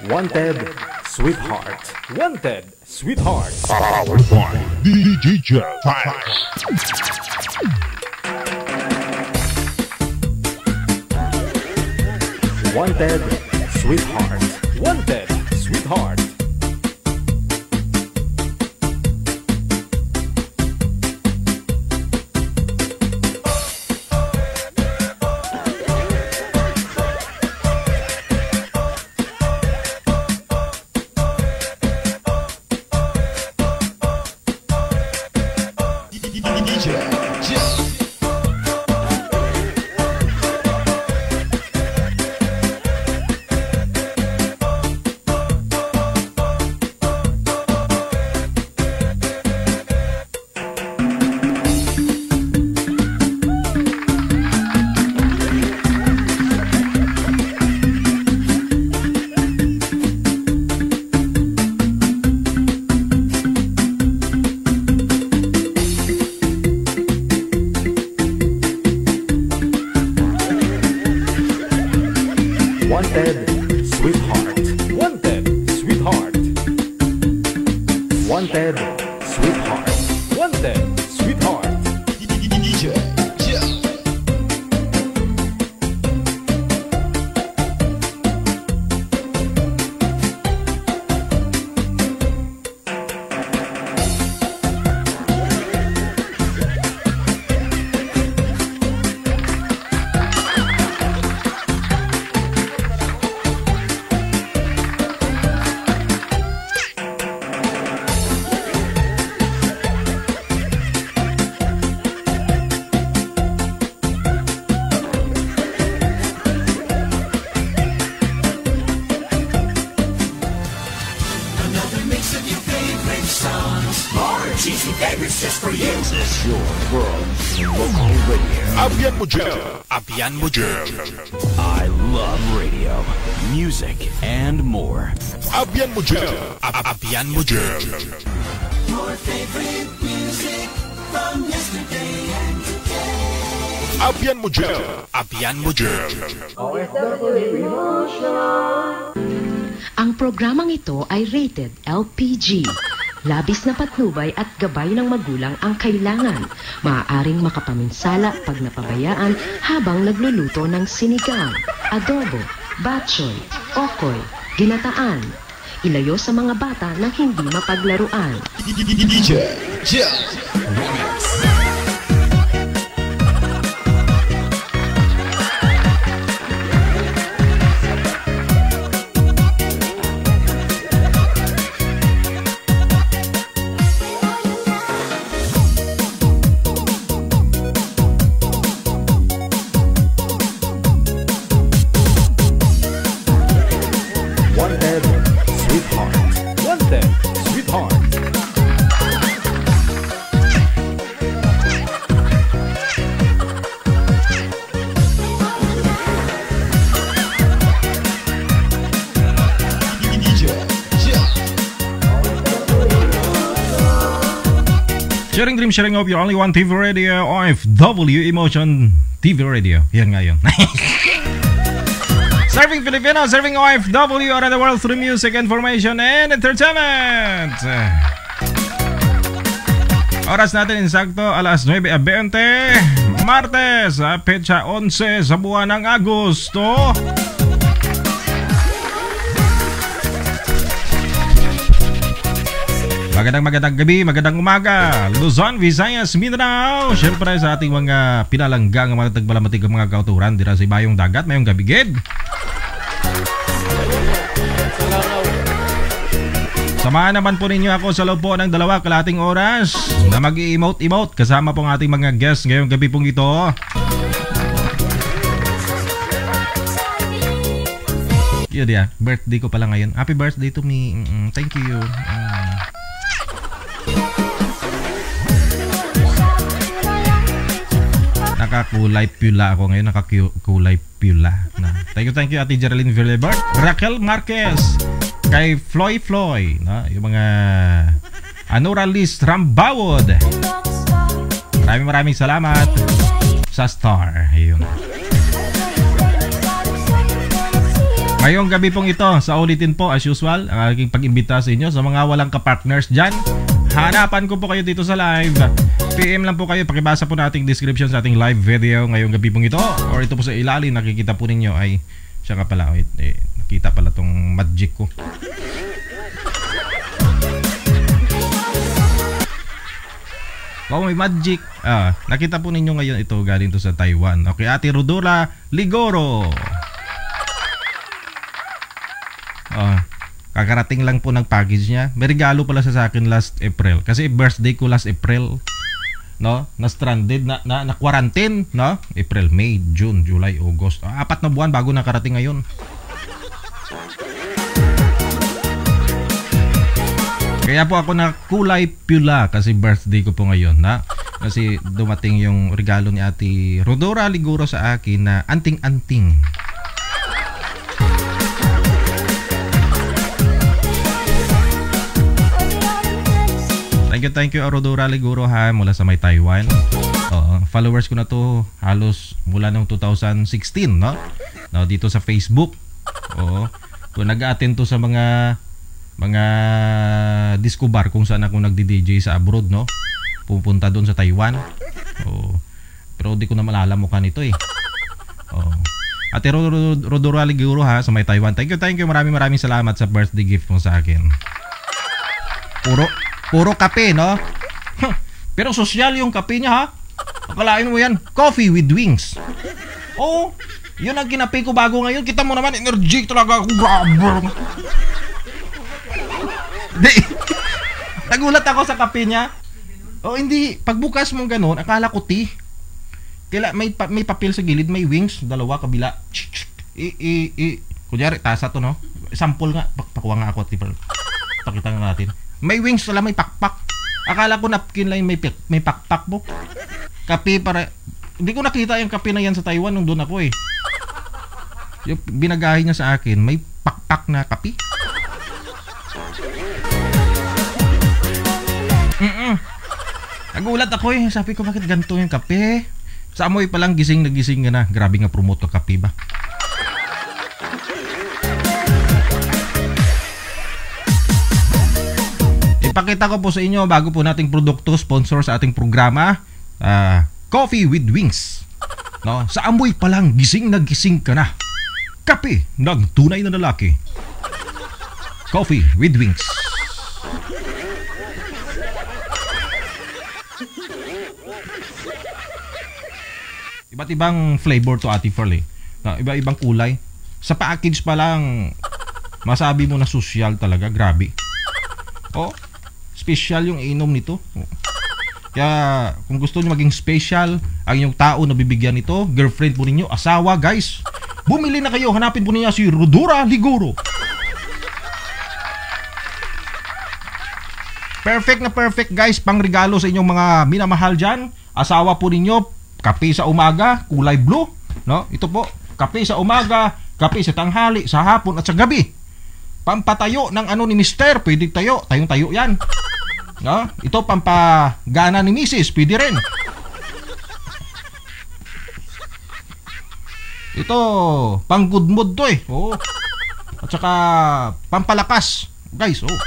Wanted, Sweetheart. Wanted, Sweetheart. Powered by DJ Files. Wanted, Sweetheart. Wanted, Sweetheart. Abian mo dyan. Abiyan mo dyan. I love radio, music, and more. Abian mo dyan. Ab- Abiyan mo dyan. Your favorite music from yesterday and today. Abian mo dyan. Abiyan mo dyan. Ang programang ito ay rated LPG. Labis na patnubay at gabay ng magulang ang kailangan. Maaaring makapaminsala pag napabayaan habang nagluluto ng sinigang, adobo, batchoy, okoy, ginataan. Ilayo sa mga bata na hindi mapaglaruan. Wanted, Sharing hope, you're only one TV radio, OFW Emotion TV radio. Yan nga yun. serving Filipino, serving OFW around the world through music, information, and entertainment. Oras natin insakto, alas 9.20, Martes, sa petsa 11 sa buwan ng Agosto. Magandang magandang gabi, magandang umaga. Luzon, Visayas, Mindanao. Siyempre sa ating mga pinalanggang mga tagbalamatig mga kauturan dira sa Ibayong Dagat, mayong gabigid. Samahan naman po ninyo ako sa loob po ng dalawa kalating oras na mag emote emote kasama po ang ating mga guests ngayong gabi pong ito. Yun dia, birthday ko pala ngayon. Happy birthday to me. Thank you. Mm. Nakakulay pula ako ngayon. Nakakulay pula. Na. Thank you, thank you Ate Geraldine Villebert. Raquel Marquez. Kay Floy Floy. No? Yung mga Anuralis Rambawod. Maraming maraming salamat sa Star. Ayun. Ngayong gabi pong ito, sa ulitin po as usual, ang aking pag-imbita sa inyo sa mga walang ka-partners dyan. Hanapan ko po kayo dito sa live. PM lang po kayo, pakibasa po nating description sa ating live video ngayong gabi pong ito. Or ito po sa ilalim, nakikita po ninyo ay, siya nga pala, wait, eh, nakita pala tong magic ko. Oh, may magic. Ah, nakita po ninyo ngayon ito galing to sa Taiwan. Okay, Ate Rodora Ligoro. Ah, kakarating lang po ng package niya. May regalo pala sa akin last April. Kasi birthday ko last April. No? Na stranded, na, na, na quarantine. No? April, May, June, July, August. Ah, apat na buwan bago nakarating ngayon. Kaya po ako na kulay pula kasi birthday ko po ngayon na kasi dumating yung regalo ni Ate Rodora Liguro sa akin na anting-anting. Thank you, thank you Rodora Liguro ha mula sa may Taiwan. Oo, followers ko na to halos mula nung 2016, no? no dito sa Facebook. Oo. Kung nag-attend to sa mga mga disco bar kung saan ako nagdi-DJ sa abroad, no? Pupunta doon sa Taiwan. Oo. Pero di ko na malala mukha nito eh. Oo. Ate Ro- Ro- Rodora Liguro ha sa may Taiwan. Thank you, thank you. Maraming maraming salamat sa birthday gift mo sa akin. Puro puro kape, no? Pero sosyal yung kape niya ha. Akalain mo yan, coffee with wings. Oo. Yun ang kinape ko bago ngayon. Kita mo naman, energy talaga ako. Di. Nagulat ako sa kape niya. O hindi, pagbukas mo ganun, akala ko tea. Kila may pa, may papel sa gilid, may wings, dalawa kabila. I i i kunyari tasa to no. Sample nga, Pak- pakuha nga ako, tipo. Pakita nga natin. May wings wala may pakpak. Akala ko napkin lang may may pakpak mo. Kape para hindi ko nakita yung kape na yan sa Taiwan nung doon ako eh. Yung binagahin niya sa akin, may pakpak na kape. Mm-mm. Nagulat ako eh. Sabi ko, bakit ganito yung kape? Sa amoy pa lang gising na gising ka na. Grabe nga promote ng kape ba? Ipakita ko po sa inyo bago po nating produkto sponsor sa ating programa. ah, Coffee with Wings. No, sa amoy pa lang gising na gising ka na. Kape ng tunay na lalaki. Coffee with Wings. Iba't ibang flavor to Ate Pearl eh. Iba-ibang kulay. Sa package pa lang, masabi mo na social talaga. Grabe. Oh, special yung inom nito. Kaya kung gusto niyo maging special ang inyong tao na bibigyan nito, girlfriend po ninyo, asawa, guys, bumili na kayo. Hanapin po niya si Rodora Liguro. Perfect na perfect guys, pang regalo sa inyong mga minamahal dyan. Asawa po ninyo, kape sa umaga, kulay blue. No? Ito po, kape sa umaga, kape sa tanghali, sa hapon at sa gabi. Pampatayo ng ano ni Mister, pwede tayo, tayong tayo yan. No? Ito pampagana ni Mrs. Pwede rin. Ito, pang good mood to eh. Oo. At saka, pampalakas. Guys, oh.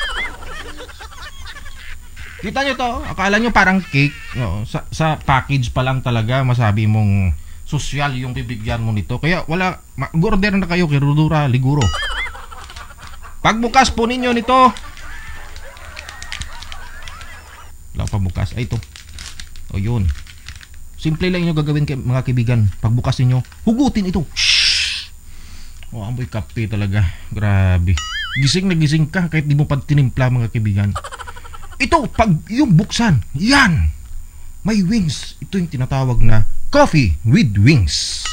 Kita nyo to, akala nyo parang cake. Oo, sa, sa package pa lang talaga, masabi mong sosyal yung bibigyan mo nito. Kaya wala, mag-order na kayo kay Rudura Liguro. Pagbukas po ninyo nito, wala pa bukas. Ay, ito. O, yun. Simple lang yung gagawin mga kaibigan. Pagbukas ninyo, hugutin ito. Shhh! O, amoy kape talaga. Grabe. Gising na gising ka kahit di mo pa tinimpla mga kaibigan. Ito, pag yung buksan, yan! May wings. Ito yung tinatawag na coffee with wings.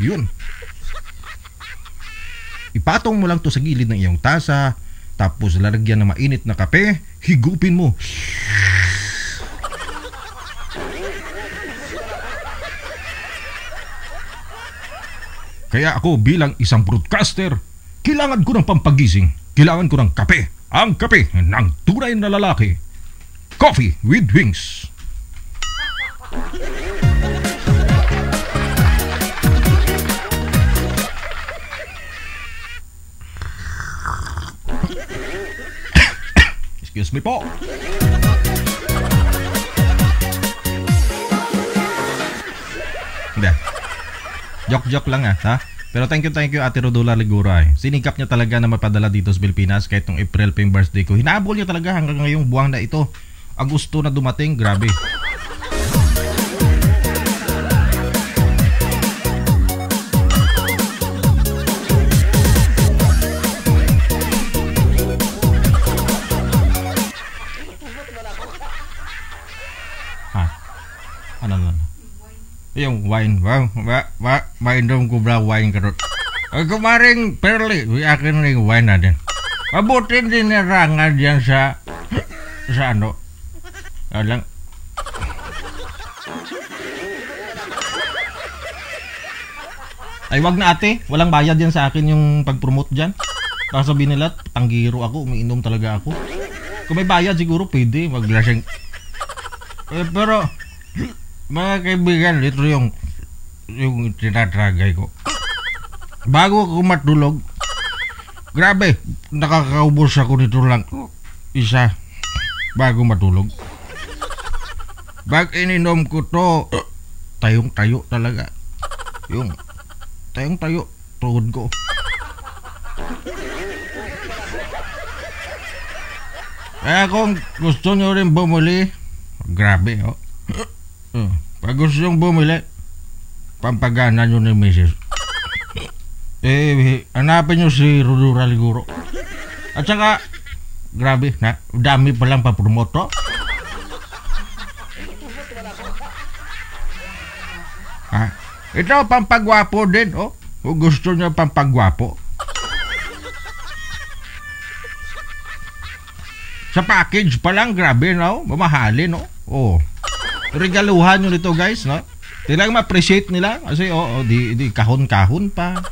Yun. Ipatong mo lang to sa gilid ng iyong tasa, tapos lalagyan ng mainit na kape, higupin mo. Kaya ako bilang isang broadcaster, kailangan ko ng pampagising. Kailangan ko ng kape. Ang kape ng tunay na lalaki. Coffee with wings. Excuse me po. Hindi. Joke-joke lang ah, ha? Pero thank you, thank you Ate Rodula Ligura eh. Sinikap niya talaga na mapadala dito sa Pilipinas kahit nung April pa birthday ko. Hinabol niya talaga hanggang ngayong buwang na ito. Agusto na dumating, grabe. Yung wine, ba? Ba? Ba? Mainom ko ba wine karot? Ay, kumaring perli, akin yung wine natin. Mabuti din narangan dyan sa, sa ano. Alang, Ay, wag na ate. Walang bayad yan sa akin yung pag-promote dyan. Baka sabihin nila, tanggiro ako, umiinom talaga ako. Kung may bayad, siguro pwede. Maglasing. Eh, pero, mga kaibigan, ito yung yung tinatragay ko. Bago ako matulog, grabe, nakakaubos ako nito lang isa bago matulog. Pag ininom ko to, tayong tayo talaga. Yung tayong tayo, tuhod ko. Kaya kung gusto nyo rin bumuli, grabe oh. Uh, pag gusto nyong bumili, pampagana nyo ni Mrs. Eh, hanapin nyo si Rudura Liguro. At saka, grabe, na, dami palang papromoto. Ha? Ito, pampagwapo din, oh. Kung gusto nyo pampagwapo. Sa package pa lang, grabe, no? Mamahalin, no? Oh. Regaluhan nyo nito, guys, no? Tilang ma-appreciate nila. Kasi, oh, oh di, di kahon-kahon pa.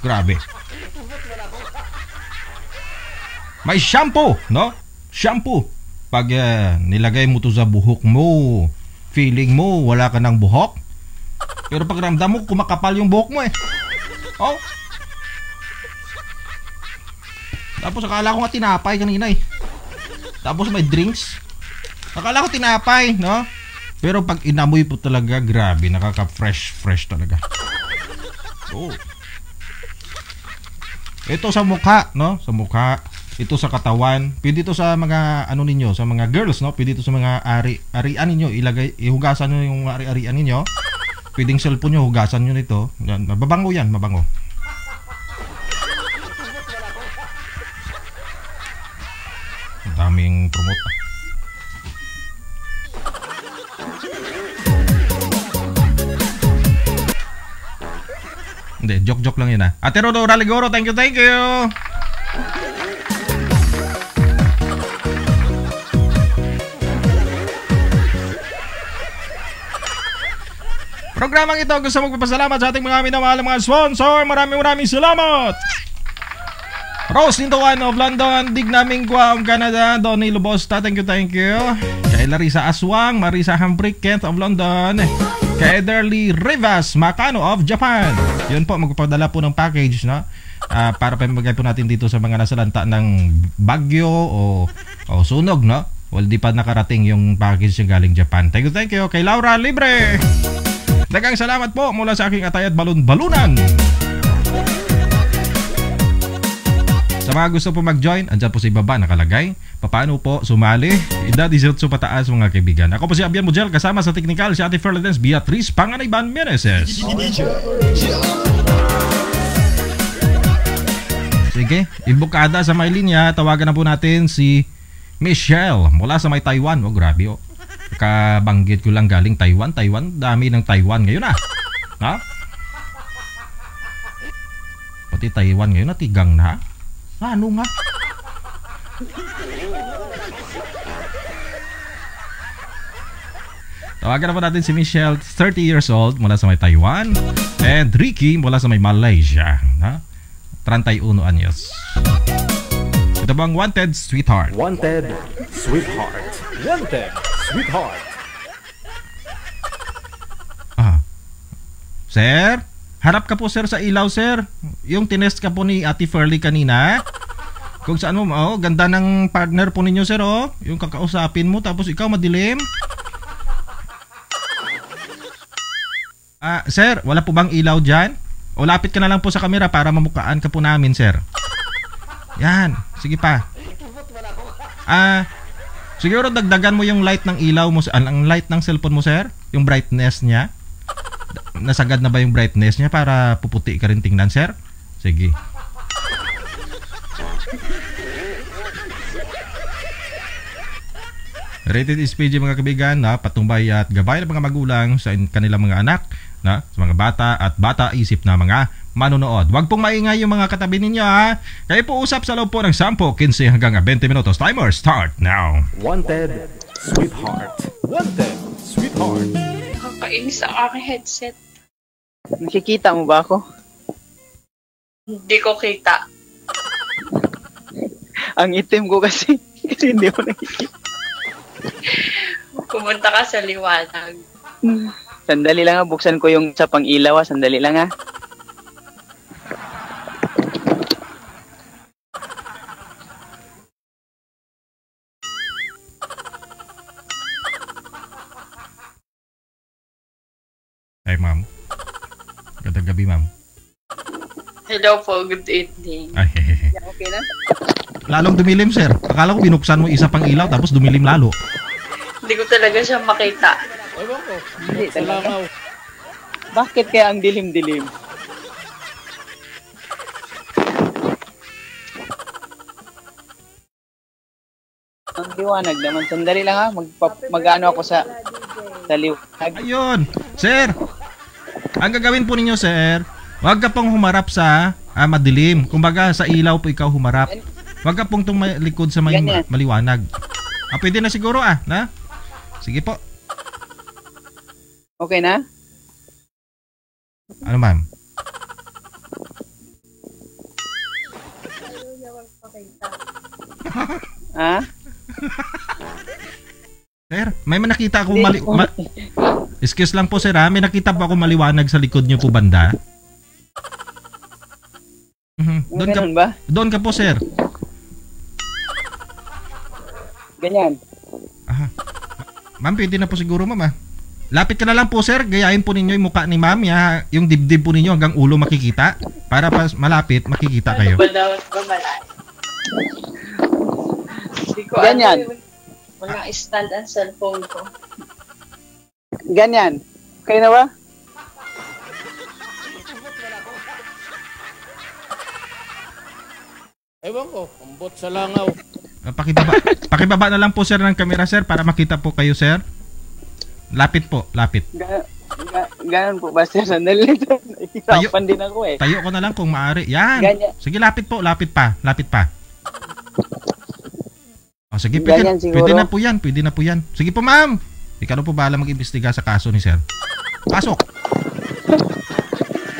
Grabe. May shampoo, no? Shampoo. Pag eh, nilagay mo to sa buhok mo, feeling mo wala ka ng buhok. Pero pag ramdam mo, kumakapal yung buhok mo eh. Oh. Tapos akala ko nga tinapay kanina eh. Tapos may drinks. Akala ko tinapay, no? Pero pag inamoy po talaga, grabe, nakaka-fresh, fresh talaga. Oh. Ito sa mukha, no? Sa mukha. Ito sa katawan. Pwede ito sa mga, ano ninyo, sa mga girls, no? Pwede ito sa mga ari, arian ninyo. Ilagay, ihugasan nyo yung ari-arian ninyo. Pwedeng cellphone nyo, hugasan nyo nito. Yan, mababango yan, mabango. Daming promote. Hindi, joke-joke lang yun ah. Ate Rodo Raligoro, thank you, thank you! Programang ito gusto magpapasalamat sa ating mga minamahal mga sponsor. Maraming maraming salamat! Rose Lintawan of London, Dig Naming Guam, Canada, Donnie Lubosta, thank you, thank you. Kay Larissa Aswang, Marisa Hambrick, Kent of London. Kay Ederly Rivas, Makano of Japan. Yun po, magpapadala po ng package, no? Ah, para pamagay po natin dito sa mga nasalanta ng bagyo o, o sunog, no? Well, di pa nakarating yung package yung galing Japan. Thank you, thank you. Kay Laura Libre. Dagang salamat po mula sa aking atay at balon-balunan. Sa mga gusto po mag-join, andyan po sa ibaba nakalagay. Paano po sumali? Edad 18 pataas mga kaibigan. Ako po si Abian Mujel kasama sa technical si Ate Ferlandens Beatriz Panganayban Meneses. Sige, ibukada sa may linya, tawagan na po natin si Michelle mula sa may Taiwan. Oh, grabe oh. Kabanggit ko lang galing Taiwan. Taiwan, dami ng Taiwan ngayon ah. Ha? Pati Taiwan ngayon natigang na. Ano nga? Tawagan na po natin si Michelle, 30 years old, mula sa may Taiwan. And Ricky, mula sa may Malaysia. Na? 31 anyos. Ito bang Wanted Sweetheart? Wanted, sweetheart. Wanted, sweetheart. Ah. Sir? Harap ka po sir sa ilaw sir. Yung tinest ka po ni Ate Furley kanina. Kung saan mo, oh, ganda ng partner po ninyo sir oh. Yung kakausapin mo tapos ikaw madilim. Ah, sir, wala po bang ilaw dyan? O lapit ka na lang po sa camera para mamukaan ka po namin, sir. Yan, sige pa. Ah, siguro dagdagan mo yung light ng ilaw mo, ang, ang light ng cellphone mo, sir. Yung brightness niya. Nasagad na ba yung brightness niya para puputi ka rin tingnan, sir? Sige. Rated SPG mga kaibigan na patumbay at gabay ng mga magulang sa kanilang mga anak na sa mga bata at bata isip na mga manonood. Huwag pong maingay yung mga katabi ninyo ha. Kayo po usap sa loob po ng 10, 15 hanggang 20 minutos. Timer start now. Wanted, sweetheart. Wanted, sweetheart. Nakakainis ang aking headset. Nakikita mo ba ako? Hindi ko kita. Ang itim ko kasi. kasi hindi mo nakikita. Pumunta ka sa liwanag. Sandali lang ha, buksan ko yung sa pang ilaw ha. Sandali lang ha. Hello po, good evening. Ay. Okay na? Lalong dumilim, sir. Akala ko binuksan mo isa pang ilaw tapos dumilim lalo. Hindi ko talaga siya makita. Hindi talaga. Bakit kaya ang dilim-dilim? Ang liwanag naman. Sandali lang ha. Mag-ano ako sa sa liwanag. Ayun. Sir, ang gagawin po ninyo, sir, huwag ka pong humarap sa ah, madilim. Kumbaga, sa ilaw po ikaw humarap. Huwag ka pong tumalikod sa may Ganyan. maliwanag. Ah, pwede na siguro ah, na? Sige po. Okay na? Ano ma'am? Ha? Sir, may nakita akong mali... Ma- Excuse lang po sir ha, may nakita po ako maliwanag sa likod niyo po banda. Mhm. Doon ka, ba? doon ka po sir. Ganyan. Aha. Ma'am, pwede na po siguro ma'am ah. Lapit ka na lang po sir, gayahin po ninyo yung mukha ni ma'am, ya, yung dibdib po ninyo hanggang ulo makikita. Para pas malapit, makikita kayo. Ba daw ba malay? Hindi ko Ganyan. ano yung walang stand ang cellphone ko. Ganyan. Okay na ba? Ewan ko, ambot sa langaw. Ah, Pakibaba, pakibaba na lang po sir ng camera sir para makita po kayo sir. Lapit po, lapit. Ga- ga- ganun po ba sir? Sandali lang. Nahihirapan din ako eh. Tayo ko na lang kung maaari. Yan. Ganyan. Sige, lapit po, lapit pa, lapit pa. O sige, pwede, pwede na po yan, pwede na po yan. Sige po ma'am. Ikaw na po bahala mag-imbestiga sa kaso ni sir. Pasok.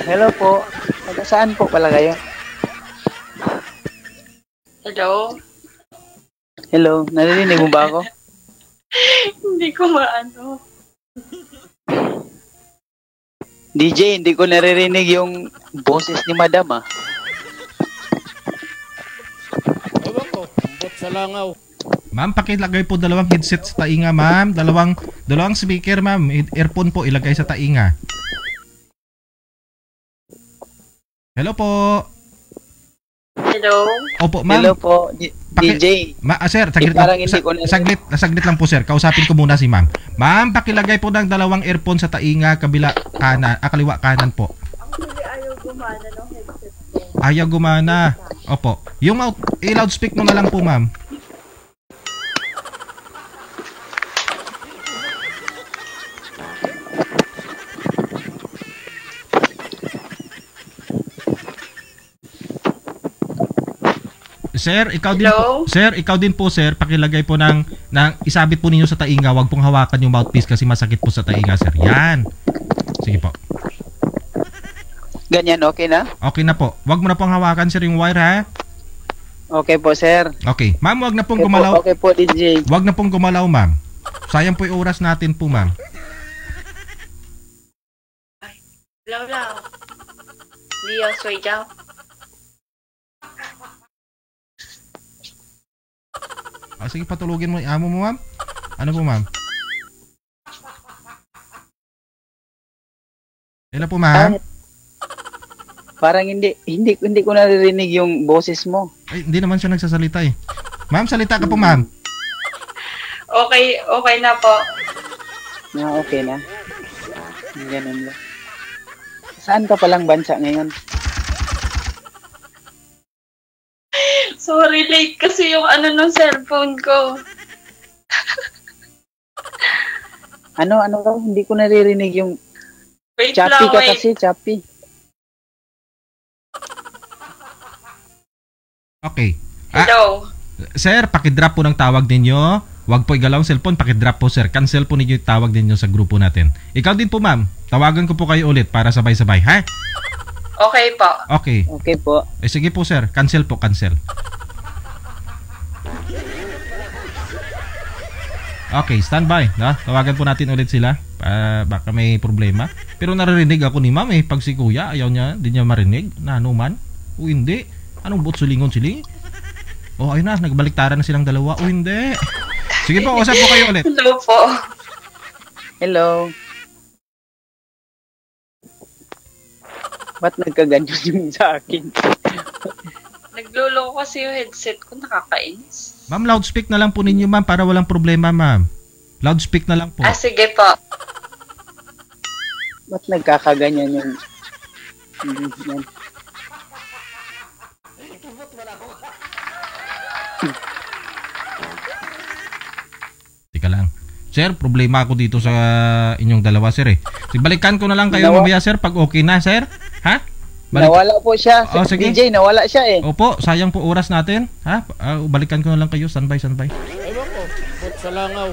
Hello po. Taga saan po pala kayo? Hello? Hello, narinig mo ba ako? Hindi ko maano. DJ, hindi ko naririnig yung boses ni Madam ah. Ewan ko, sa langaw. Ma'am, pakilagay po dalawang headset sa tainga, ma'am. Dalawang dalawang speaker, ma'am. Ear- Earphone po ilagay sa tainga. Hello po. Hello? Opo, ma'am. Hello po, D- Paki- DJ. Ma, ah, sir, saglit, Eh, lang, sa- ko na- saglit, saglit lang po sir. Kausapin ko muna si ma'am. Ma'am, pakilagay po ng dalawang earphone sa tainga, kabila kanan, ah, kaliwa kanan po. ayaw gumana ng headset ko. Ayaw gumana. Opo. Yung out, i-loudspeak mo na lang po, ma'am. Sir, ikaw din Hello? po. Sir, ikaw din po, sir. Pakilagay po ng, ng isabit po ninyo sa tainga. Huwag pong hawakan yung mouthpiece kasi masakit po sa tainga, sir. Yan. Sige po. Ganyan, okay na? Okay na po. Huwag mo na pong hawakan, sir, yung wire, ha? Okay po, sir. Okay. Ma'am, huwag na pong Okay po, gumalaw. okay po, DJ. Huwag na pong gumalaw, ma'am. Sayang po yung oras natin po, ma'am. Hello lang. Leo Suigaw. Ah, sige, patulugin mo yung amo mo, ma'am. Ano po, ma'am? Hello po, ma'am. Parang hindi, hindi, hindi ko naririnig yung boses mo. Ay, hindi naman siya nagsasalita eh. Ma'am, salita ka po, ma'am. Okay, okay na po. Na okay na. Ganun lang. Saan ka palang bansa ngayon? Sorry, late kasi yung ano ng cellphone ko. Ano, ano ka? Hindi ko naririnig yung Wait choppy lang, ka wait. kasi, choppy. Okay. Ah, Hello. sir, pakidrop po ng tawag ninyo. Huwag po igalaw ang cellphone, pakidrop po, sir. Cancel po ninyo yung tawag ninyo sa grupo natin. Ikaw din po, ma'am. Tawagan ko po kayo ulit para sabay-sabay, ha? Okay po. Okay. Okay po. Eh, sige po, sir. Cancel po, cancel. Okay, standby. Na? Tawagan po natin ulit sila. Ah, baka may problema. Pero naririnig ako ni ma'am eh. Pag si kuya, ayaw niya, hindi niya marinig. Na ano man. O hindi. Anong bot sulingon siling? O ayun na, nagbaliktaran na silang dalawa. O hindi. Sige po, usap po kayo ulit. Hello po. Hello. Ba't nagkaganyan yung sa akin? Nagluloko kasi yung headset ko, nakakainis. Ma'am, loudspeak na lang po ninyo ma'am para walang problema ma'am. Loudspeak na lang po. Ah, sige po. Ba't nagkakaganyan yung... Yan. Tika lang. Sir, problema ako dito sa inyong dalawa, sir eh. Balikan ko na lang kayo mamaya, sir, pag okay na, sir. Ha? Balik- Nawala po siya. Oh, sige. DJ, nawala siya eh. Opo, sayang po oras natin. Ha? Ah, balikan ko na lang kayo. Standby, standby. Ewan ko, bot sa langaw.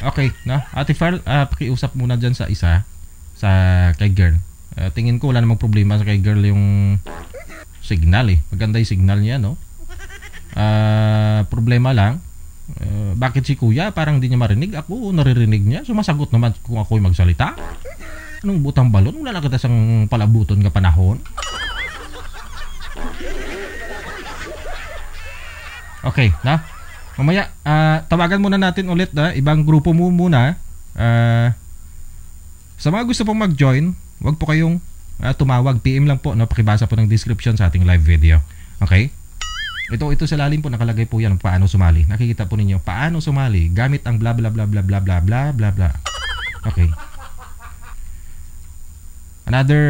Okay, na. Ate Farl, ah, pakiusap muna dyan sa isa. Sa kay girl. Ah, tingin ko wala namang problema sa kay girl yung signal eh. Maganda yung signal niya, no? Ah, problema lang. ah, bakit si kuya parang hindi niya marinig? Ako naririnig niya. Sumasagot naman kung ako'y magsalita. Anong butang balon? Wala na kita sang palabuton nga panahon. Okay, na? Mamaya, ah, tawagan muna natin ulit na ibang grupo mo muna. Ah, sa mga gusto pong mag-join, wag po kayong ah, tumawag. PM lang po, no? Pakibasa po ng description sa ating live video. Okay? Ito, ito sa lalim po nakalagay po yan paano sumali. Nakikita po ninyo paano sumali gamit ang bla bla bla bla bla bla bla bla bla. Okay. Another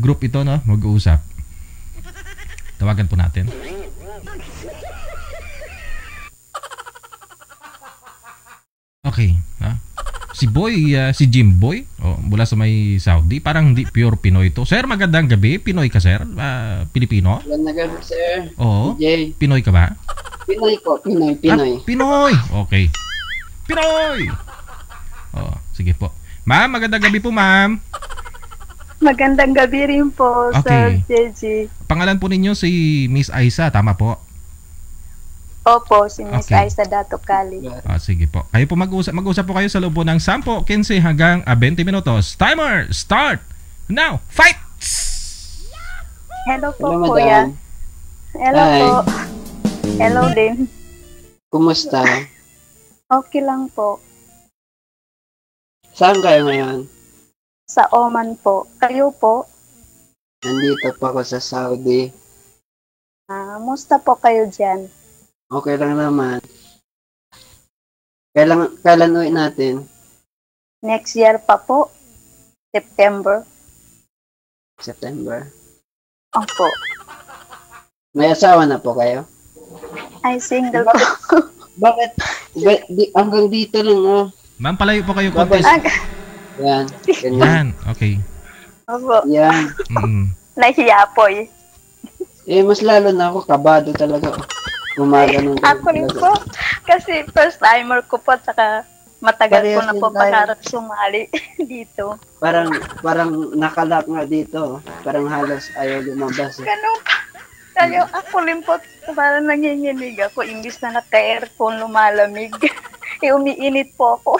group ito, no? Mag-uusap. Tawagan po natin. Okay, ha? Si Boy, ah, si Jim Boy, oh, mula sa may Saudi, parang hindi pure Pinoy to. Sir, magandang gabi. Pinoy ka, sir? Ah, Pilipino? Magandang gabi, sir. Oo. DJ. Pinoy ka ba? Pinoy po, Pinoy, Pinoy. Ah, Pinoy! Okay. Pinoy! Oh, sige po. Ma'am, magandang gabi po, ma'am. Magandang gabi rin po, Okay. Sir JJ. Pangalan po ninyo si Miss Aisa, tama po? Opo, si Miss Okay. Aisa Dato Kali. Ah, sige po. Kayo po mag-usap, mag-usap po kayo sa loob po ng 10, 15 hanggang ah, 20 minutos. Timer, start! Now, fight! Hello po, Hello, Kuya. madam. Hello Hi. po. Hello din. Kumusta? Okay lang po. Saan kayo ngayon? Sa Oman po. Kayo po? Nandito pa ako sa Saudi. Ah, musta po kayo dyan? Okay lang naman. Kailan, kailan uwi natin? Next year pa po? September? September. Opo. May asawa na po kayo? Ay, single po. Bakit? Ba- di, hanggang dito lang, oh. Ma'am, palayo po kayo konti. Ah, Yan. Ganyan. Yan, okay. Opo. Yan. Mm. Nahiya po eh. Eh, mas lalo na ako. Kabado talaga. Gumagano. Ako rin po. Kasi first timer ko po, tsaka matagal ko Parehas na din po tayo. pangarap sumali dito. Parang, parang nakalak nga dito. oh. Parang halos ayaw lumabas. eh. Ganun pa. Kaya ako rin po, parang nanginginig ako. Imbis na naka-aircon, lumalamig. e umiinit po ako.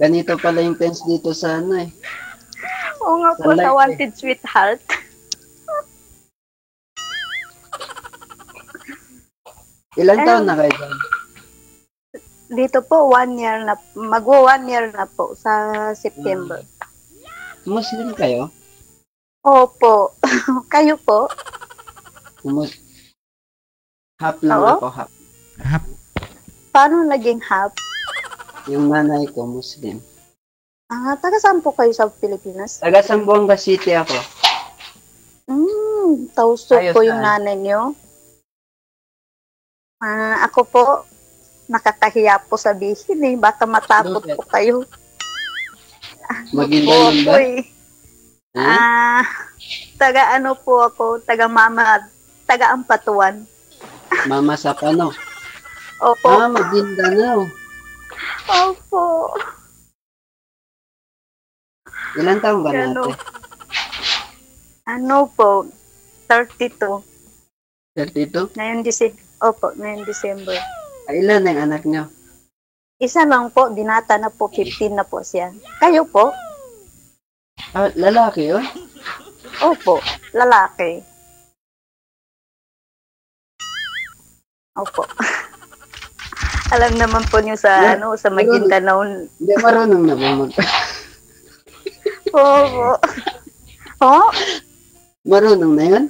Ganito pala yung tense dito sa ano eh. Oo nga po, Sa life sa eh. Wanted Sweetheart. Ilan Ayun. taon na kayo doon? Dito po, one year na, magwo one year na po sa September. Muslim kayo? Opo. Kayo po? Mus half lang Oo? ako, half. Paano naging half? Yung nanay ko, Muslim. Ah, taga saan po kayo sa Pilipinas? Taga Sambuanga City ako. Hmm, tauso Ayos po yung na. nanay niyo. Ah, ako po, nakakahiya po sabihin eh. Baka matakot Bakit? po kayo. Maginda Po yun ako ba? eh. Ha? Ah, taga ano po ako, taga mama, taga Ampatuan. Mama sa pano. Opo. Ah, Maguindanao. Opo. Ilan taon ba Ano? Ano po, 32. 32? Ngayon, Dece- Opo, ngayon December. Ah, ilan ang anak niyo? Isa lang po, binata na po, 15 na po siya. Kayo po? Ah, lalaki yun? Opo, lalaki. Opo. Alam naman po niyo sa Yeah, ano sa. Maguindanao. Hindi, marunong na mag... Opo. Oh, marunong na yan?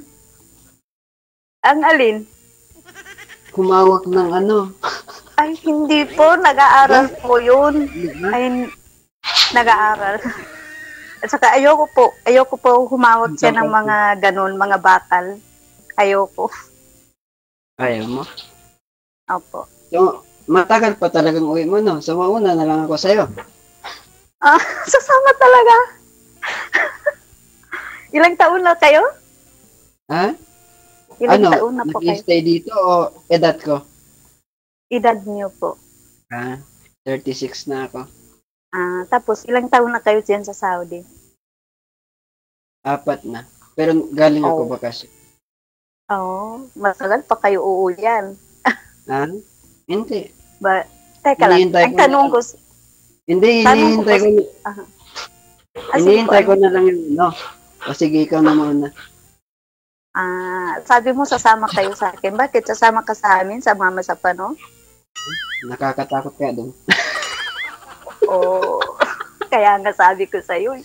ang alin? Humawak ng ano? Ay, hindi po. Nag-aaral po yun. Ay, nag-aaral. At saka ayoko po. Ayoko po humawak siya ng mga ganun, mga bakal. Ayoko. Ayaw mo? Opo. So, matagal pa talagang uwi mo, no? So, mauna na lang ako sa'yo. Ah, sasama talaga. Ilang taon na kayo? Ha? Ilang ano, taon na po kayo? nag-stay dito o edad ko? Edad niyo po. Ha? 36 na ako. Ah, tapos ilang taon na kayo diyan sa Saudi? Apat na. Pero galing ako Oh. bakasyon. Oo, oh, matagal pa kayo uuwian. Ha? Hindi. Ba, teka lang, ang tanong ko, Hindi, hinihintay ko. Ah, sige hinihintay ko na lang yung ano. O sige, ikaw na muna. ah, sabi mo sasama kayo sa akin. Bakit sasama ka sa amin, sa mama sa pano? Nakakatakot kaya doon. Oo. Kaya nga sabi ko sa iyo.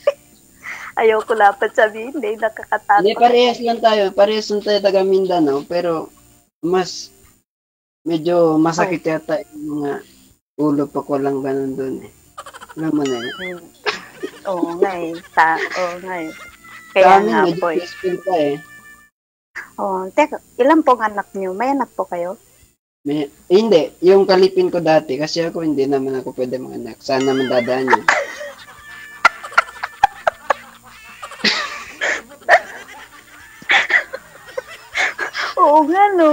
Ayaw ko dapat sabihin, hindi nakakatakot. Hindi, parehas lang tayo. Parehas lang tayo taga Mindanao. Pero, mas, medyo masakit Oh. yata yung mga ulo pa ko lang ganun doon eh. Alam mo na yun. Hmm. Oo nga eh. Ta- Oo nga eh. Kaya amin, nga po eh. pa eh. Oh, teka, ilan pong anak niyo? May anak po kayo? May, eh, hindi, yung kalipin ko dati, kasi ako hindi naman ako pwede mga anak. Saan naman dadaan yun? Oo nga no.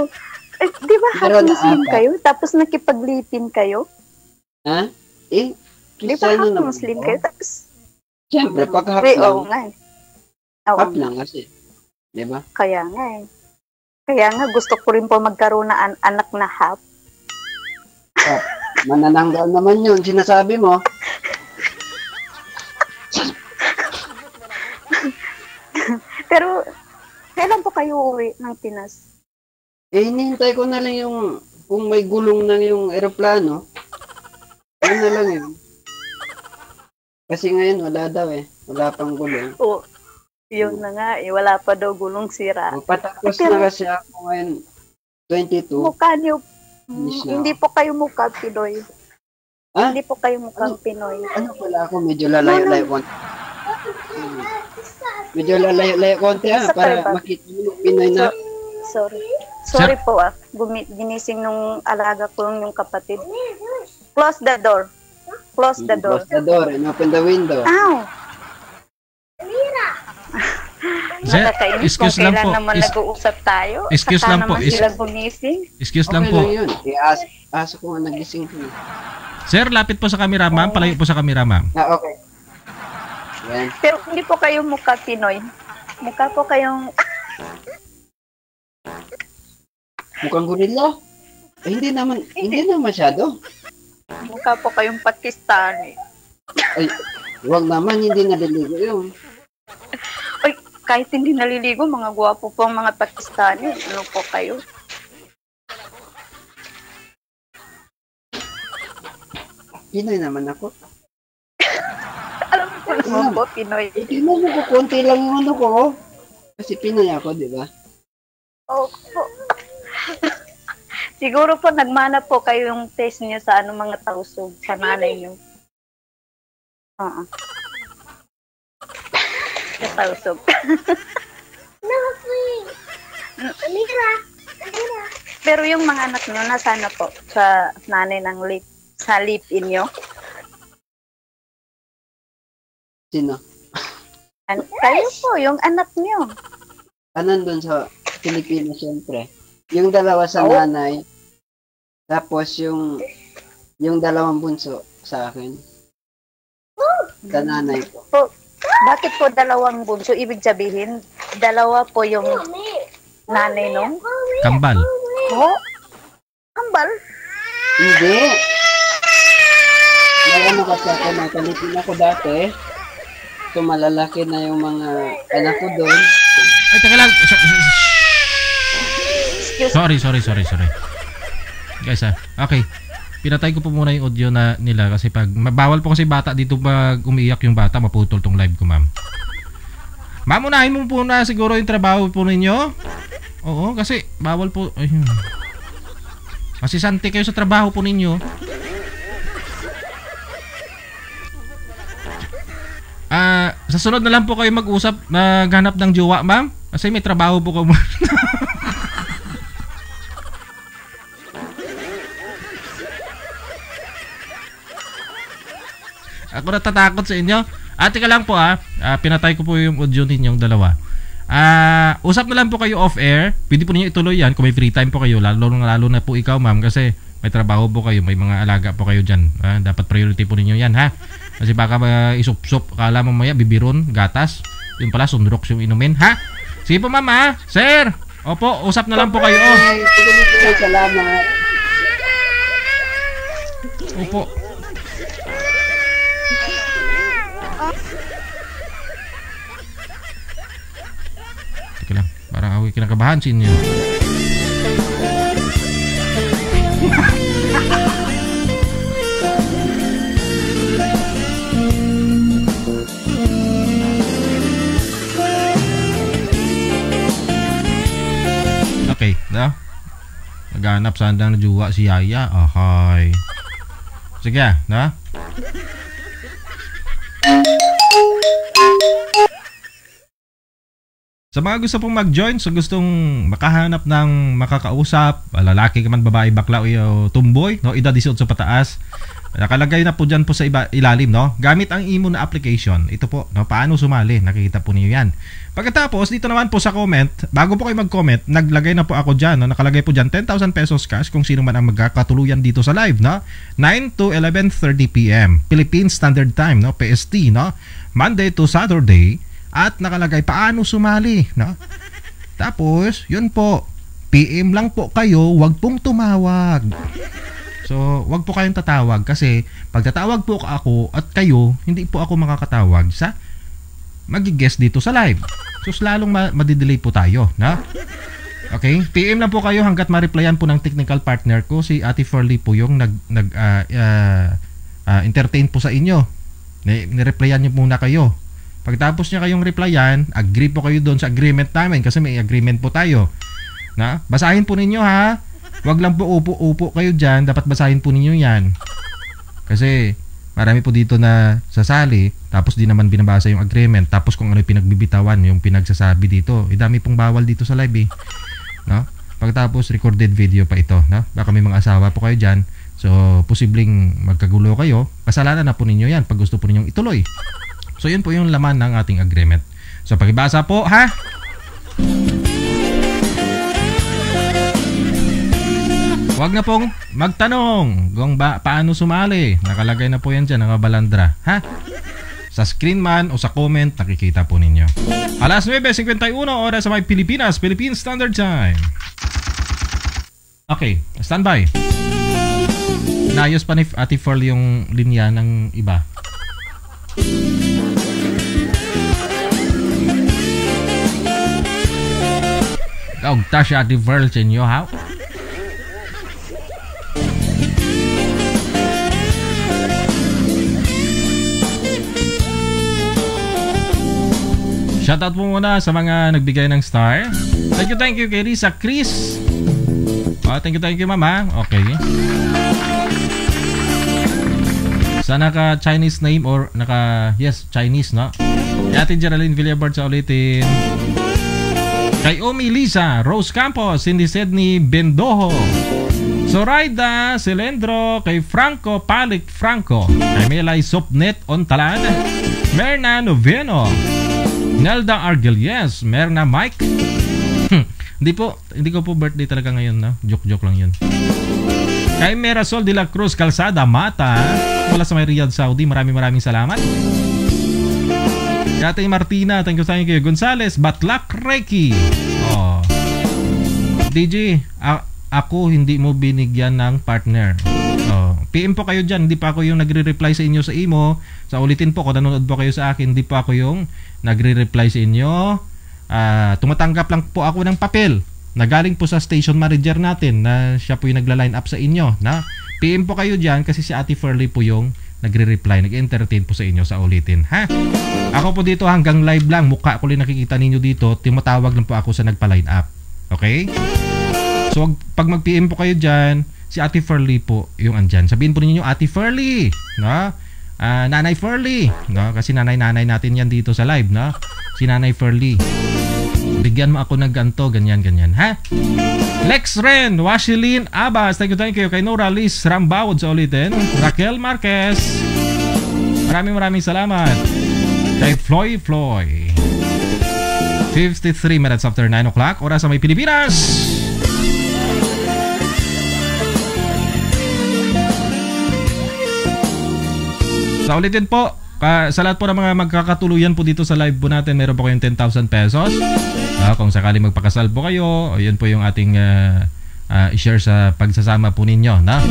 Eh, di ba half Meron na Muslim apat. kayo? Tapos nakipaglipin kayo? Ha? Eh, Di ba half Muslim kayo? Tapos, Siyempre, pag half Wait, lang, oo nga eh. Oo half nga. lang kasi. Di ba? Kaya nga eh. Kaya nga gusto ko rin po magkaroon na an- anak na half. Half. Manananggal naman yun, sinasabi mo. Pero, kailan po kayo uwi ng Pinas? Eh, hinihintay ko na lang yung, kung may gulong na yung eroplano. Yun na lang yun. Kasi ngayon, wala daw eh. Wala pang gulong. Oo. Yun na nga eh. Wala pa daw gulong sira. O, patapos Pero- na kasi ako ngayon, 22. Mukha niyo, mm, hindi po kayo mukha Pinoy. Ah? Hindi po kayo mukhang Pinoy. Ano pala ako, medyo lalayo-layo konti. Medyo lalayo-layo konti ah, Sa para makita mo Pinoy na. Sorry. Sorry po ah. Gumi- ginising nung alaga ko yung kapatid. Close the door. Close the door. Close the door and open the window. Ow! Sir, Nakakainis excuse kung lang kailan po. naman Is- nag-uusap tayo. excuse Saka lang po. naman Is- sila gumising. Excuse Okay lang po. lang yun. Eh, as, aso ko nga nagising ko. Sir, lapit po sa camera, ma'am. Palayo po sa camera, ma'am. Ah, okay. Yan. Pero hindi po kayo mukha Pinoy. Mukha po kayong... Mukhang gorilla. Eh, hindi naman, hindi naman masyado. Mukha po kayong Pakistani. Ay, wag naman, hindi naliligo yun. kahit hindi naliligo, mga gwapo po ang mga Pakistani. Ano po kayo? Pinoy naman ako. Alam mo po naman po, Pinoy. Tingnan mo ko, konti lang yung ano ko. oh. Kasi Pinoy ako, di ba? Opo. Siguro po nagmana po kayo yung taste niyo sa ano mga tausog sa nanay niyo. Oo. Sa tausog. Pero yung mga anak niyo nasana po sa nanay ng lip sa lip inyo. Sino? An- kayo po, yung anak niyo. Ah, nandun sa Pilipinas, syempre. Yung dalawa sa Oh. nanay. Tapos yung yung dalawang bunso sa akin. Sa nanay ko. Po, bakit po dalawang bunso? Ibig sabihin, dalawa po yung nanay nung? Kambal. Oh, kambal? Hindi. May ano kasi ako, nakalipin ako dati. So malalaki na yung mga anak ko doon. Ay, teka lang. So- Sorry, sorry, sorry, sorry. Guys ah, okay. Pinatay ko po muna yung audio na nila kasi pag bawal po kasi bata dito pag umiiyak yung bata maputol tong live ko ma'am. Ma'am, unahin mo po na siguro yung trabaho po ninyo. Oo, kasi bawal po. Ayun. Kasi sante kayo sa trabaho po ninyo. Ah, sa sunod na lang po kayo mag-usap, maghanap ng jowa, ma'am. Kasi may trabaho po ko. Ako natatakot sa inyo. Ate ka lang po ah. Ah, pinatay ko po yung audio ninyong dalawa. Ah, usap na lang po kayo off air. Pwede po niyo ituloy yan kung may free time po kayo. Lalo lalo na po ikaw, ma'am, kasi may trabaho po kayo, may mga alaga po kayo diyan. Ah, dapat priority po ninyo 'yan, ha? Kasi baka uh, isup-sup kala mo maya bibiron, gatas. Yun pala sundrox yung inumin, ha? Sige po, ma'am, ha? Sir. Opo, usap na lang po kayo. Oh. Ay, salamat. Opo. Teka lang, parang ako kinakabahan sa inyo. Okay, na? Naghanap sana ng juwa si Yaya. Ahay. Sige, na? Sa mga gusto pong mag-join, so gustong makahanap ng makakausap, lalaki ka man, babae, bakla o tumboy, no? edad 18 sa pataas, nakalagay na po dyan po sa iba, ilalim, no? Gamit ang imo na application. Ito po, no? Paano sumali? Nakikita po niyo yan. Pagkatapos, dito naman po sa comment, bago po kayo mag-comment, naglagay na po ako dyan, no? Nakalagay po dyan 10,000 pesos cash kung sino man ang magkakatuluyan dito sa live, no? 9 to 11.30 p.m. Philippine Standard Time, no? PST, no? Monday to Saturday, at nakalagay paano sumali, no? Tapos, yun po, PM lang po kayo, wag pong tumawag. So, wag po kayong tatawag kasi pag tatawag po ako at kayo, hindi po ako makakatawag sa magi-guest dito sa live. So, lalong ma- madidelay po tayo, na? Okay? PM lang po kayo hanggat ma-replyan po ng technical partner ko si Ate Furley po yung nag nag ah, ah, ah, entertain po sa inyo. Ni- Ni-replyan niyo muna kayo. Pagtapos niya kayong replyan, agree po kayo doon sa agreement namin kasi may agreement po tayo. Na? Basahin po ninyo ha. Wag lang po upo-upo kayo dyan. Dapat basahin po ninyo yan. Kasi marami po dito na sasali tapos di naman binabasa yung agreement tapos kung ano yung pinagbibitawan yung pinagsasabi dito eh dami pong bawal dito sa live eh no pagtapos recorded video pa ito no baka may mga asawa po kayo diyan so posibleng magkagulo kayo kasalanan na po ninyo yan pag gusto po ninyong ituloy so yun po yung laman ng ating agreement so pakibasa po ha Huwag na pong magtanong kung ba, paano sumali. Nakalagay na po yan dyan, nakabalandra. Ha? Sa screen man o sa comment, nakikita po ninyo. Alas 9.51 oras sa may Pilipinas, Philippine Standard Time. Okay, standby. Naayos pa ni Ate Ferl yung linya ng iba. Ta si Ate Verl sa inyo ha. Shoutout po muna sa mga nagbigay ng star. Thank you, thank you kay Risa Chris. Oh, thank you, thank you, mama. Okay. Sa naka Chinese name or naka yes, Chinese, no? Ate Geraldine Villabard sa ulitin. Kay Omi Lisa, Rose Campos, Cindy Sedney Bendojo. Zoraida Celendro, kay Franco Palik Franco, kay Melay Sopnet Ontalan, Merna Noveno, Nelda Argelies, Merna Mike. Hmm, hindi po, hindi ko po birthday talaga ngayon, no? Joke-joke lang yun. Kay Merasol de la Cruz Calzada Mata, mula sa may Riyadh, Saudi. Maraming maraming salamat. Ate Martina, thank you, thank you. Gonzales, Batlak Reiki. Oh. DJ, a- ako hindi mo binigyan ng partner. Oh. PM po kayo dyan, hindi pa ako yung nagre-reply sa inyo sa imo. Sa ulitin po, kung nanonood po kayo sa akin, hindi pa ako yung nagre-reply sa inyo. Ah, tumatanggap lang po ako ng papel na galing po sa station manager natin na siya po yung nagla-line up sa inyo. Na PM po kayo dyan kasi si Ate Furley po yung nagre-reply, nag-entertain po sa inyo sa ulitin. Ha? Ako po dito hanggang live lang, mukha ko lang nakikita ninyo dito, tumatawag lang po ako sa nagpa-line up. Okay? So, pag mag-PM po kayo dyan, si Ate Furley po yung andyan. Sabihin po ninyo, Ate Furley, no? Ah, Nanay Furley, no? Kasi nanay-nanay natin yan dito sa live, no? Si Nanay Furley. Bigyan mo ako ng ganto, ganyan, ganyan, ha? Lex Ren, Washilin Abbas, thank you, thank you. Kay Nora Liz Rambawod sa ulitin. Raquel Marquez, maraming maraming salamat. Kay Floy Floy. 53 minutes after 9 o'clock, oras sa may Pilipinas. Sa ulitin po, ka, sa lahat po ng mga magkakatuluyan po dito sa live po natin, meron po kayong 10,000 pesos. Ah, kung sakali magpakasal po kayo, yun po yung ating ah, ah, i-share sa pagsasama po ninyo. Na?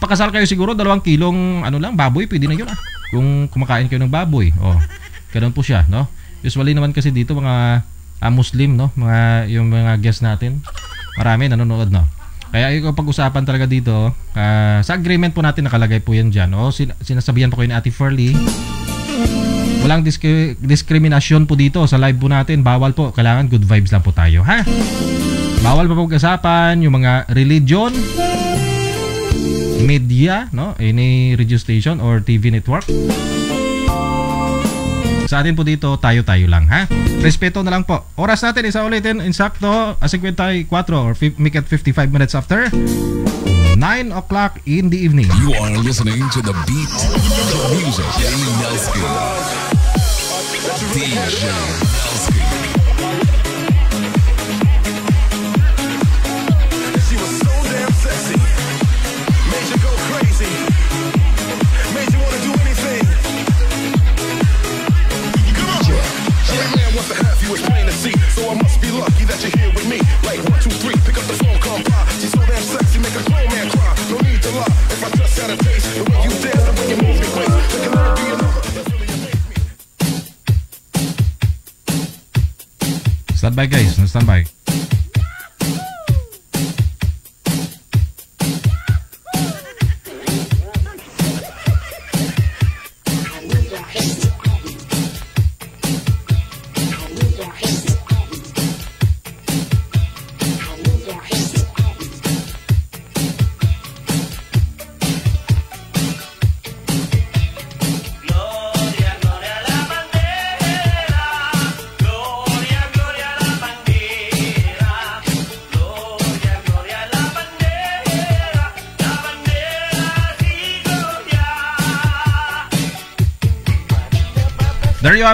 Pakasal kayo siguro, dalawang kilong ano lang, baboy, pwede na yun ah. Kung kumakain kayo ng baboy. Oh, ganun po siya, no? Usually naman kasi dito mga ah, Muslim, no? Mga, yung mga guests natin, marami nanonood, no? Kaya yung pag-usapan talaga dito, ah, sa agreement po natin nakalagay po yan dyan. O, sin- sinasabihan po kayo ni Ate Furley, walang disk- diskriminasyon po dito sa live po natin. Bawal po. Kailangan good vibes lang po tayo, ha? Bawal pa pag-usapan yung mga religion, media, no? Any radio or TV network. Sa atin po dito, tayo-tayo lang, ha? Respeto na lang po. Oras natin, isa ulitin, insakto, ah, 54 or make it 55 minutes after 9 o'clock in the evening. You are listening to the beat, the music, Nelson. DJ Nelson. You, plain to see. So I must be lucky that you're here with me. Like one, two, three, pick up the phone, come by. She's so damn sexy, make a grown man cry. No need to lie. If I just a taste, the way you dance, the way you move. Stand by guys, stand by.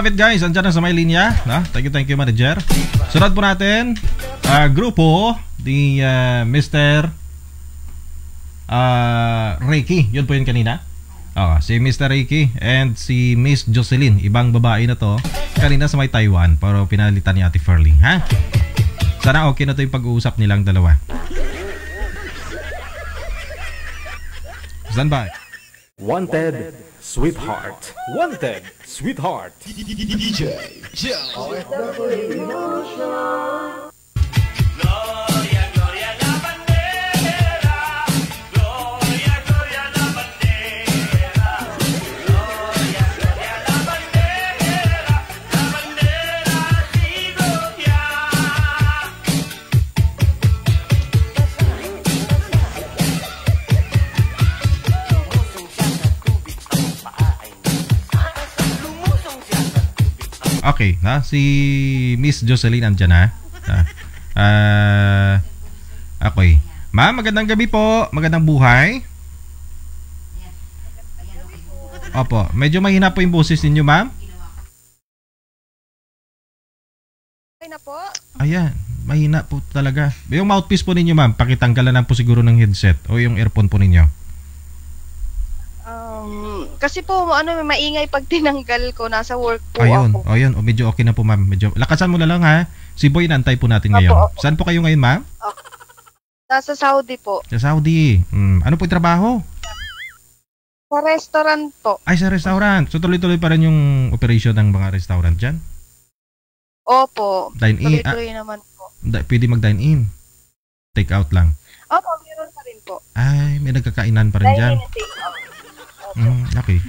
Have it guys, andyan na sa may linya. Na? Thank you, thank you manager. Sunod po natin, ah, grupo ni ah, Mr. ah, Reiki. Yun po yun kanina. Oh, si Mr. Reiki and si Miss Jocelyn. Ibang babae na to. Kanina sa may Taiwan, pero pinalitan ni Ate Furling. Ha? Sana okay na to yung pag-uusap nilang dalawa. Stand by. Wanted, sweetheart. Wanted, sweetheart. DJ Joe. Okay, na si Miss Jocelyn andyan na. Ah. Ah, okay. Ma'am, magandang gabi po. Magandang buhay. Opo, medyo mahina po yung boses ninyo, ma'am. Okay na po. Ayan, mahina po talaga. Yung mouthpiece po ninyo, ma'am, pakitanggalan lang po siguro ng headset o yung earphone po ninyo. Kasi po, ano, may maingay pag tinanggal ko. Nasa work po Ayun, ako. o yun, o medyo okay na po, ma'am. Medyo, lakasan mo na lang ha. Si Boy, nantay po natin ngayon. Opo, opo. Saan po kayo ngayon, ma'am? Nasa Saudi po. Sa Saudi. Hmm, ano po yung trabaho? Sa restaurant po. Ay, sa restaurant. So, tuloy-tuloy pa rin yung operation ng mga restaurant dyan? Opo. Dine-in. Ah, Tuloy-tuloy naman po. pwede mag-dine-in. Take out lang. Opo, meron pa rin po. Ay, may nagkakainan pa rin dyan. Dine-in take out. Mm, okay.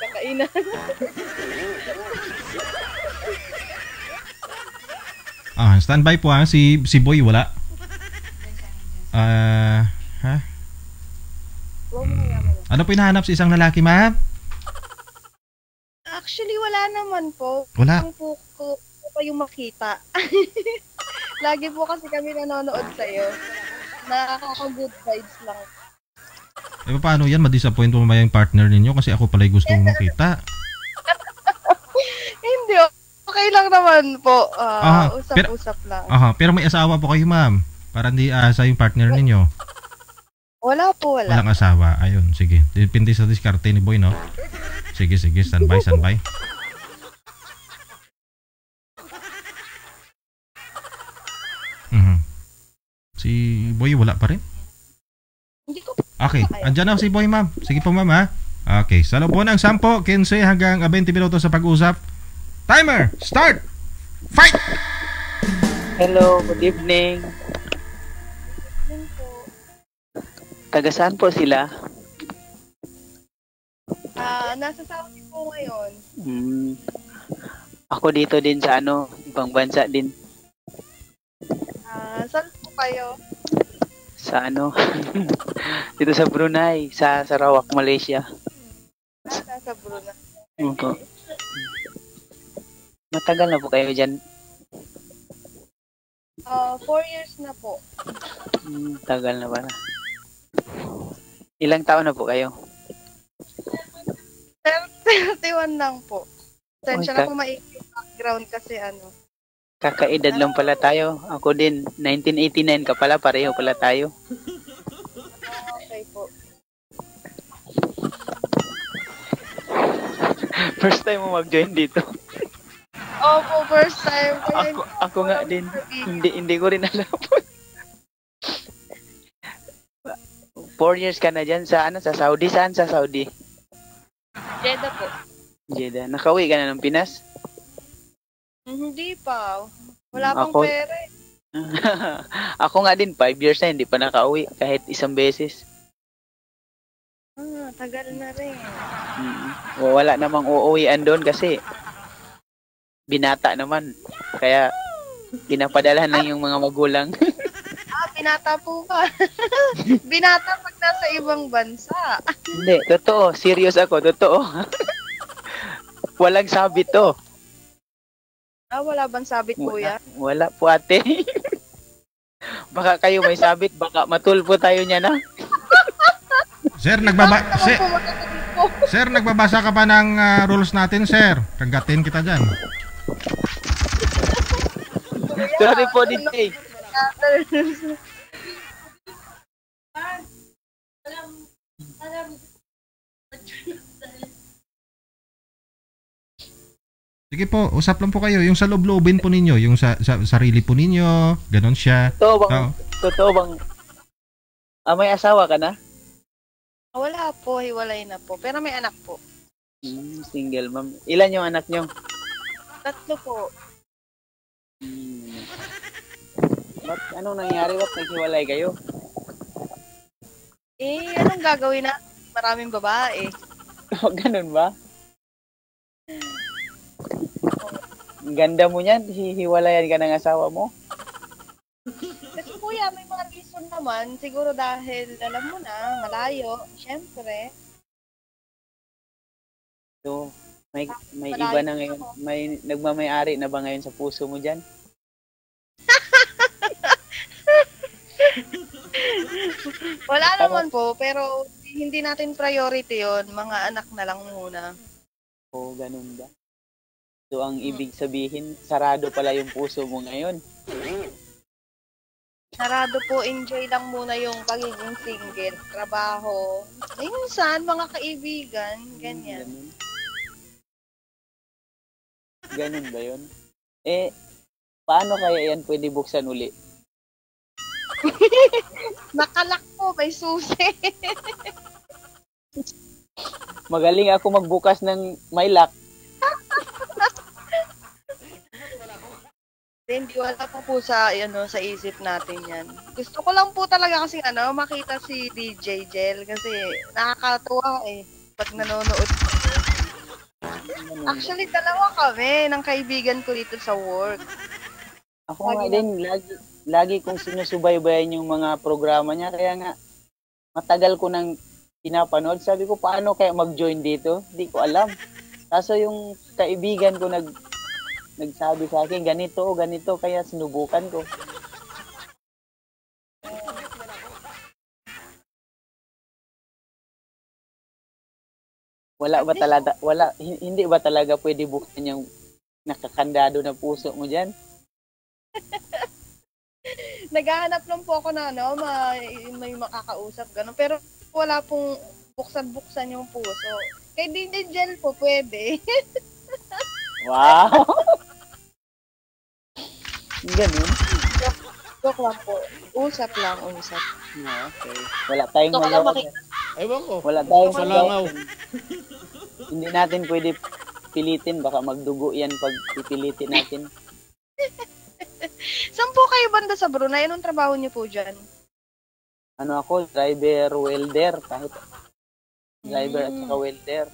Kakainan. Ah, standby po ha. Si, si Boy wala. Ah, ha? Hmm. Ano po hinahanap sa isang lalaki, ma'am? Actually, wala naman po. Wala. Ang po ko, pa yung makita. Lagi po kasi kami nanonood sa'yo. Nakaka-good vibes lang. Eh, paano yan? Madisappoint po mamaya yung partner ninyo kasi ako pala yung gusto mong makita. Hindi, okay lang naman po. Ah, Aha, pero- usap-usap lang. Aha, pero may asawa po kayo, ma'am. Para hindi asa yung partner ninyo. Wala po, wala. Walang asawa. Ayun, sige. Depende sa diskarte ni Boy, no? Sige, sige. Standby, standby. Mhm. Si Boy wala pa rin? Hindi ko Okay, andyan na si Boy, ma'am. Sige po, ma'am, ha? Okay, sa loob po ng 10, 15 hanggang 20 minuto sa pag-usap. Timer, start! Fight! Hello, good evening. Taga saan po sila? Ah, nasa Saudi po ngayon. Hmm. Ako dito din sa ano, ibang bansa din. Ah, saan po kayo? Sa ano, dito sa Brunei, sa Sarawak, Malaysia. Ah, nasa Brunei. Opo. Matagal na po kayo dyan. Ah, four years na po. Hmm, tagal na pala. Ilang taon na po kayo? 31 lang po. Sensya na po maikli yung background kasi ano. Kakaedad lang pala tayo. Ako din, 1989 ka pala, pareho pala tayo. Okay po. First time mo mag-join dito. Opo, first time. Kaya Ako, ako nga din. Hindi, hindi ko rin alam. Four years ka na dyan sa ano sa Saudi. Saan sa Saudi? Jeddah po. Jeddah. Nakauwi ka na ng Pinas? Hindi pa. Wala pang Ako- pera eh. ako nga din, five years na hindi pa nakauwi kahit isang beses. Ah, tagal na rin. Mm. Wala namang uuwian doon kasi binata naman. Kaya pinapadala lang yung mga magulang. Ah, binata po ka. binata pag nasa ibang bansa. Hindi, totoo. Serious ako, totoo. Walang sabit to. Ah, wala bang sabit kuya? Wala po ate. baka kayo may sabit, baka matulpo tayo niya na. Sir, nagbaba... Sir, sir, nagbabasa ka pa ng ah, rules natin, sir. Kagatin kita dyan. Sorry po, DJ. Sige po, usap lang po kayo. Yung sa loob-loobin po ninyo, yung sa, sa sarili po ninyo, ganon siya. Totoo bang, Oo. totoo bang, ah, may asawa ka na? Wala po, hiwalay na po. Pero may anak po. Hmm, single ma'am. Ilan yung anak niyo? Tatlo po. Hmm. Ba't anong nangyari? Ba't naghiwalay kayo? Eh, anong gagawin na? Maraming babae. Oh, ganun ba? Ganda mo niyan, hihiwalayan ka ng asawa mo. Kasi kuya, may mga reason naman. Siguro dahil, alam mo na, malayo. Siyempre. So, May may Malayo iba na ngayon. May nagmamay-ari na ba ngayon sa puso mo diyan? Wala naman po, pero hindi natin priority yon Mga anak na lang muna. O ganun ba? So ang ibig sabihin, sarado pala yung puso mo ngayon. Sarado po, enjoy lang muna yung pagiging single, trabaho. Minsan, mga kaibigan, ganyan. Ganun ba yun? Eh, paano kaya yan pwede buksan uli? Nakalak po, may susi. Magaling ako magbukas ng may lock. Hindi, wala pa po sa, ano, sa isip natin yan. Gusto ko lang po talaga kasi, ano, makita si DJ Jel kasi nakakatuwa eh pag nanonood. Actually, dalawa kami ng kaibigan ko dito sa work. Ako nga din, lagi, lagi kong sinusubaybayan yung mga programa niya. Kaya nga, matagal ko nang pinapanood. Sabi ko, paano kaya mag-join dito? Hindi ko alam. Kaso yung kaibigan ko nag nagsabi sa akin, ganito, ganito, kaya sinubukan ko. Wala ba talaga, wala, hi- hindi ba talaga pwede buksan yung nakakandado na puso mo dyan? Naghahanap lang po ako na, ano, may, may makakausap, gano'n. Pero wala pong buksan-buksan yung puso. Kay Jel po, pwede. Wow! Ganun. Joke lang po. Usap lang, usap. Okay. Wala tayong magawa. makita. Ewan ko. Wala tayong Sa langaw. Hindi natin pwede pilitin. Baka magdugo yan pag pipilitin natin. Saan po kayo banda sa Brunei? Anong trabaho niyo po dyan? Ano ako? Driver, welder. Kahit driver at saka welder.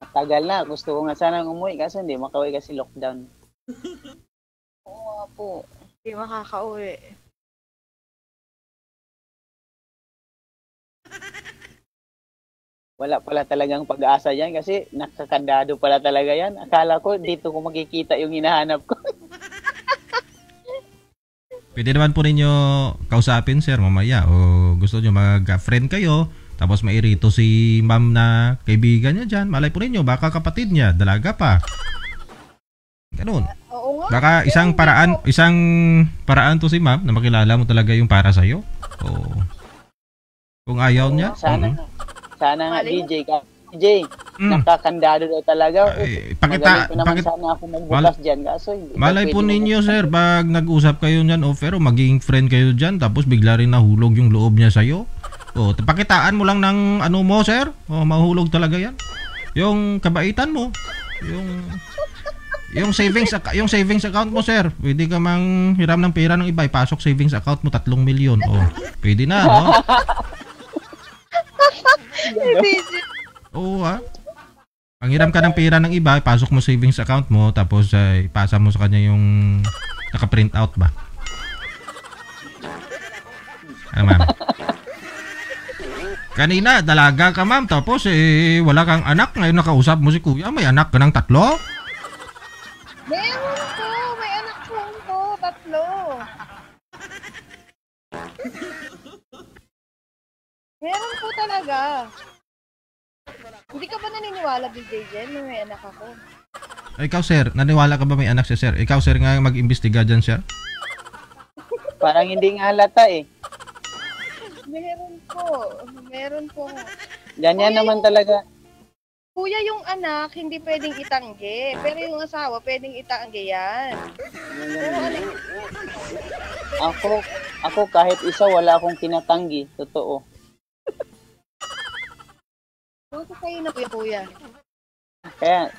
Matagal na. Gusto ko nga sanang umuwi kaso hindi makauwi kasi lockdown. Oo nga po. Hindi makakauwi. Wala pala talagang pag-asa yan kasi nakakandado pala talaga yan. Akala ko dito ko makikita yung hinahanap ko. Pwede naman po ninyo kausapin sir mamaya o gusto nyo mag-friend kayo tapos mairito si ma'am na kaibigan niya dyan. Malay po ninyo, baka kapatid niya, dalaga pa. Ganun. Oo nga. Baka isang paraan, isang paraan to si ma'am na makilala mo talaga yung para sa'yo. O kung ayaw niya, Sana mm, nga. Sana nga DJ ka. DJ, nakakandado daw talaga. Mm. pakita- Magaling ko naman pakit- sana ako magbukas dyan. Kaso hindi. Malay po ninyo sir, pag nag-usap kayo niyan o pero maging friend kayo diyan tapos bigla rin nahulog yung loob niya sa iyo. O, pakitaan mo lang ng ano mo sir. O mahulog talaga 'yan. Yung kabaitan mo, yung yung savings yung savings account mo sir, pwede ka mang hiram ng pera ng iba, ipasok savings account mo 3 milyon. O, pwede na, no? Oo ah. Ang hiram ka ng pera ng iba, ipasok mo savings account mo, tapos ay ipasa mo sa kanya yung naka-print out ba? Ano ma'am? Kanina, dalaga ka ma'am, tapos eh, wala kang anak, ngayon nakausap mo si kuya, may anak ka ng tatlo? Meron po. May anak po po. Tatlo. Meron po talaga. Hindi ka ba naniniwala, DJ Jen, na may anak ako? Ay, ikaw sir, naniwala ka ba may anak si sir? Ikaw sir nga mag-imbestiga dyan sir? Parang hindi nga halata eh. Meron po. Meron po. Ganyan naman talaga. Kuya, yung anak, hindi pwedeng itanggi. Pero yung asawa, pwedeng itanggi yan. Pero ano, Ako, ako kahit isa wala akong tinatanggi. Totoo. Buti kayo na kuya, kuya. Kaya,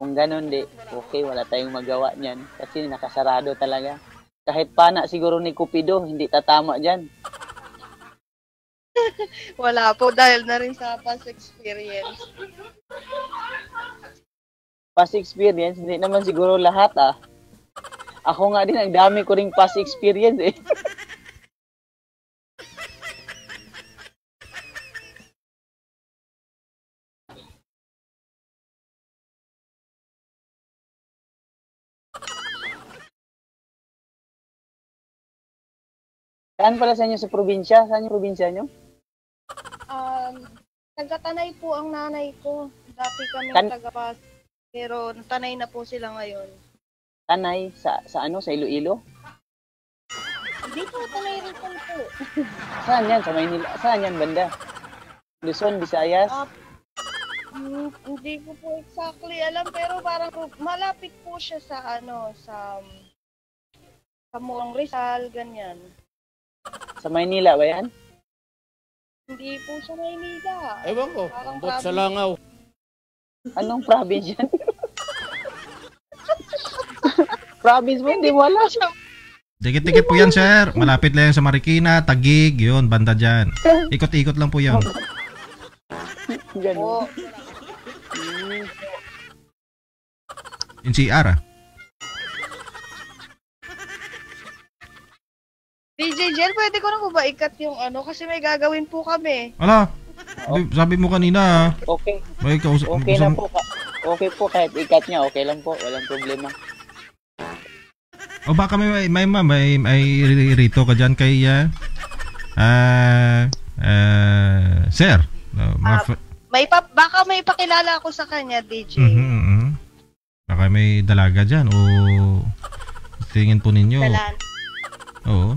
kung ganun di, okay, wala tayong magawa niyan. Kasi nakasarado talaga. Kahit pana siguro ni Cupido, hindi tatama dyan. Wala po, dahil na rin sa past experience. past experience, hindi naman siguro lahat ah. Ako nga din, ang dami ko ring past experience eh. Saan pala sa inyo sa probinsya? Saan yung probinsya nyo? Um, taga-tanay po ang nanay ko. Dati kami Tan- taga Pero tanay na po sila ngayon. Tanay, sa, sa ano? Sa Iloilo? Po, tanay rin po. Saan yan? Sa Maynila? Saan yan banda? Luzon, Visayas? Hmm, hindi ko po exactly alam pero parang malapit po siya sa ano sa sa Muang Rizal ganyan. Sa Maynila ba yan? Hindi po siya Maynila. Ewan ko, Parang sa province. langaw. Anong province yan? province mo, hindi mo alam. Dikit-dikit po yan, sir. Malapit lang yan sa Marikina, Tagig, yun, banda dyan. Ikot-ikot lang po yan. Ganun. Yung CR, ah. DJ Jel, pwede ko na po ba ikat yung ano kasi may gagawin po kami. Ala, sabi, sabi mo kanina, ah. Okay. May kausap, Okay na po. ka- Okay po, kahit ikat niya, okay lang po. Walang problema. O baka may may may, may, may rito ka diyan kay ah ah, ah, sir. Uh, mga Ah, fr- May pa, baka may pakilala ako sa kanya, DJ. Mhm, mhm. Baka may dalaga diyan o tingin po ninyo. Dalan. Oo.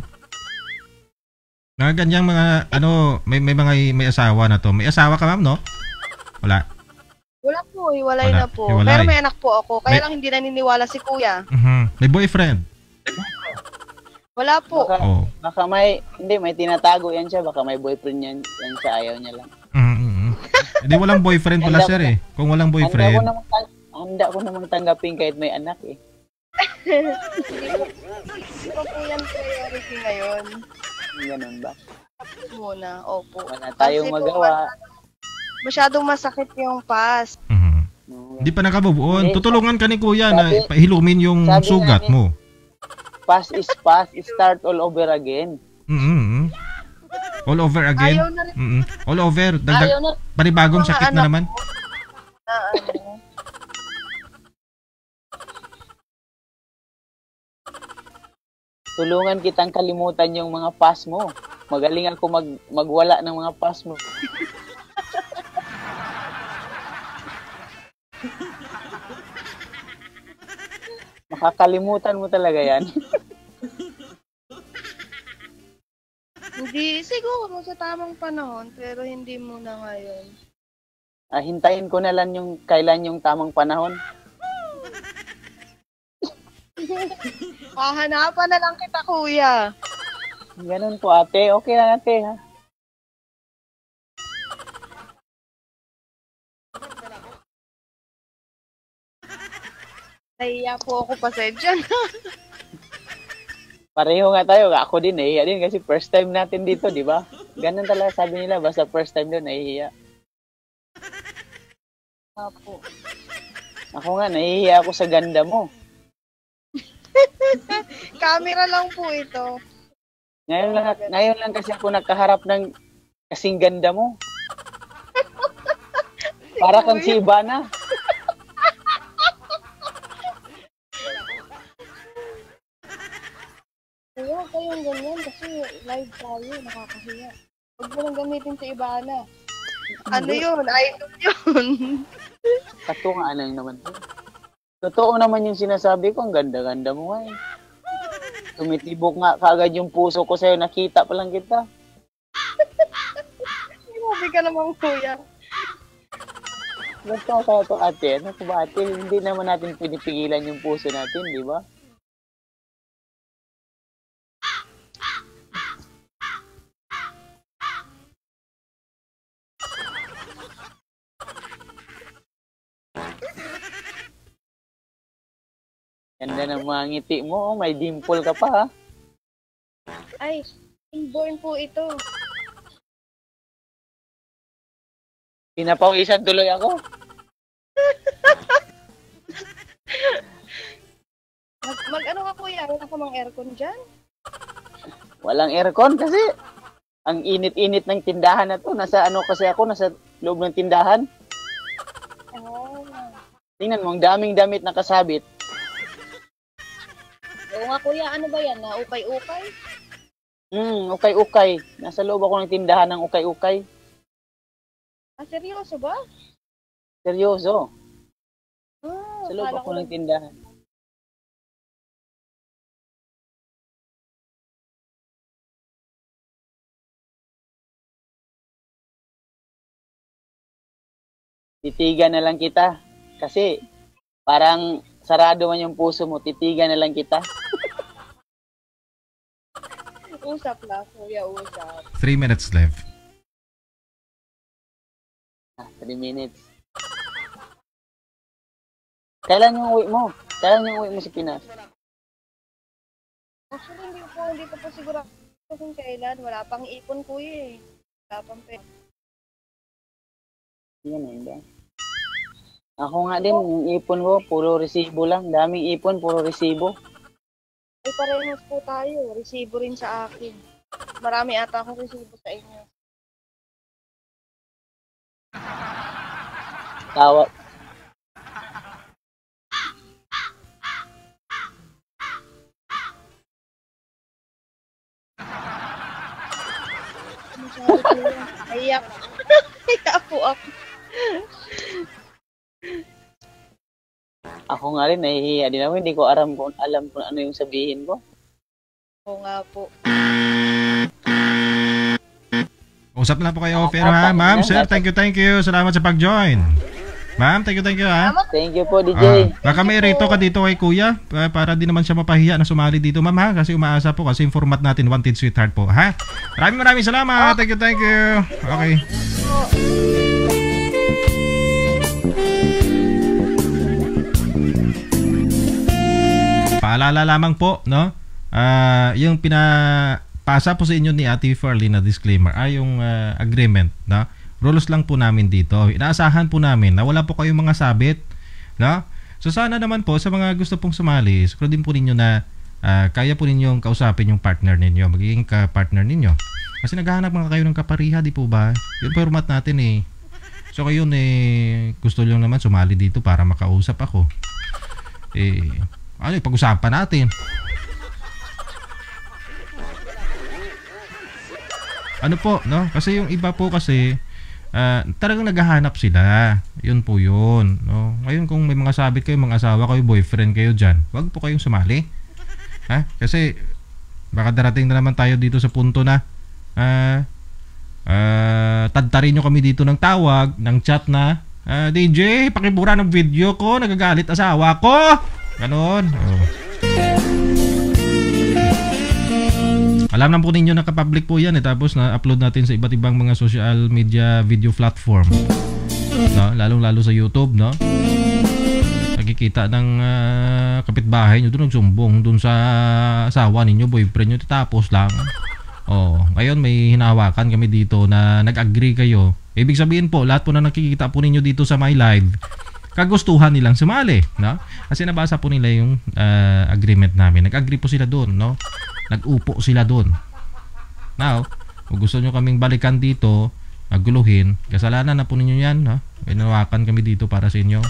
Mga ganyang mga ano, may may mga may asawa na to. May asawa ka ma'am, no? Wala. Wala po, hiwalay Wala, na po. hiwalay. Pero may anak po ako, kaya May- lang hindi naniniwala si kuya. Mhm. May boyfriend. Wala po. Baka, Oo. baka may, hindi, may tinatago yan siya. Baka may boyfriend yan, yan siya, ayaw niya lang. Mhm. mhm. Hindi walang boyfriend pala sir eh. Kung walang Handa ko boyfriend. namang, tang- handa ko namang tanggapin kahit may anak eh. Hindi ko po yan priority ngayon. Ganun ba? Muna, opo. Wala tayong Kasi po, magawa. Masyadong masakit yung past. Hindi pa nakabubuon. Hindi. Tutulungan ka ni kuya na Sabi- pahilumin yung sabi sugat ni- mo. Past is past, start all over again. Mhm. All over again. Ayaw na rin. Mhm. All over. Dagdag Ayaw na- panibagong sakit na naman. Na ano. Tulungan kitang kalimutan yung mga past mo. Magaling ako mag magwala ng mga past mo. Makakalimutan mo talaga yan. Hindi, siguro sa tamang panahon, pero hindi muna ngayon. Ah, hintayin ko na lang yung kailan yung tamang panahon. Hahanapan na lang kita, kuya. Ganun po ate. Okay lang ate ha. Nahiya po ako pasensya na. Pareho nga tayo. Ako din nahihiya din kasi first time natin dito, di ba? Ganun talaga sabi nila. Basta first time doon, nahihiya. Apo. Ako nga, nahihiya ako sa ganda mo. Camera lang po ito. Ngayon lang, ngayon lang kasi ako nakaharap ng kasing ganda mo. Para kang si Ivana. Kuya, huwag kayong ganyan kasi live tayo, nakakahiya. Huwag mo nang gamitin sa Ibana. Ano yun? Idol yun. Katungaan lang naman. Totoo naman yung sinasabi ko. Ang ganda-ganda mo nga eh. Tumitibok nga kaagad yung puso ko sa'yo. Nakita pa lang kita. Grabe ka naman, kuya. Gusto ko kaya to ate. Ano ko ba ate? Hindi naman natin pinipigilan yung puso natin, di ba? Ganda ng mga ngiti mo. oh. May dimple ka pa. Ay, inborn po ito. Pinapawisan tuloy ako. Mag, mag ano ka kuya? Wala ka mang aircon dyan? Walang aircon kasi ang init-init ng tindahan na to. Nasa ano kasi ako, nasa loob ng tindahan. Oh. Tingnan mo, ang daming damit nakasabit. Nga kuya, ano ba yan? Na ukay-ukay? Hmm, ukay-ukay. Nasa loob ako ng tindahan ng ukay-ukay. Ah, seryoso ba? Seryoso. Ah, Sa loob ako ko ng tindahan. Titigan na lang kita. Kasi parang sarado man yung puso mo, titigan na lang kita. Usap lang, kuya, usap. 3 minutes left. Ah, 3 minutes. Kailan yung uwi mo? Kailan yung uwi mo sa Pinas? Actually, hindi po, hindi ko po siguro kung kailan. Wala pang ipon kuya eh. Wala pang pera. Yan eh, ba? Ako nga din, yung ipon ko, puro resibo lang. Daming ipon, puro resibo. Ay, parehas po tayo. Resibo rin sa akin. Marami ata akong resibo sa inyo. Tawa. Naiyak. Naiyak po ako. Ako nga rin, nahihiya din ako. Hindi ko alam kung, alam kung ano yung sabihin ko. Oo nga po. Usap na po kayo off air ha. Ma'am, sir, thank you, thank you. Salamat sa pag-join. Ma'am, thank you, thank you ha. Thank you po, Ah, DJ. baka may rito ka dito kay kuya pa- para di naman siya mapahiya na sumali dito ma'am ha kasi umaasa po kasi yung format natin wanted sweetheart po ha. Maraming maraming salamat. Thank you, thank you. Okay. Paalala lamang po, no? Ah, yung pinapasa po sa inyo ni Ate Farley na disclaimer ay yung ah, agreement, no? Rules lang po namin dito. Inaasahan po namin na wala po kayong mga sabit, no? So sana naman po sa mga gusto pong sumali, din po ninyo na ah, kaya po ninyong kausapin yung partner ninyo, magiging ka-partner ninyo. Kasi naghahanap mga kayo ng kapariha, di po ba? Yung format natin eh. So kayo eh, gusto nyo naman sumali dito para makausap ako. Eh, ano pag-usapan natin? Ano po, no? Kasi yung iba po kasi ah, talagang naghahanap sila. Yun po yun, no? Ngayon kung may mga sabit kayo, mga asawa kayo, boyfriend kayo dyan, wag po kayong sumali. Ha? Kasi baka darating na naman tayo dito sa punto na ah ah, tadtarin nyo kami dito ng tawag, ng chat na ah, DJ, pakibura ng video ko, nagagalit asawa ko. Ganon. Oh. Alam na po ninyo nakapublic po yan eh tapos na-upload natin sa iba't ibang mga social media video platform. No, lalong lalo sa YouTube, no? Nakikita ng ah, kapitbahay nyo doon nagsumbong doon sa asawa ninyo, boyfriend nyo, tapos lang. Oh, ngayon may hinawakan kami dito na nag-agree kayo. Ibig sabihin po, lahat po na nakikita po ninyo dito sa my live, kagustuhan nilang sumali, no? Kasi nabasa po nila yung ah, agreement namin. Nag-agree po sila doon, no? Nag-upo sila doon. Now, kung gusto nyo kaming balikan dito, naguluhin, kasalanan na po ninyo yan, no? Inawakan kami dito para sa inyo.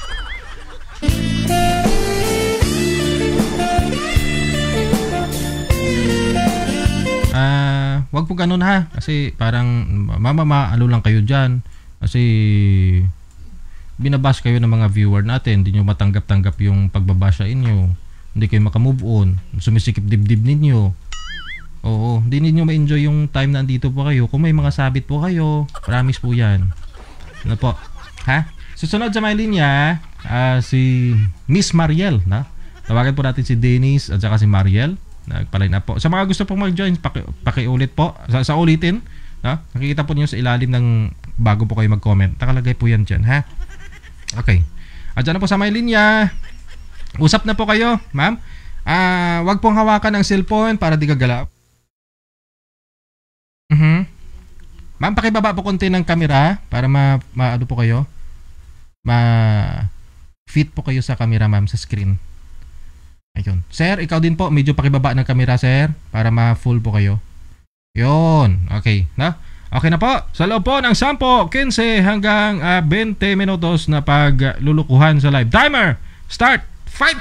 Ah, wag po ganun ha kasi parang mama maalo lang kayo diyan kasi binabas kayo ng mga viewer natin, hindi nyo matanggap-tanggap yung pagbabasa inyo. Hindi kayo makamove on. Sumisikip dibdib ninyo. Oo, hindi ninyo ma-enjoy yung time na andito po kayo. Kung may mga sabit po kayo, promise po yan. Ano po? Ha? Susunod sa may linya, ah, si Miss Mariel. Na? Tawagan po natin si Dennis at saka si Mariel. Nagpalay na po. Sa mga gusto pong mag-join, paki, pakiulit po. Sa, sa ulitin, na? nakikita po niyo sa ilalim ng bago po kayo mag-comment. Nakalagay po yan dyan, ha? Okay. At dyan na po sa may linya. Usap na po kayo, ma'am. Ah, wag pong hawakan ang cellphone para di gagalaw. Mhm. Ma'am, pakibaba po konti ng camera para ma, ma ano po kayo? Ma fit po kayo sa camera, ma'am, sa screen. Ayun. Sir, ikaw din po, medyo pakibaba ng kamera, sir, para ma-full po kayo. Yun. Okay, na? Okay na po. Sa loob po ng 10, 15 hanggang ah, 20 minutos na paglulukuhan sa live. Timer! Start! Fight!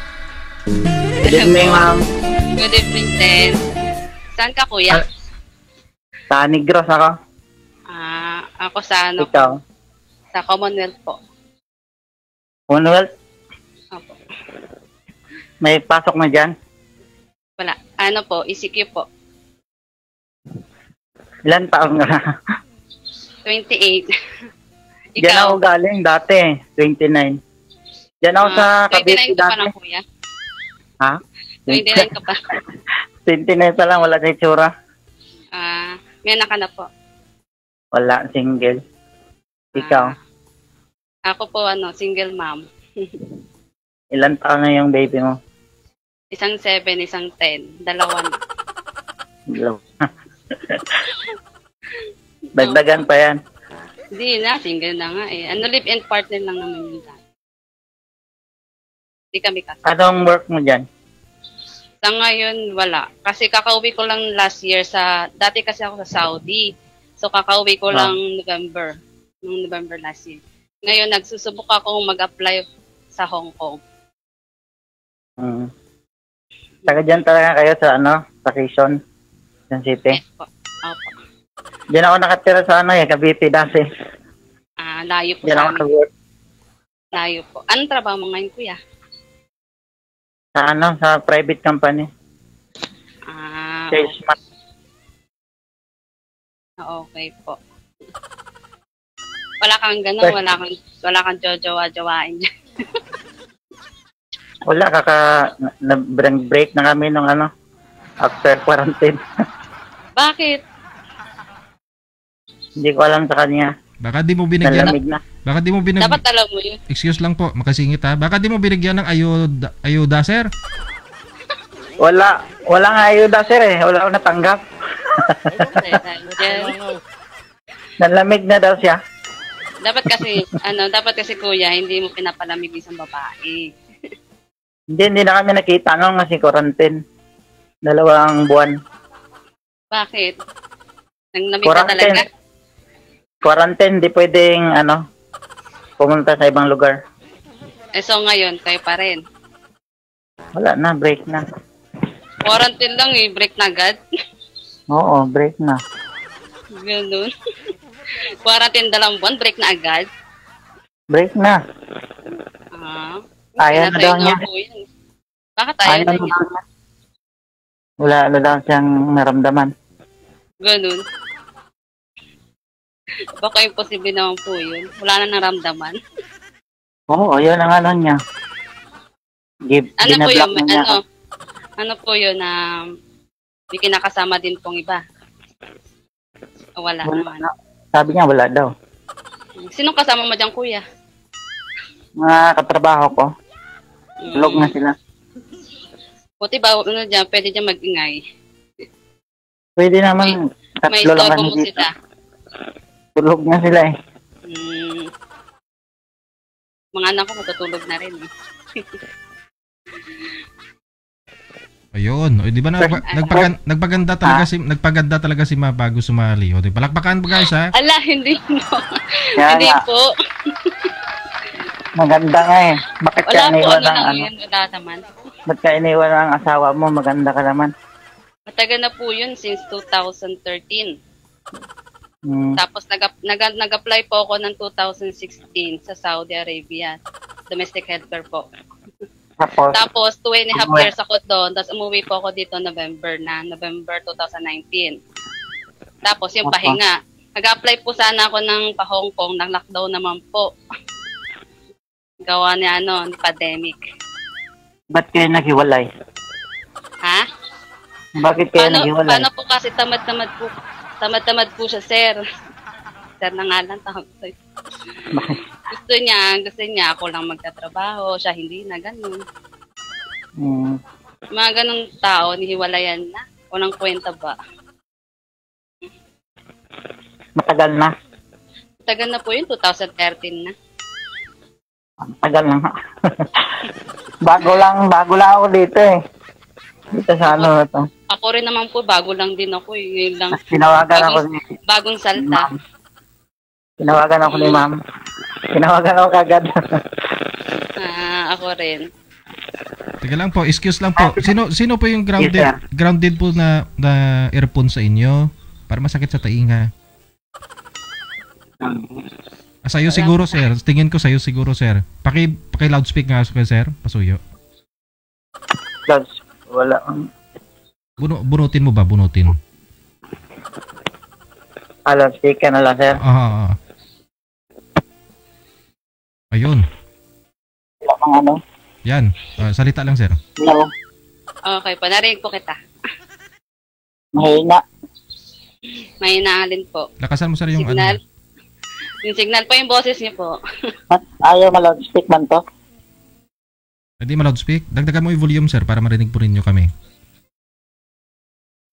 Good evening, ma'am. Good evening din. Saan ka, kuya? Sa Negros ako. Ah, ako sa ano, Ikaw. sa Commonwealth po. Commonwealth, Opo. may pasok na dyan. Wala. Ano po, ECQ po. Ilan taon ka? 28. Diyan ako galing dati, 29. Diyan ako sa Ah, Cavite 29 ka pa dati. lang, kuya. Ha? 29 ka pa. 29 pa lang, wala sa itsura. Ah, may anak ka na po. Wala, single. Ikaw, Ako po, ano, single mom. ilan taon na yung baby mo? Isang 7, isang 10. Dalawa na. Dalawa. Dagdagan pa yan. Hindi na, single na nga eh. Ano, live-in partner lang naman yun dati. Hindi kami kasama. Anong work mo dyan? Sa ngayon, wala. Kasi kakauwi ko lang last year sa, dati kasi ako sa Saudi. So, kakauwi ko Ah. lang November. Nung November last year. Ngayon, nagsusubok akong mag-apply sa Hong Kong. Hmm. Taga dyan talaga kayo sa ano, sa Quezon, City. Opo. Diyan ako nakatira sa ano eh, Cavite dati. Ah, layo po Diyan sa ako amin. nag-work. Layo po. Anong trabaho mo ngayon, kuya? Sa ano, sa private company. Ah, Salesman. Ah, okay po. Wala kang gano'n, wala kang, wala kang jojowa-jowain dyan. Wala, kaka, na, na break na kami nung ano, after quarantine. Bakit? Hindi ko alam sa kanya. Baka di mo binigyan Nalamig na. Baka di mo binigyan Dapat alam mo yun. Excuse lang po, makasingit ha. Baka di mo binigyan ng ayuda, ayuda sir. Wala, wala nga ayuda sir eh. Wala akong natanggap. Nalamig na daw siya. dapat kasi, ano, dapat kasi kuya, hindi mo pinapalamig isang babae. Hindi, hindi na kami nakita noon kasi quarantine. Dalawang buwan. Bakit? Nang namig ka talaga? Quarantine. Di pwedeng, ano, pumunta sa ibang lugar. Eh, so ngayon, kayo pa rin. Wala na, break na. Quarantine lang eh, break na agad. Oo, break na. Ganun. Quarantine dalawang buwan, break na agad. Break na. Ah. Ayaw na daw niya. Bakit ayaw Ayaw na niya. Wala na daw siyang naramdaman. Ganun. Baka imposible naman po yun. Wala na naramdaman. Oo, yun ang ano niya. Give, Ano po yun? niya Ano, ano po yun na may kinakasama din pong iba? O wala Wala naman. na. Sabi niya, wala daw. Sinong kasama mo dyan, kuya? Mga katrabaho ko, vlog na sila. Buti ba, ano dyan, pwede dyan mag-ingay. Pwede naman, May tatlo lang istorbo kami dito. sila. Tulog na sila eh. Hmm. Mga anak ko matutulog na rin eh. Ayun, o, di ba nagpa, nagpagan, nagpaganda talaga si nagpaganda talaga si Ma bago sumali. O, di palakpakan po guys ha. Ala, hindi mo. Kaya hindi po. Maganda nga eh. Bakit ka Wala po, iniwan ano ng lang ano? Wala naman. Ba't ka iniwan ng asawa mo? Maganda ka naman. Matagal na po yun since 2013. Hmm. Tapos nag, nag, nag-apply po ako ng 2016 sa Saudi Arabia. Domestic healthcare po. Tapos, Tapos, two and a half Umuwi. years ako doon. Tapos, umuwi po ako dito November na, November 2019. Tapos, yung pahinga. Nag-apply po sana ako ng pa-Hong Kong, ng lockdown naman po. Gawa ni ano, pandemic. ba't kayo naghiwalay? Ha? Bakit kayo Paano, naghiwalay? paano po kasi tamad-tamad po, tamad-tamad po siya, sir. Sir na nga lang tawag ko. Gusto niya, gusto niya ako lang magtatrabaho, siya hindi na ganun. Hmm. Mga ganun tao, nihiwalayan na. Unang kwenta ba? Matagal na. Tagal na po yun, 2013 na. Matagal na. Bago lang, bago lang ako dito eh. Dito sa ano to. Ako rin naman po, bago lang din ako eh. Ngayon lang. Tinawagan ako ni, bagong salta. tinawagan ako ni ma'am. Tinawagan ako kagad. Ah, ako rin. Teka lang po, excuse lang po. Sino sino po yung grounded Yes, sir. grounded po na na earphone sa inyo? Para masakit sa tainga. Ah, sa'yo siguro, sir. Tingin ko sa'yo siguro, sir. Paki, paki loudspeak nga sir. Pasuyo. Plus, wala. Buno, bunutin mo ba? Bunutin. Alam, speaker na lang, sir. Ah, ah, ah. Ayun. Wala pang ano. Yan. Ah, salita lang, sir. Hello. Okay po, narinig po kita. Mahina. May naalin po. Lakasan mo, sir, yung Signal. ano. Yung signal po yung boses niyo po. At ayaw ma-loudspeak man to. Hindi ma loudspeak. Dagdagan mo yung volume, sir, para marinig po rin nyo kami.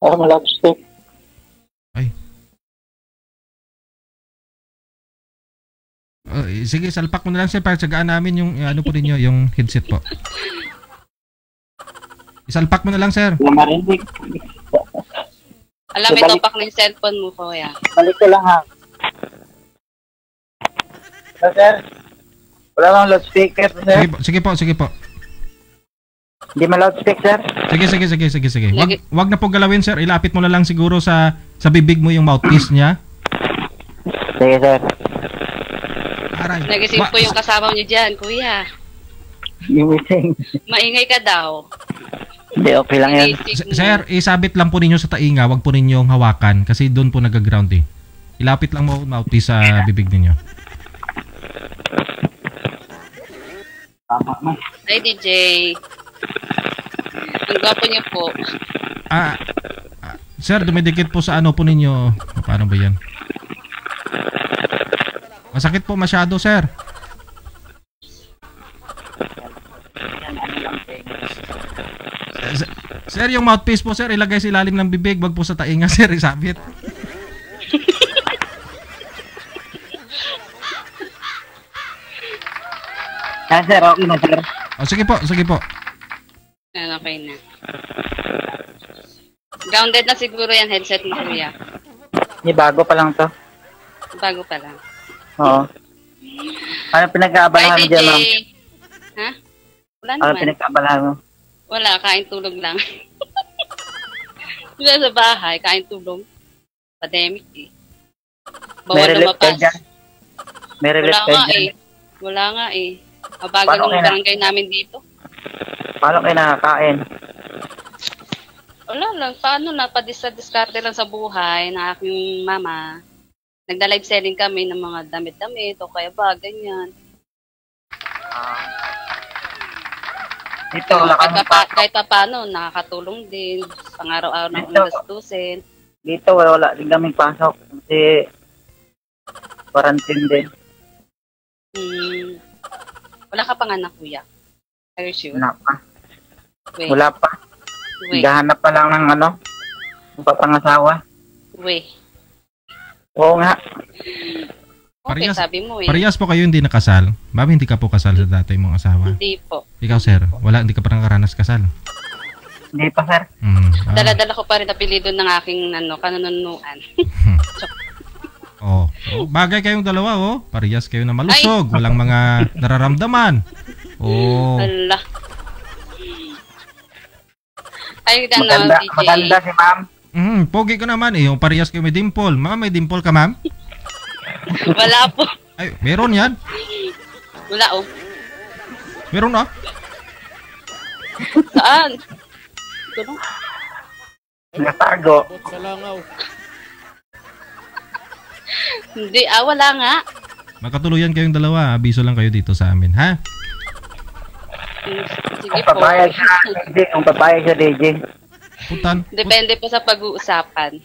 Ayaw ma-loudspeak. Ah, sige, salpak mo na lang, sir, para tsagaan namin yung eh, ano po ninyo, yung headset po. Isalpak mo na lang, sir. Wala marinig. Alam, Balik- topak na yung cellphone mo po, ya. Balik ko lang ha. Sir. Wala bang loudspeaker, sir? Sige po, sige po, sige po. Hindi ma-loudspeak, sir? Sige, sige, sige, sige, sige. Wag, wag na po galawin, sir. Ilapit mo na lang siguro sa sa bibig mo yung mouthpiece niya. Sige, sir. Aray. Nagising po yung kasama niyo dyan, kuya. Gimising. Maingay ka daw. Hindi, okay lang yan. S- Sir, isabit lang po ninyo sa tainga, wag po ninyong hawakan kasi doon po nag-ground eh. Ilapit lang mo mouthpiece sa bibig ninyo. Ay, DJ. Ang gwapo niyo po. Ah, ah, sir, dumidikit po sa ano po ninyo. Paano ba yan? Masakit po masyado, sir. S- Sir, yung mouthpiece po, sir, ilagay sa ilalim ng bibig, wag po sa tainga, sir, isabit. Ah, sir, okay na, sir. O, sige po, sige po. Yan, okay na. Grounded na siguro yan headset mo, kuya. Hindi, bago pa lang to. Bago pa lang. Oo. Ano pinag-aabalahan mo dyan, ma'am? Ha? Wala Ano naman. pinag-aabalahan mo? Wala, kain tulog lang. Wala sa bahay, kain tulog. Pandemic eh. May Bawal relief lumabas. dyan? May relief Wala kayo nga dyan? eh. Wala nga eh. Mabagal Paano ng kaya na- barangay namin dito. Paano kayo nakakain? Wala lang. Paano na? Padisa-diskarte lang sa buhay ng aking mama. Nagda-live selling kami ng mga damit-damit o kaya ba, ganyan. Dito, wala kahit, pa, kahit pa paano, nakakatulong din. Pang-araw-araw na Dito. umastusin. Dito, wala, wala din kaming pasok. Kasi, quarantine din. Hmm. Wala ka pang anak, kuya. Are you sure? Wala pa. Wait. Wala pa. Wait. Gahanap pa lang ng ano, ng papangasawa. Wait. Oo nga. Okay, sabi mo eh. Parehas po kayo hindi nakasal. Ma'am, hindi ka po kasal sa dati mong asawa. Hindi po. Ikaw, sir, wala, hindi ka pa nakaranas kasal. Hindi pa, sir. Mm. Ah, Dala-dala ko pa rin apelido ng aking ano, kanununuan. oh. oh. Bagay kayong dalawa, oh. Parehas kayo na malusog. Walang mga nararamdaman. Oh. Ala. Ay, ano, Maganda, DJ. maganda si ma'am. Mm, pogi ko naman eh. Yung parehas kayo may dimple. Ma'am, may dimple ka, ma'am? Wala po. Ay, meron yan. Wala oh. Meron ah. Saan? Ito no? Natago. Sa langaw. Hindi, ah, wala nga. Magkatuluyan kayong dalawa. Abiso lang kayo dito sa amin, ha? Sige Kung po. papayag siya, DJ. Kung papayag siya, DJ. Puntahan, Depende po sa pag-uusapan.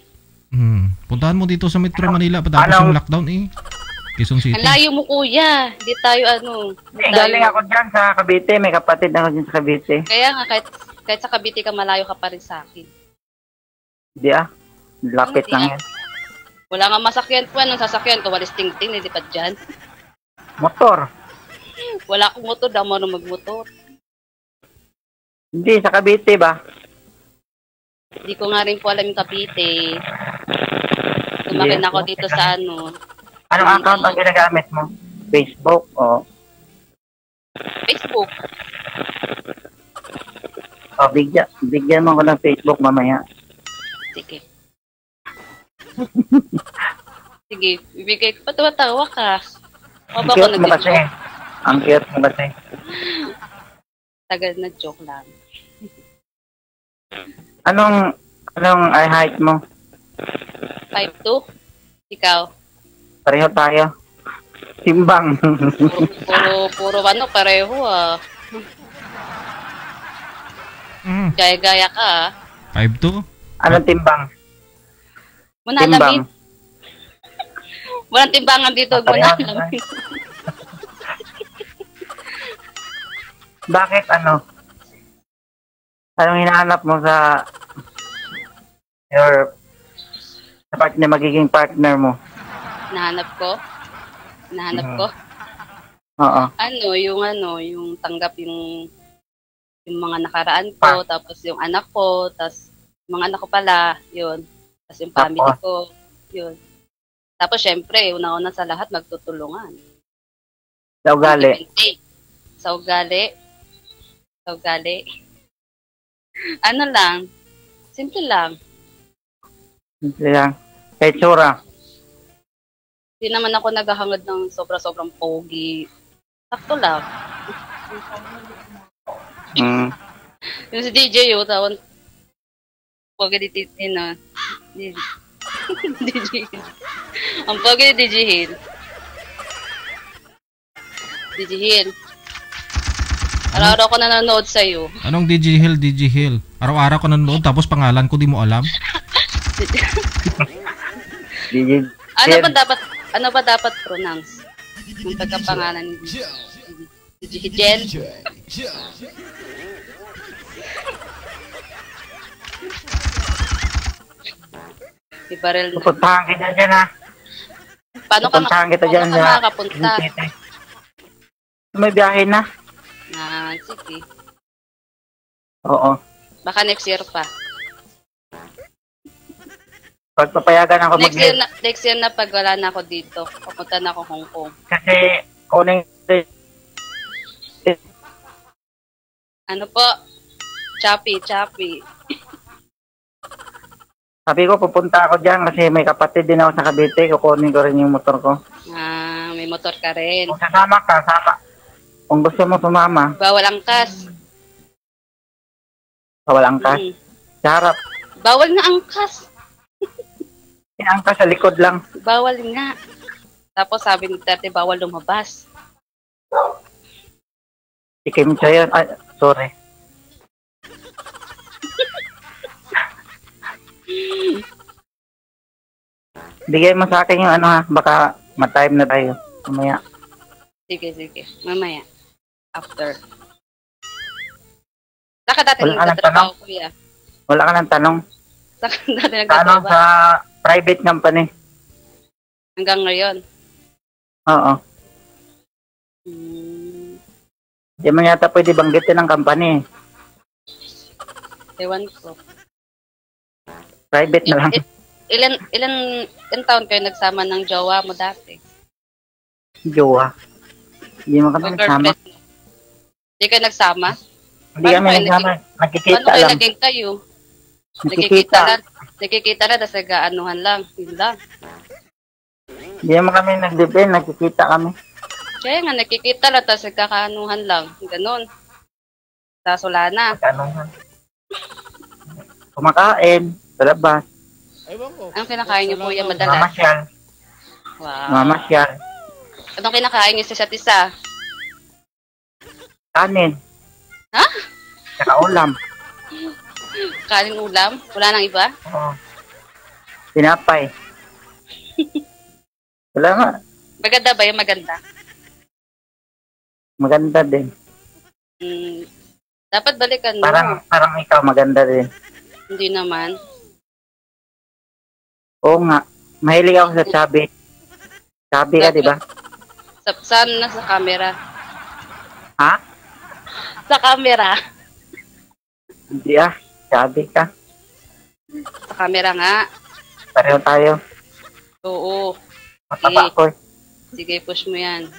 hmm, puntahan mo dito sa Metro Manila. Patapos Anong- yung lockdown eh. Quezon City. Ang layo mo, kuya. Hindi tayo ano. Hindi, Hindi galing ako dyan sa Cavite. May kapatid ako dyan sa Cavite. Kaya nga, kahit, kahit sa Cavite ka, malayo ka pa rin sa akin. Hindi ah. Lapit Hindi lang yan. Wala nga masakyan po. Anong sasakyan ko? Walis ting-ting, hindi pa dyan. Motor. Wala akong motor, daw mo magmotor. Hindi, sa Cavite ba? Hindi ko nga rin po alam yung Cavite. Tumakin ako dito sa ano. Anong account ang ginagamit mo? Facebook o Facebook. o bigyan, bigyan mo ko ng Facebook mamaya. Sige. Sige, bibigay ko. Ba't tumatawa ka? O Ang ba ako cute mo kasi. nag-joke? Ang cute mo kasi. Tagal na joke lang. Anong, anong eye height mo? 5'2"? Ikaw? Pareho tayo. Timbang. Puro, puro ano, pareho ah. Mm. Gaya-gaya ka ah. 5'2"? Anong timbang? Muna Timbang. alamin. Walang timbangan dito. Muna Pareho. alamin. Bakit ano? Anong hinahanap mo sa your sa partner, magiging partner mo? Nahanap ko. Nahanap ko. Oo. Ano, yung ano, yung tanggap yung yung mga nakaraan ko, tapos yung anak ko, tapos mga anak ko pala, yun. Tapos yung family Tapos? ko, yun. Tapos syempre, una-una sa lahat, magtutulungan. Sa ugali. Sa ugali. Sa ugali. Ano lang, simple lang. Simple lang. Kay Tsura. Hindi naman ako naghahangad ng sobra-sobrang pogi. Sakto lang. Mm. Yung si DJ yun, tawon, pogi ni Titi na. DJ. DJ. Ang pogi ni DJ Hill. DJ Hill. Araw-araw ko nanonood sa'yo. Anong DJ Hill, DJ Hill? Araw-araw ko nanonood tapos pangalan ko di mo alam. DJ. Ano ba dapat, ano ba dapat pronounce? Yung pagkapangalan ni DJ Higel? Di Barel na. Pupuntahan kita dyan ha. Paano ka, kita paano dyan ka sa makakapunta? May biyahe na. Ah, sige. Oo. Baka next year pa. Pagpapayagan ako Next year mag na, next year na pag wala na ako dito. Pupunta na ako Hong Kong. Kasi kuning Ano po? Choppy, choppy. sabi ko pupunta ako dyan kasi may kapatid din ako sa Cavite. Kukunin ko rin yung motor ko. Ah, may motor ka rin. Kung sasama ka, sama. Kung gusto mo sumama, Bawal angkas. bawal angkas. Mm. Sa harap. Bawal nga angkas. Angkas sa likod lang. Bawal nga. Tapos sabi ni Tete, bawal lumabas. Ikim sa'yo. Ay, sorry. Bigay mo sa akin yung ano ha. Baka matime na tayo. Mamaya. Sige, sige. Mamaya. After. Saka dati Wala ka ng nagtatrabaho, kuya. Wala ka ng tanong. Saka dati Sa ano? nagtatrabaho. Sa private company. Hanggang ngayon. Oo. Hmm, Di man yata pwede banggitin ng company. ewan ko. Private na lang. Il- ilan, ilan, ilan taon kayo nagsama ng jowa mo dati? Jowa. Hindi mo kami nagsama. girlfriend? Hindi kayo nagsama? Hindi kami nagsama. Nakikita Paano kayo lang. naging kayo? Nakikita Nakikita. lang. Nakikita lang, tapos nag-aanuhan lang. Yun lang. Hindi mo kami nag-depend. Nakikita kami. Kaya nga, nakikita lang, tapos nagkakaanuhan lang. Ganon. Tapos wala na. Nagkaanuhan. Kumakain. Sa labas. Anong kinakain niyo po yan madalas? Mamasyal. Wow. Mamasyal. Anong kinakain niyo sa isa't isa? Kanin. Ha? Saka ulam. Kanin ulam? Wala nang iba? Oo. Pinapay. Wala nga. Maganda ba yung maganda? Maganda din. Hmm, dapat balikan mo. Parang, parang ikaw maganda din. Hindi naman. Oo nga. Mahilig ako sa chubby. Chubby ka, di ba? Sa, saan na sa camera? Ha? Sa camera. Hindi ah, sabi ka. Sa camera nga. Pareho tayo. Oo. Mataba ko eh. Sige, push mo yan.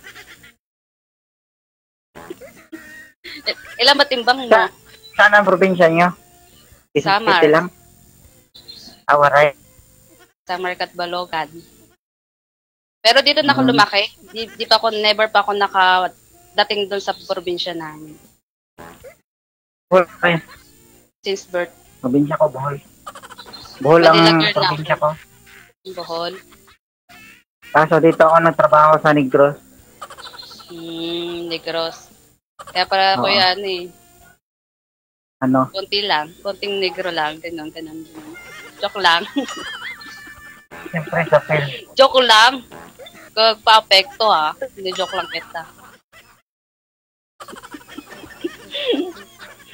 Il- Ilan ba timbang mo? Saan ang probinsya nyo? Samar. City lang. Awaray. Sa Markat Balogan. Pero dito na ako Hmm. lumaki. Di, di pa ako, never pa ako naka dating doon sa probinsya namin. Bohol eh. Since birth. Probinsya ko, Bohol. Bohol ang probinsya ko. Bohol. Kaso dito ako nagtrabaho sa Negros. Hmm, Negros. Kaya para ko yan eh. Ano? Konti lang. Konting negro lang. Ganun, ganun. ganun. Joke lang. Siyempre sa film. joke lang. Kag pa-apekto ha. Hindi joke lang kita.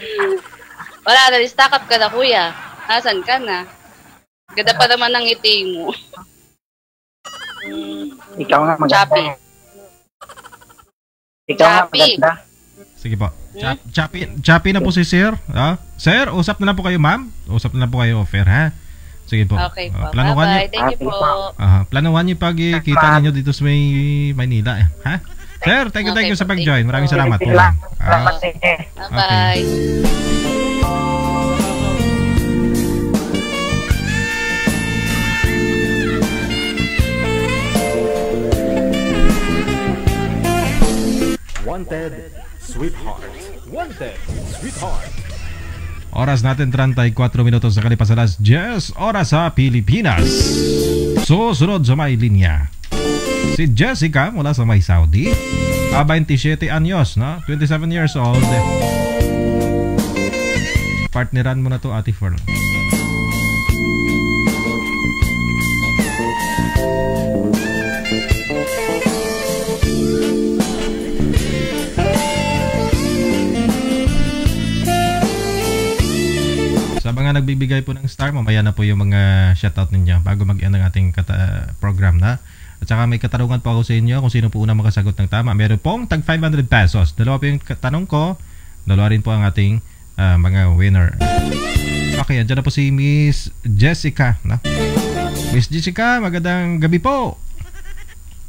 Wala na, stack up ka na kuya. Asan ka na? Ganda pa naman ng ngiti mo. Ikaw nga maganda. Choppy. eh. Ikaw nga maganda. Sige po. Chap, chapi, chapi na po si Sir. Ah? Sir, usap na lang po kayo, ma'am. Usap na lang po kayo offer, ha? Sige po. Okay po. Ah, planuhan Bye-bye. niyo. Thank you po. Ah, planuhan niyo pag kita ninyo dito sa may Maynila, eh. ha? Sir, thank you, thank you sa pag-join. Maraming salamat. Ah, Bye-bye. Wanted, Sweetheart. Wanted, Sweetheart. Oras natin 34 minutos sa kalipas alas 10 oras sa Pilipinas. Susunod sa may linya. Si Jessica mula sa may Saudi. Ah, 27 anyos, no? 27 years old. Partneran mo na to, Ate Fern. Sa mga nagbibigay po ng star, mamaya na po yung mga shoutout ninyo bago mag-end ang ating kata- program na. At saka may katanungan po ako sa inyo kung sino po unang makasagot ng tama. Meron pong tag 500 pesos. Dalawa po yung tanong ko. Dalawa rin po ang ating ah, mga winner. Okay, andyan na po si Miss Jessica. No? Miss Jessica, magandang gabi po.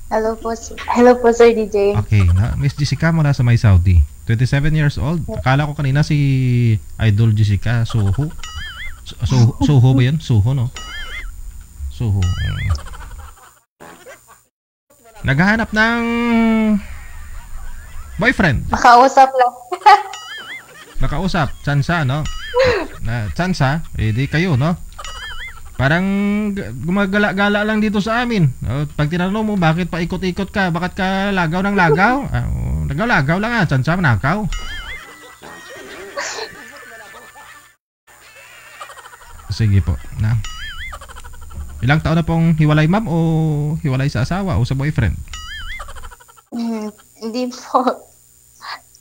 Hello po. Hello po, Sir DJ. Okay, na, Miss Jessica mula sa May Saudi. 27 years old. Akala ko kanina si Idol Jessica Suho. Su- Su- Suho ba yun? Suho, no? Suho. Naghahanap ng boyfriend. Makausap lang. Nakausap. Chansa, no? Na, chansa, eh di kayo, no? Parang gumagala-gala lang dito sa amin. O, pag tinanong mo, bakit pa ikot-ikot ka? Bakit ka lagaw ng lagaw? Ah, oh, lagaw-lagaw lang ah. Chansa, manakaw. Sige po. Na. Ilang taon na pong hiwalay ma'am o hiwalay sa asawa o sa boyfriend? Hmm, hindi po.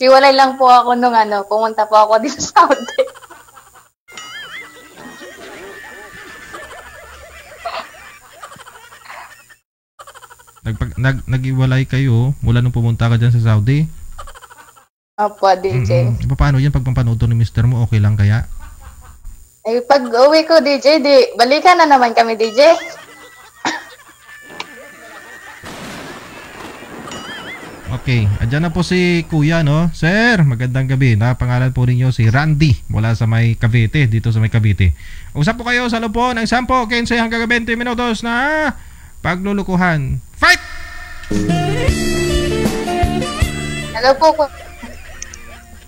Hiwalay lang po ako nung ano, pumunta po ako dito sa Saudi. Nagpag, nag, nag-iwalay kayo mula nung pumunta ka dyan sa Saudi? Opo, DJ. Mm-mm. Paano yan pag pampanood ni mister mo? Okay lang kaya? Eh, pag uwi ko, DJ, di, balikan na naman kami, DJ. Okay, andyan na po si Kuya, no? Sir, magandang gabi. Napangalan po ninyo si Randy mula sa may Cavite, dito sa may Cavite. Usap po kayo sa loob po ng 10, 15 hanggang 20 minutos na paglulukuhan. Fight! Hello po,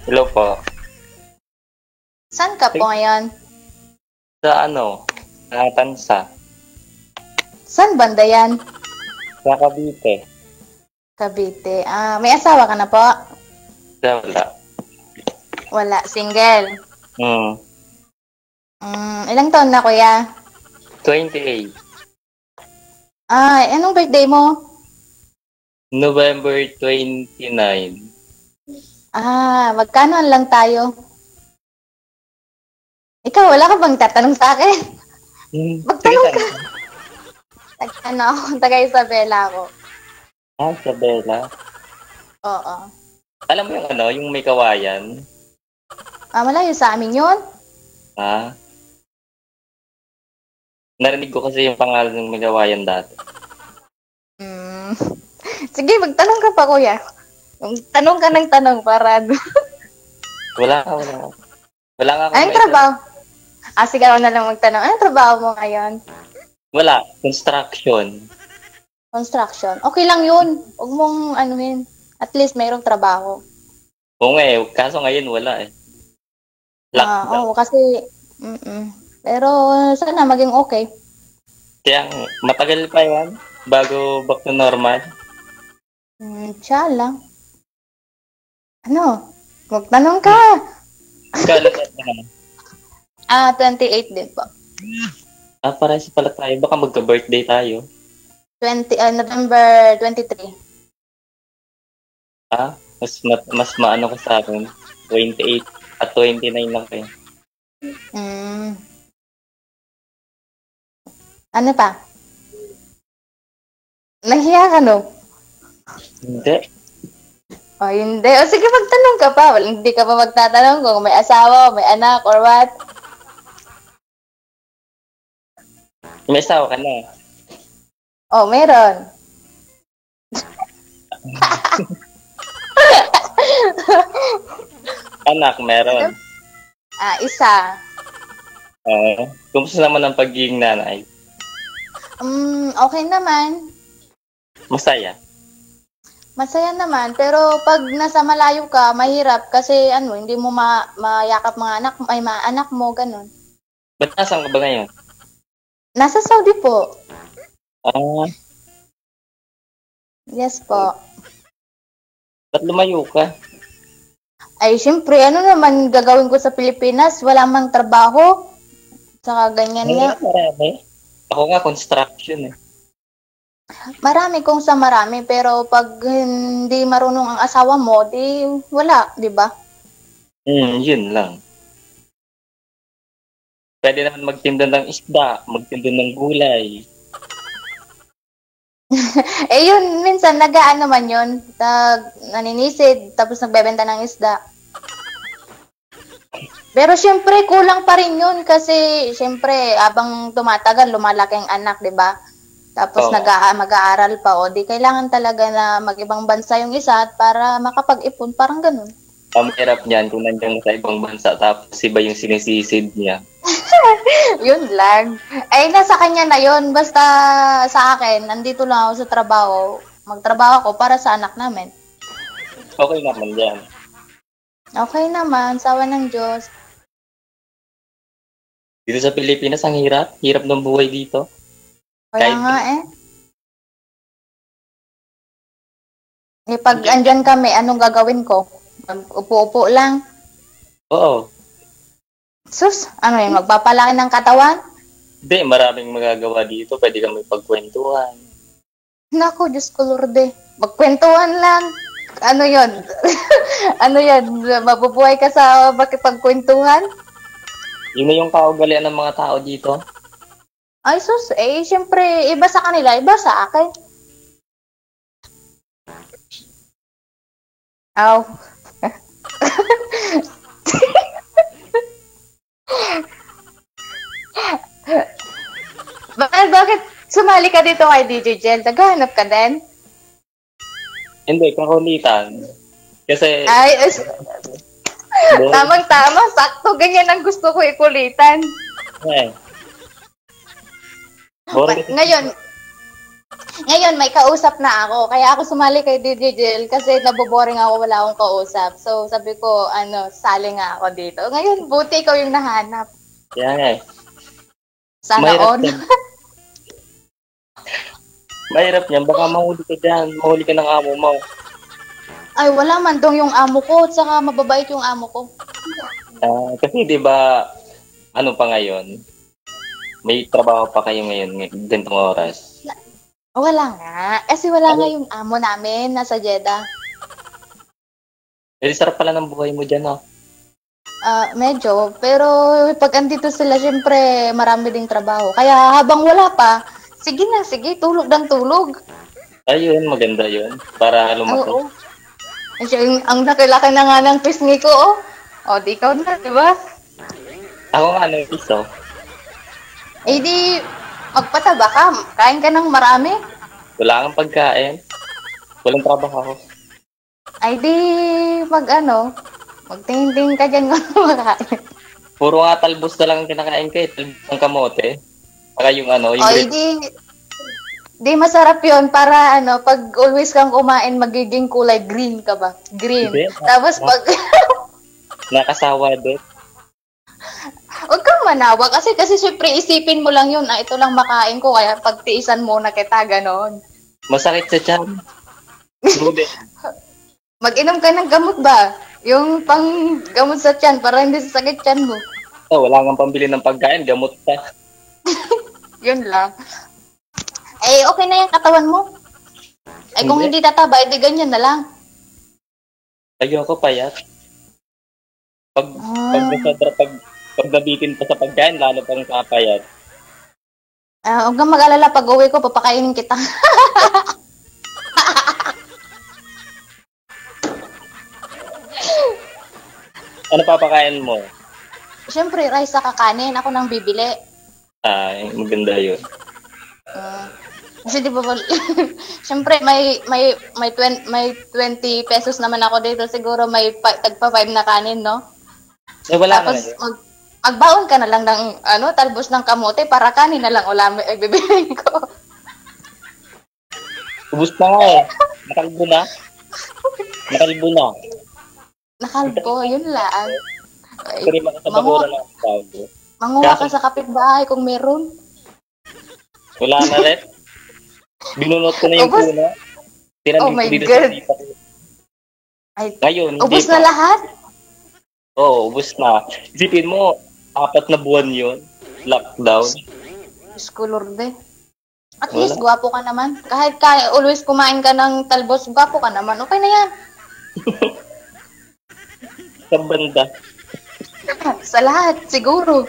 Hello po. saan ka po ngayon? Sa ano? Sa Tansa. Saan banda yan? Sa Cavite. Cavite. Ah, may asawa ka na po? Sa wala. Wala, single. Hmm. Mm, ilang taon na, kuya? 28. Ah, anong birthday mo? November 29. Ah, magkano lang tayo? Ikaw, wala ka bang tatanong sa akin? Hmm. Magtanong ka. Tag- ano ako, taga Isabela ako. Ah, Isabela. Oo. Alam mo yung ano, yung may kawayan? Ah, malayo sa amin yun? Ha? Narinig ko kasi yung pangalan ng magawayan dati. Mm. Sige, magtanong ka pa, kuya. Tanong ka ng tanong para. Wala ka, wala ka. Wala nga ako. Anong trabaho? Ah, sige, ako na lang magtanong. Anong trabaho mo ngayon? Wala. Construction. Construction. Okay lang yun. Huwag mong anuhin. At least mayroong trabaho. Oo nga eh. Kaso ngayon wala eh. Ah, oo, kasi... Mm-mm. Pero sana maging okay. Kaya matagal pa yan bago back to normal. Mm, siya lang. Ano? Magtanong ka. Na. Ah, 28 din po. Ah, parehas pala tayo. Baka magka-birthday tayo. 20, ah, November 23. Ah, mas ma- mas maano ka sa akin. 28 at 29 lang kayo. Mm. Ano pa? Nahiya ka, no? Hindi. O, hindi. O, sige, magtanong ka pa. Wal- Hindi ka pa magtatanong kung may asawa, may anak, or what. May asawa ka na. Oh, meron. Anak, meron. ah, isa. Oo. kumusta naman ang pagiging nanay? Mm, okay naman. Masaya. Masaya naman, pero pag nasa malayo ka, mahirap kasi ano, hindi mo ma mayakap mga anak, ay mga anak mo, ganun. Ba't nasan ka ba ngayon? Nasa Saudi po. Ah, Yes po. ba't lumayo ka? Ay, syempre, ano naman gagawin ko sa Pilipinas? Wala mang trabaho. Saka ganyan nga. Ay, marami. Ako nga, construction eh. Marami kung sa marami, pero pag hindi marunong ang asawa mo, di wala, di ba? Hmm, yun lang. Pwede naman magtinda ng isda, magtinda ng gulay. eh yun, minsan nagaan naman yun. Tag, naninisid, tapos nagbebenta ng isda. Pero syempre, kulang pa rin yun kasi syempre, abang tumatagal, lumalaki ang anak, di ba? Tapos nag mag-aaral pa, o di kailangan talaga na mag-ibang bansa yung isa at para makapag-ipon, parang ganun. Ang hirap niyan kung nandiyan sa ibang bansa tapos iba yung sinisisid niya. yun lang. Ay, nasa kanya na yun. Basta sa akin, nandito lang ako sa trabaho. Magtrabaho ako para sa anak namin. Okay naman yan. Okay naman, sawa ng Diyos. Dito sa Pilipinas, ang hirap. Hirap ng buhay dito. Kaya Kahit- nga eh. Eh, pag andyan kami, anong gagawin ko? Mag-upo-upo lang. Oo. Sus, ano yun, magpapalaki ng katawan? Hindi, maraming magagawa dito. Pwede kami pagkwentuhan. Nako, Diyos ko, Lorde. Magkwentuhan lang. Ano yon? ano yan? Mabubuhay ka sa makipagkwentuhan? Yun na yung kaugalian ng mga tao dito. Ay, sus, eh, syempre, iba sa kanila, iba sa akin. Aw. Bakit, bakit sumali ka dito kay DJ Jel? Naghahanap ka din? Hindi, kakulitan. Kasi, Ay, es- tamang-tama, sakto, ganyan ang gusto ko ikulitan. eh. Kasi- Ngayon, ngayon may kausap na ako. Kaya ako sumali kay DJ Jill kasi naboboring ako, wala akong kausap. So sabi ko, ano, sali nga ako dito. Ngayon, buti ikaw yung nahanap. Kaya nga eh. Sana Mahirap on. yan. Mahirap yan. Baka mahuli ka dyan. Mahuli ka ng amo mo. Ay, wala man dong yung amo ko. Tsaka mababait yung amo ko. Ah, kasi di ba ano pa ngayon? May trabaho pa kayo ngayon, ng ganitong oras. Wala nga. Kasi wala nga yung amo namin. Nasa Jeddah. Eh, sarap pala ng buhay mo dyan, oh. Ah, medyo. Pero pag andito sila, syempre, marami ding trabaho. Kaya habang wala pa, sige na, sige, tulog ng tulog. Ayun, maganda yun. Para lumaki. Oo. Kasi ang, ang laki-laki na nga ng pisngi ko, oh. O, di ikaw na, di ba? Ako nga, ano, piso. Eh di, magpataba ka. Kain ka ng marami. Wala kang pagkain. Walang trabaho. Ay di, mag ano, magtingin-tingin ka dyan kung ano makain. Puro nga talbos na lang ang kinakain ko eh. Talbos ng kamote. Saka yung ano, yung red- di, di masarap yon para ano, pag always kang kumain, magiging kulay green ka ba? Green. Hindi. Tapos pag, nakasawa doon. Manawa kasi kasi syempre isipin mo lang yun, ah, ito lang makain ko, kaya pagtiisan muna kita, ganon. Masakit sa tiyan. Mag-inom ka ng gamot ba? Yung pang gamot sa tiyan para hindi sasakit tiyan mo. Oh, wala kang pambili ng pagkain, gamot pa. Yun lang. Eh, okay na yung katawan mo. Eh, kung Hindi. hindi tataba, edi ganyan na lang. Ayoko payat. Pag, pag, nasobra, pag, pag nabitin pa sa pagkain, lalo pang kapayat. Ah, huwag kang mag-alala pag uwi ko, papakainin kita. Ano papakain mo? Siyempre, rice sa kakanin. Ako nang bibili. Ay, maganda yun. Ah, kasi di ba, siyempre, may, may, may, 20, may 20 pesos naman ako dito. Siguro may pa, tagpa 5 na kanin, no? Eh, wala ka na Tapos, yun. mag, magbaon ka na lang ng, ano, talbos ng kamote para kanin na lang ulam ay bibiliin ko. Ubus na nga eh. Nakalbo na. Nakalbo na. Nakalbo, yun lang. Ay, Pero mga kasabura na ang tawag. manguha ka sa kapitbahay kung meron. Wala na rin. Binunot ko na yung Ubus. kuna. Tinanong Oh my dito God. sa. Ay, Ngayon, hindi ubos pa. na lahat? Oo, oh, ubus na. Isipin mo, apat na buwan yun. Lockdown. Lorde. At Wala. least, gwapo ka naman. Kahit ka, always kumain ka ng talbos, gwapo ka naman. Okay na yan. Sa banda. Sa lahat, siguro.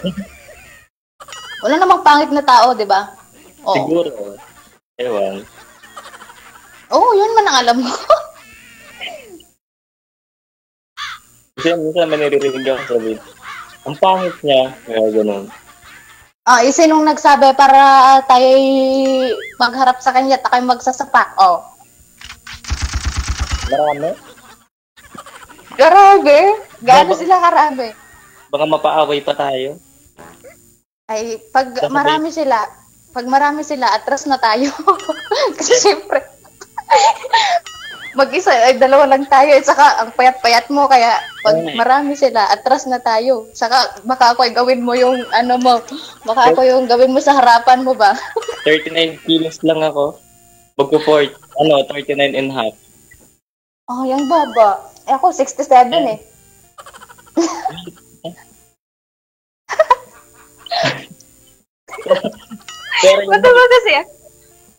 Wala namang pangit na tao, di ba? Oo. Siguro. Ewan. Oo, yun man ang alam ko. Kasi minsan may naririnig ako sabi, ang pangit niya. Kaya ganun. Ah, isa nung nagsabi para tayo magharap sa kanya at tayo magsasapa. Oh. Marami. Grabe. Gaano sila karami? Baka mapaaway pa tayo. Ay, pag Baka marami sila, pag marami sila, atras na tayo. Kasi siyempre, mag-isa, ay dalawa lang tayo. At saka, ang payat-payat mo, kaya pag marami sila, atras na tayo. Saka, baka ako ay gawin mo yung, ano mo, baka ako yung gawin mo sa harapan mo ba? 39 kilos lang ako. Magpo 4, ano, 39 and half. Oh, yung baba. Eh, ako, 67 eh. Pero yung, Ba't ba kasi?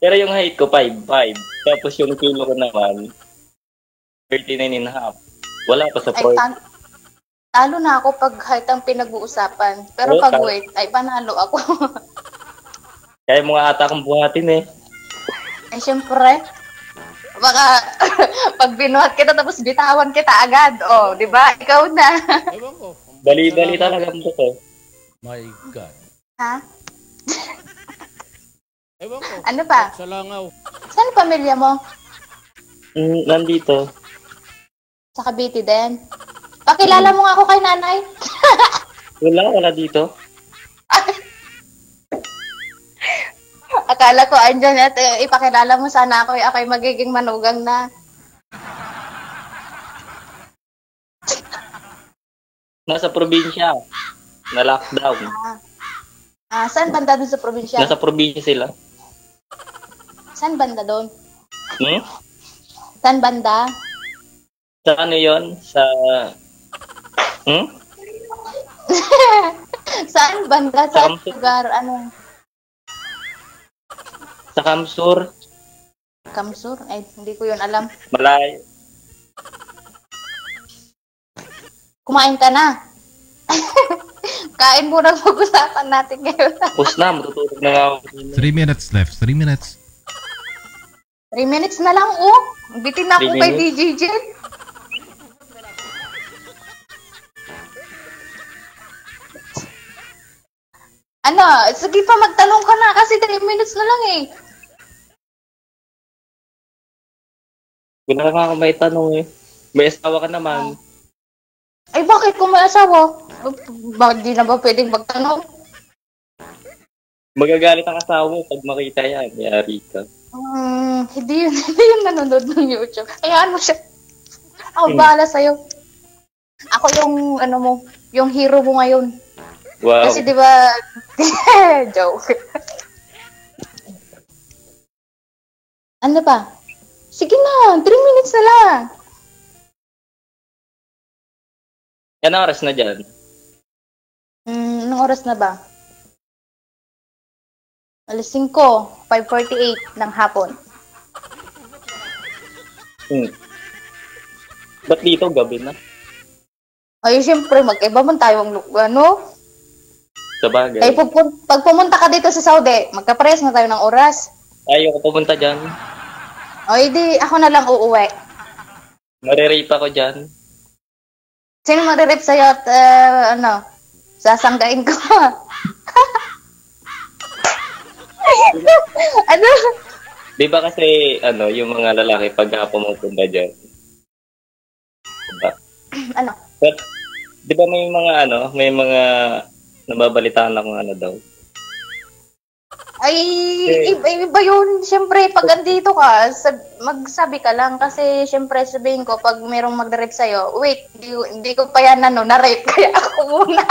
pero yung height ko, 5'5". Tapos yung kilo ko naman, 39 and a half. Wala pa sa Ay, 4. tan- talo na ako pag height ang pinag-uusapan. Pero Oo, pag talo. weight, ay panalo ako. Kaya mo nga ata akong buhatin eh. ay, syempre. Baka pag binuhat kita tapos bitawan kita agad. Oh, di ba? Ikaw na. Bali-bali talaga mo to. My God. ha? Ewan ko. Ano pa? Sa langaw. Saan pamilya mo? Mm, nandito. Sa Cavite din. Pakilala mo nga ako kay nanay. Wala, wala dito. Akala ko andyan at eh, ipakilala mo sana ako. Ako'y magiging manugang na. Nasa probinsya. Na lockdown. Ah, saan banda doon sa probinsya? Nasa probinsya sila. Saan banda doon? Hmm? Saan banda? Sa ano yon Sa... Hmm? Saan banda? Sa Saan lugar? Ano? Sa Kamsur. Kamsur? Ay, hindi ko yun alam. Malayo. Kumain ka na. Kain muna pag-usapan natin ngayon. Tapos na, matutulog na ako. 3 minutes left. 3 minutes. 3 minutes na lang, oh. Bitin na ako Three kay? DJ Jen. Ano, sige pa magtanong ka na kasi 3 minutes na lang eh. Wala ako may tanong eh. May asawa ka naman. Ay bakit kung may asawa? Bakit di na ba pwedeng magtanong? Magagalit ang asawa mo pag makita yan. Yari ka. Hmm, hindi yun, hindi yun nanonood ng YouTube. Kaya ano siya? Ako bahala sa'yo. Ako yung, ano mo, yung hero mo ngayon. Wow. Kasi di ba, joke. ano ba? Sige na, 3 minutes na lang. Yan oras na dyan. Hmm, anong oras na ba? Alas 5, 5.48 ng hapon. Hmm. Ba't dito gabi na? Ay, syempre, mag-iba man tayo ang ano? Sa bagay. Ay, pupun- pag pumunta ka dito sa Saudi, magka-press na tayo ng oras. Ayoko pumunta dyan. O, di, ako na lang uuwi. Marirape ako dyan. Sino maririp sa'yo at, uh, ano, sasanggain ko. ano? Di ba kasi, ano, yung mga lalaki pag pumupunta dyan? Diba? ano? But, di ba may mga, ano, may mga nababalitaan akong ano daw. Ay, iba, iba yun. Siyempre, pag andito ka, sab- magsabi ka lang. Kasi, siyempre, sabihin ko, pag merong mag-rape sa'yo, wait, hindi, hindi ko pa yan, ano, na-rape. Kaya ako muna.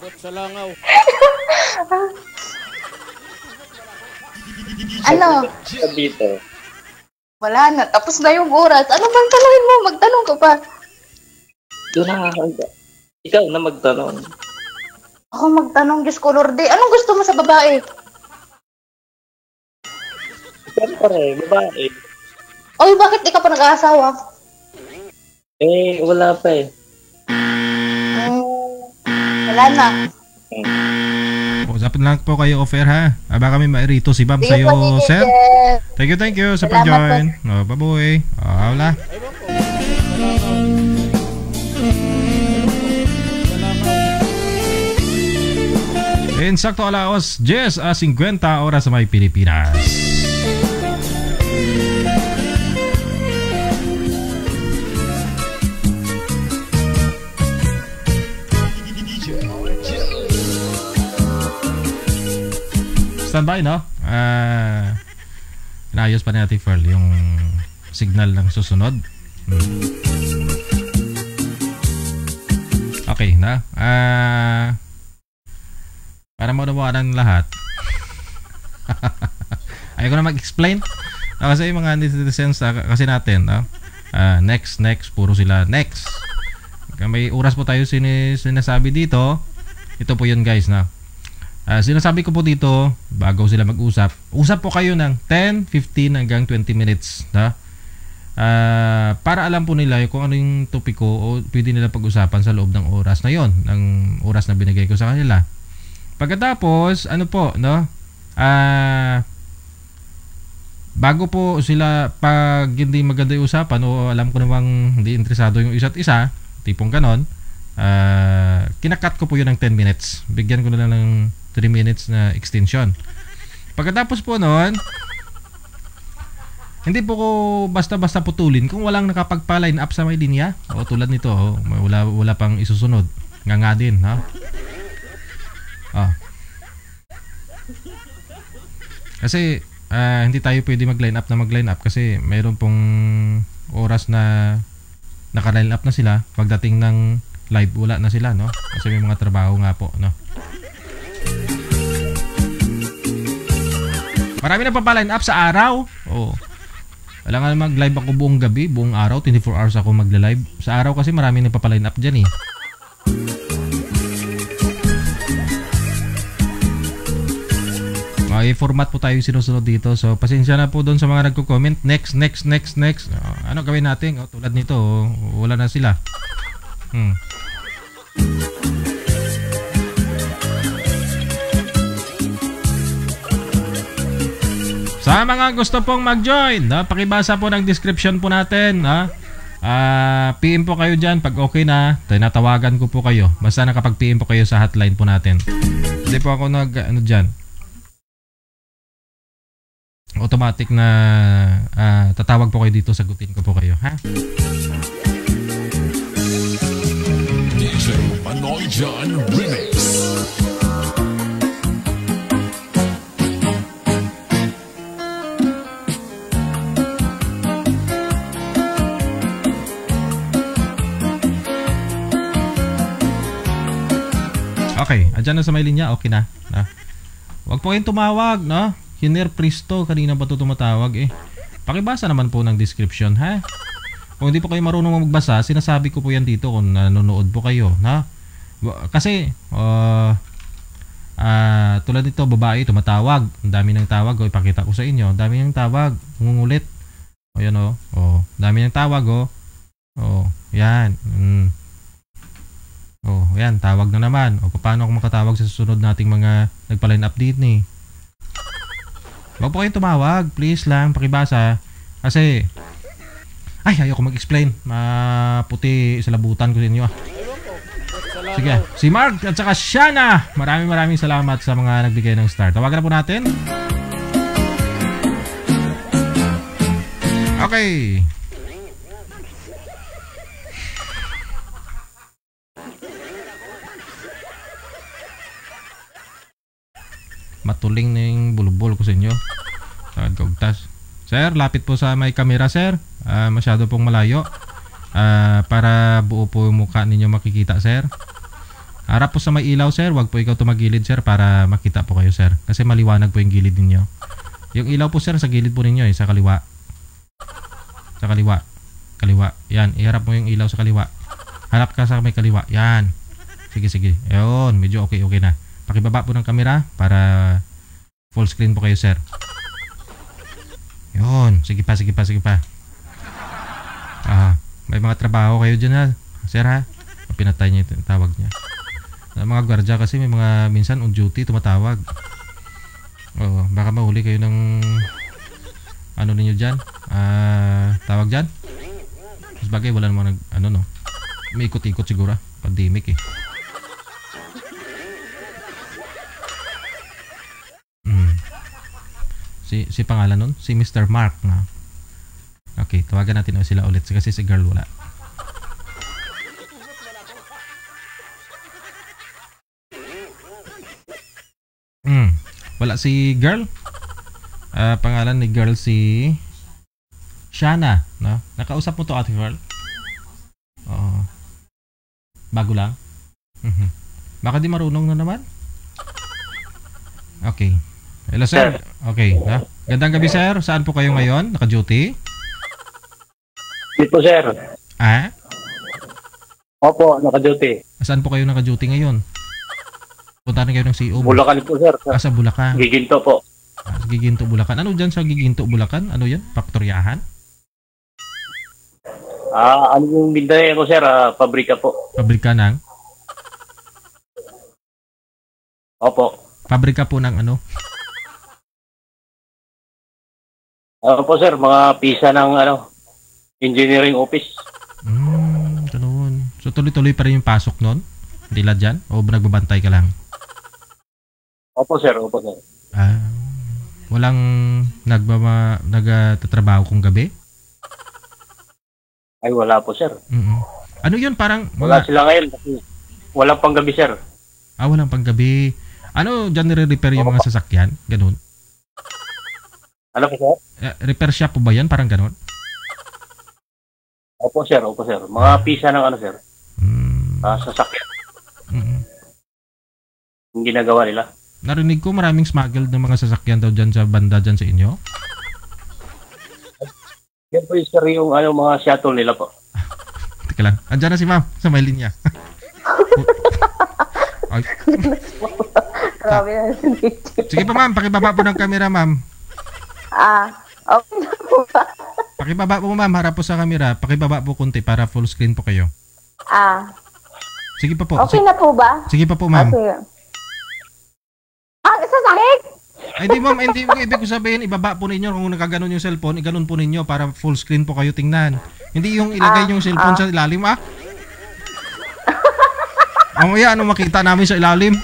Ba't sa langaw? ano? Dito. Wala na. Tapos na yung oras. Ano bang tanongin mo? Magtanong ka pa. Doon nakakanda. Ikaw na magtanong. Ako magtanong, Diyos ko, Lorde. Anong gusto mo sa babae? Siyempre, babae. Oy, bakit di ka pa nag-aasawa? Eh, wala pa eh. Hmm, wala na. Usapin lang po kayo offer ha. Aba kami mairito si Bam sa'yo, sir. Thank you, thank you sa pag-join. Oh, baboy. Oh, wala. In sakto alaos, 10 a 50 oras sa may Pilipinas. Standby, no? Ah, naayos pa natin, Ferl, yung signal ng susunod. Hmm. Okay, na? Ah, para maunawanan ng lahat. Ayaw ko na mag-explain. Ah, kasi yung mga netizens ah, kasi natin, no? Ah, next, next, puro sila next. May oras po tayo sini- sinasabi dito. Ito po yun guys na. Ah, sinasabi ko po dito, bago sila mag-usap, usap po kayo ng 10, 15 hanggang 20 minutes. Na? Ah, para alam po nila kung ano yung topiko o pwede nila pag-usapan sa loob ng oras na yon ng oras na binigay ko sa kanila. Pagkatapos, ano po, no? Ah, bago po sila pag hindi maganda yung usapan o alam ko namang hindi interesado yung isa't isa, tipong ganon, ah, kinakat ko po yun ng 10 minutes. Bigyan ko na lang ng 3 minutes na extension. Pagkatapos po noon, hindi po ko basta-basta putulin kung walang nakapagpa-line up sa may linya. O tulad nito, oh, wala, wala pang isusunod. Nga nga din, ha? Ah. Kasi ah, hindi tayo pwede mag-line up na mag-line up kasi mayroon pong oras na naka-line up na sila pagdating ng live wala na sila no kasi may mga trabaho nga po no Marami na pa line up sa araw. Oo. Wala nga mag-live ako buong gabi, buong araw, 24 hours ako magla-live. Sa araw kasi marami na pa line up dyan eh. May format po tayo sinusunod dito. So, pasensya na po doon sa mga nagko-comment. Next, next, next, next. Oh, ano gawin natin? Oh, tulad nito, oh, wala na sila. Hmm. Sa mga gusto pong mag-join, ha, pakibasa po ng description po natin. Ha? Ah, PM po kayo dyan. Pag okay na, tinatawagan ko po kayo. Basta nakapag-PM po kayo sa hotline po natin. Hindi po ako nag, ano dyan, automatic na ah, tatawag po kayo dito, sagutin ko po kayo, ha? DJ Manoy John Remix. Okay, andyan na sa may linya, okay na. na. Huwag po kayong tumawag, no? Hiner Pristo, kanina ba ito tumatawag eh? Pakibasa naman po ng description, ha? Kung hindi po kayo marunong magbasa, sinasabi ko po yan dito kung nanonood po kayo, na? Kasi, uh, ah, tulad nito, babae, tumatawag. Ang dami ng tawag, o ipakita ko sa inyo. Ang dami ng tawag, ngungulit. O yan o, o, dami ng tawag o. O, yan. Mm. Oh, yan, tawag na naman. O paano ako makatawag sa susunod nating mga nagpa-line up dito ni? Huwag po kayong tumawag, please lang, pakibasa. Kasi, ay, ayoko mag-explain. Maputi sa labutan ko sa inyo. ah. Sige, si Mark at saka Shana. Maraming maraming salamat sa mga nagbigay ng star. Tawagan na po natin. Okay. Matuling na yung bulbul ko sa inyo. Sagad kaugtas. Sir, lapit po sa may camera, sir. Ah, masyado pong malayo. Ah, para buo po yung mukha ninyo makikita, sir. Harap po sa may ilaw, sir. Huwag po ikaw tumagilid, sir, para makita po kayo, sir. Kasi maliwanag po yung gilid ninyo. Yung ilaw po, sir, sa gilid po ninyo, eh, sa kaliwa. Sa kaliwa. Kaliwa. Yan, iharap mo yung ilaw sa kaliwa. Harap ka sa may kaliwa. Yan. Sige, sige. Ayun, medyo okay, okay na. Pakibaba po ng camera para full screen po kayo, sir. Yun. Sige pa, sige pa, sige pa. Ah, may mga trabaho kayo dyan ha. Sir ha. Pinatay niya yung tawag niya. Sa mga gwardiya kasi may mga minsan on duty tumatawag. Oo, baka mahuli kayo ng ano ninyo dyan. Ah, tawag dyan. Mas bagay wala namang nag, ano no. May ikot-ikot siguro. Pandemic eh. Mm. Si si pangalan nun, si Mr. Mark na. Okay, tawagan natin o sila ulit kasi si girl wala. Hmm. Wala si girl. Ah, pangalan ni girl si Shana, no? Nakausap mo to ate girl? Oo. Bago lang? Mhm. Baka di marunong na naman? Okay. Hello sir. Okay. Ha? Gandang gabi sir. Saan po kayo ngayon? Naka-duty? Dito, sir. Ah? Opo, naka-duty. Saan po kayo naka-duty ngayon? Punta na kayo ng CO mo. Bulacan po, sir. Ah, sa Bulacan. Giginto po. Ah, sa Giginto, Bulacan. Ano dyan sa Giginto, Bulacan? Ano yan? Paktoryahan? Ah, ano yung binday ko, sir? Ah, pabrika po. Pabrika ng? Opo. Pabrika po ng ano? Ano po, sir? Mga pisa ng ano, engineering office. Hmm, ganun. So tuloy-tuloy pa rin yung pasok nun? Hindi la dyan? O nagbabantay ka lang? Opo, sir. Opo, sir. Ah, walang nagbama, nagtatrabaho kung gabi? Ay, wala po, sir. mm Ano yun? Parang Wala mga... sila ngayon walang panggabi, sir. Ah, walang panggabi. Ano, dyan nire-repair yung mga sasakyan? Ganun. Ano po, sir? Eh, repair shop po ba yan? Parang ganun? Opo, sir. Opo, sir. Mga pisa ng ano, sir? Ah, sasakyan. Mm. Yung ginagawa nila. Narinig ko maraming smuggled ng mga sasakyan daw dyan sa banda dyan sa inyo. Yan po yung, sir, yung ano, mga shuttle nila po. Teka lang. Andyan na si ma'am sa may linya. Ay. Grabe na si Sige pa ma'am, pakibaba po ng camera ma'am. Ah, okay na po ba? Pakibaba po ma'am, harap po sa camera. Pakibaba po konti para full screen po kayo. Ah, Sige pa po. okay Sige, na po ba? sige pa po ma'am. Okay. Ah, sasakit? Ay di ma'am, hindi ko ibig ko sabihin, ibaba po ninyo kung nakaganon yung cellphone, iganon po ninyo para full screen po kayo tingnan. Hindi yung ilagay Ah, yung cellphone ah. sa ilalim, ah. Mamaya, ano makita namin sa ilalim?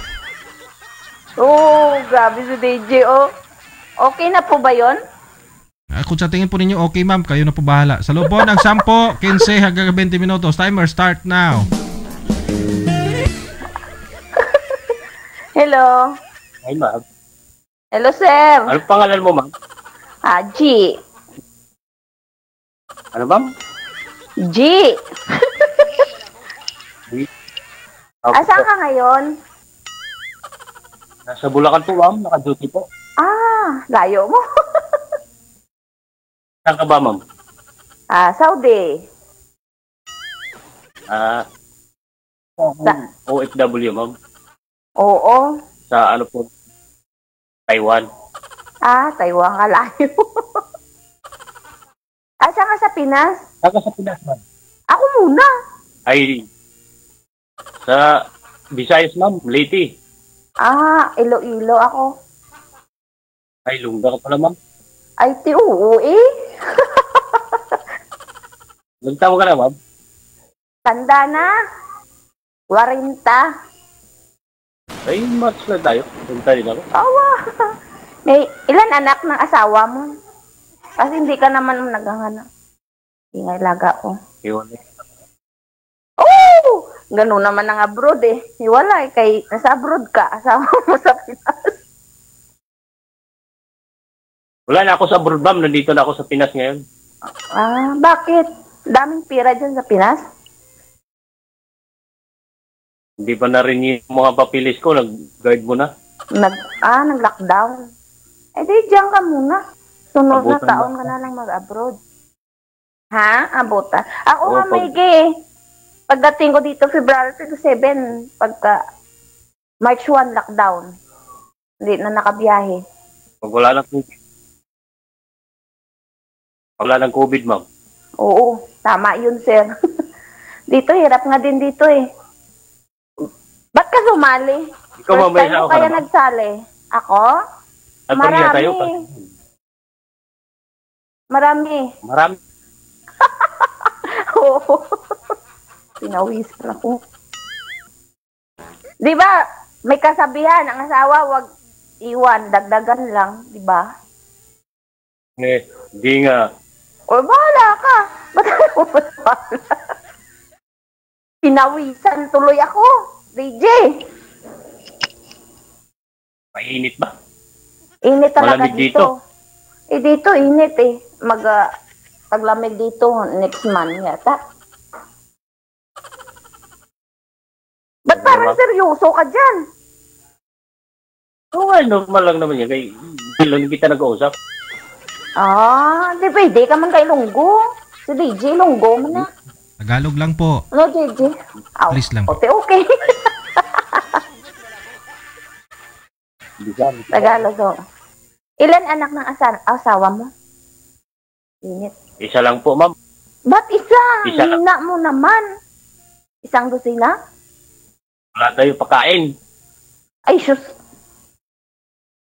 Oh, grabe si DJ, oh. Okay na po ba yon? Ah, Kung sa tingin po ninyo, okay ma'am, kayo na po bahala. Sa loob po ng 10, 15 hanggang 20 minutos. Timer start now. Hello. Ay, ma'am. Hello, sir. Ano pangalan mo, ma'am? Ah, G. Ano, ma'am? G. Ako Asan ka ngayon? Nasa Bulacan po, ma'am. Naka-duty po. Ah, layo mo. Saan ka ba, ma'am? ah, Saudi. Ah, OFW, ma'am. Oo. Sa ano po? Taiwan. Ah, Taiwan ka layo. Asan ka sa Pinas? Saan ka sa Pinas, ma'am? Ako muna. Ay, sa Visayas, ma'am. Leyte. Ah, Iloilo ako. Ay, lungga ka pala, ma'am. Ay, ti oo eh. Nagtawa ka na, ma'am. Tanda na. 40. Ay, match na tayo. Punta din ako. Awa. May ilan anak ng asawa mo? Kasi hindi ka naman naghahanap. Hindi nga ilaga ko. Iwan eh. Oh! Ganun naman ang abroad eh. Hiwalay kay nasa abroad ka. Asawa mo sa Pinas. Wala na ako sa abroad, ma'am. Nandito na ako sa Pinas ngayon. Ah, bakit? Daming pira dyan sa Pinas? Hindi pa na rin yung mga papilis ko. Nag-guide mo na. Nag, ah, nag-lockdown. Eh di, dyan ka muna. Sunod na Abutan taon ba? ka na lang mag-abroad. Ha? Abutan. Ako nga pag- may gay. Pagdating ko dito, February 27, pagka March 1, lockdown. Hindi na nakabiyahe. Pag wala ng COVID. Pag wala ng COVID, ma'am. Oo, tama yun, sir. dito, hirap nga din dito eh. Ba't ka sumali? Ikaw, mamaya time ako kaya naman. nagsali? Ako? At pamilya tayo. Marami. Marami. Marami. Oo. Pinawisan ako. Di ba, may kasabihan, ang asawa, wag iwan, dagdagan lang, di ba? Eh, hindi nga. O, bahala ka. Ba't ako bahala? Pinawisan tuloy ako. DJ, Mainit ba? init talaga Malamig dito. dito. Eh, dito, init eh. Mag, ah, paglamig dito, next month yata. Ba't parang seryoso ka dyan? Oo, oh, normal lang naman yan. Kaya hindi lang kita nag-uusap. Ah, di pwede ka man kay Lunggo. Si DJ, Lunggo mo na. Tagalog lang po. Ano, DJ? Aw, Please lang po. okay, okay. Tagalog, oh. Ilan anak ng asa- asawa mo? Init. Isa lang po, ma'am. Ba't isa? Isa lang. Hina mo naman. Isang dosina? Wala tayo pakain. Ay, sus.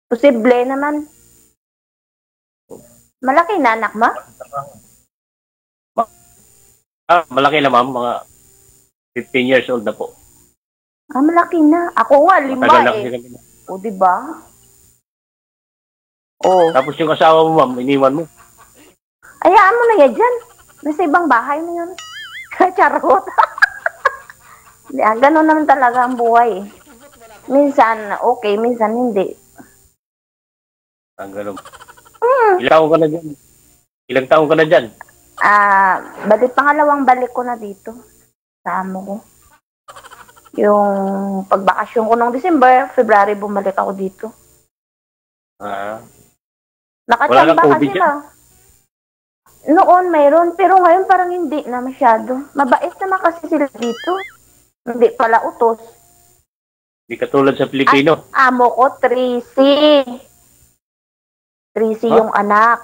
Posible naman. Malaki na anak mo? Ah, malaki na, ma'am. Mga 15 years old na po. Ah, malaki na. Ako nga, lima Matagal lang eh. kami. O, di ba? Oh. Tapos yung asawa mo, ma'am, iniwan mo. Ayaan mo na yan dyan. Nasa ibang bahay na yun. Charot. Hindi, ah, ganun naman talaga ang buhay. eh. Minsan, okay, minsan hindi. Ang ganun. Ilang taong ka na dyan? Ilang taong ka na dyan? Ah, balik pangalawang balik ko na dito. Sa amo ko. Yung pagbakasyon ko noong December, February bumalik ako dito. Ah, Nakachamba kasi COVID na. Noon mayroon, pero ngayon parang hindi na masyado. Mabait naman kasi sila dito. Hindi pala utos. di katulad sa Pilipino. Amo ko, 3C. 3C Huh? yung anak.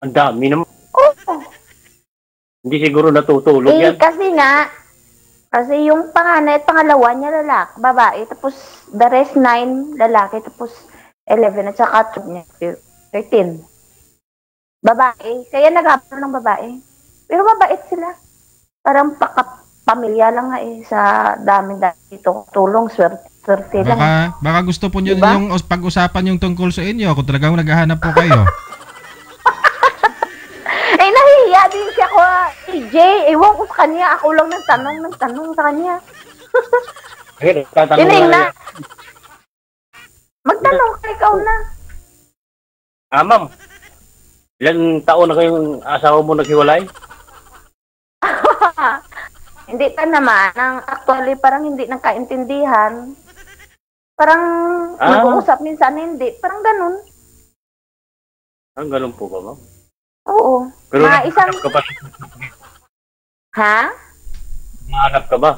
Ang dami naman. Oo. Hindi siguro natutulog Eh, yan. kasi nga, kasi yung panganay at pangalawa niya lalaki, babae, tapos the rest 9 lalaki, tapos 11 at saka 2 niya, 13. Babae. Kaya nag ng babae. Pero mabait sila. Parang pakapamilya lang nga eh sa dami dito. Tulong, swerte, swerte lang. Baka, baka gusto po nyo Diba? yung us- pag-usapan yung tungkol sa inyo kung talagang naghahanap po kayo. Eh, nahihiya din siya ko, TJ. Ewan ko sa kanya. Ako lang nang tanong, nang tanong sa kanya. Ayun, tatanong na. na. Magtanong ka, ikaw na. Ah, ma'am. Ilan taon na kayong asawa mo naghiwalay? hindi pa naman. Ang actually, parang hindi nagkaintindihan. Parang Ah. nag-uusap minsan hindi. Parang ganun. Ah, ganun po ba, ma'am? Oo. Pero Mga isang... ka ba? Ha? Nahanap ka ba?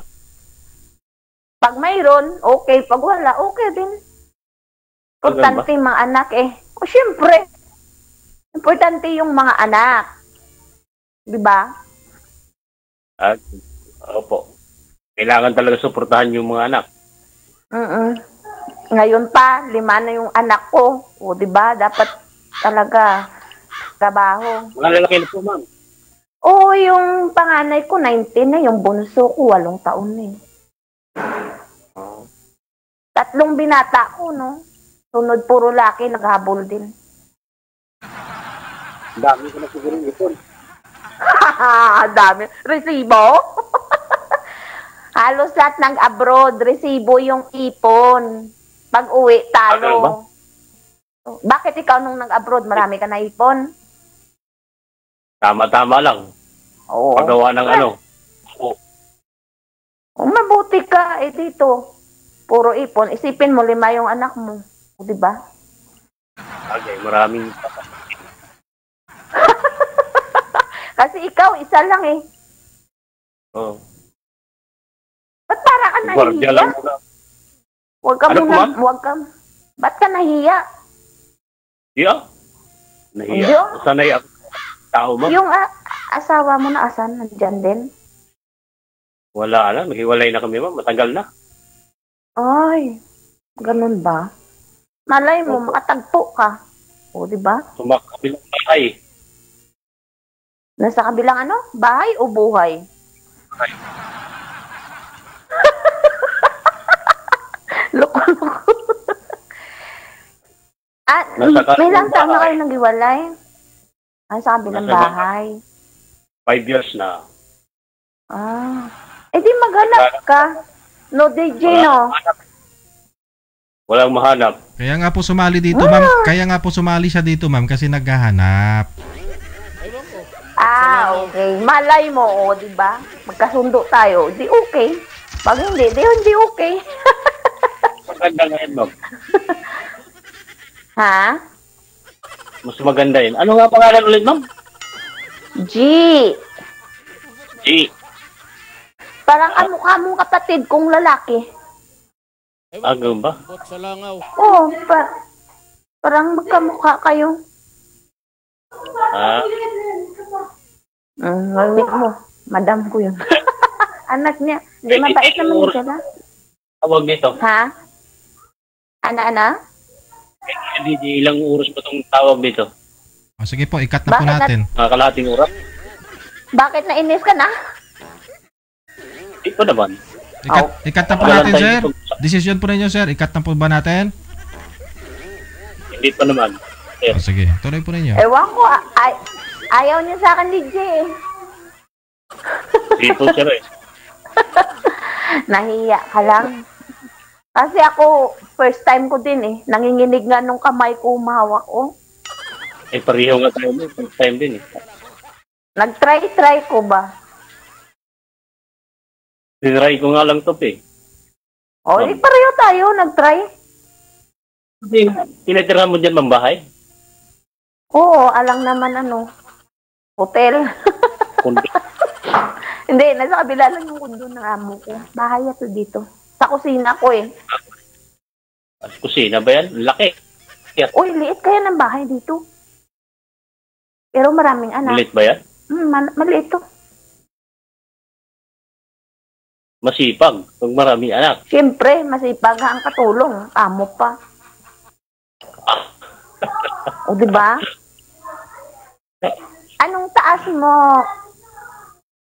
Pag mayroon, okay. Pag wala, okay din. Importante yung mga anak eh. O syempre, importante yung mga anak. Di ba? Ah, opo. Kailangan talaga suportahan yung mga anak. mm Ngayon pa, lima na yung anak ko. O di ba? Dapat talaga trabaho. Mga lalaki na po, ma'am. Oo, yung panganay ko, 19 na. Yung bunso ko, walong taon na eh. Tatlong binata ko, no? Sunod puro laki, naghabol din. Dami ko na siguro ipon. Dami. Resibo? Halos lahat ng abroad, resibo yung ipon. Pag uwi, Ah, talo. Bakit ikaw nung nag-abroad, marami ka na ipon? Tama-tama lang. Oo. Pagawa ng ano. Oh, mabuti ka eh dito. Puro ipon. Isipin mo, lima yung anak mo. O, di ba? Okay, maraming Kasi ikaw, isa lang eh. oh, Ba't para ka gwardiya nahihiya? lang muna. Huwag ka Ano muna, huwag ka. Ba't ka nahiya? Iya. Nahiya. Iyo? Sanay ako. Tao, ma'am. Yung a- asawa mo na asan, nandyan din? Wala na. Naghiwalay na kami, ma'am. Matagal na. Ay, ganun ba? Malay mo, makatagpo ka. O, di ba? Sumakabilang bahay. Nasa kabilang ano? Bahay o buhay? Loko-loko. ah, Nasa may na bahay. kayo naghiwalay? Ah, sa kabilang Nasa bahay. Five years na. Ah. Eh di maghanap ka. No DJ, no? Walang mahanap. Kaya nga po sumali dito, ma'am. Kaya nga po sumali siya dito, ma'am, kasi naghahanap. Ah, okay. Malay mo, o, di ba? Magkasundo tayo. Di okay. Pag hindi, di hindi okay. Maganda ngayon, ma'am. ha? Mas maganda yun. Ano nga pangalan ulit, ma'am? G. G. Parang kamukha mong kapatid kong lalaki. Ah, ganun ba? Sa langaw. Oo, pa parang magkamukha kayo. Ah, Mm, narinig mo. Madam ko yun. Anak niya. Hindi, mabait naman yun sila. tawag nito. Ha? Ana-ana? Hindi, di ilang oras ba itong tawag nito? O, sige po, ikat na po Bakit nat- natin. Mga kalahating oras? Bakit nainis ka na? Ito naman. Ikat, ikat na po Wala natin, sir. Decision po ninyo, sir. Ikat na po ba natin? Hindi pa naman. O, sige, tuloy po ninyo. Ewan ko. ay, ayaw niya sa akin, DJ. eh. Dito, sir eh. Nahiya ka lang. Kasi ako, first time ko din eh. Nanginginig nga nung kamay ko umahawak ko. Eh, pareho nga tayo mo. First time din eh. Nag-try-try ko ba? Tinry ko nga lang to eh. O, Um. eh, pareho tayo. Nag-try. Hindi, tinitirahan mo dyan bang bahay? Oo, alang naman ano. Hotel. Hindi, nasa kabila lang yung kundo ng amo ko. Bahay ito dito. Sa kusina ko eh. Kusina ba yan? Laki. Uy, liit kaya ng bahay dito. Pero maraming anak. Malit ba yan? Hmm, mal- maliit to. Masipag. Pag marami anak. Siyempre, masipag ang katulong. Amo pa. o, di ba? Anong taas mo?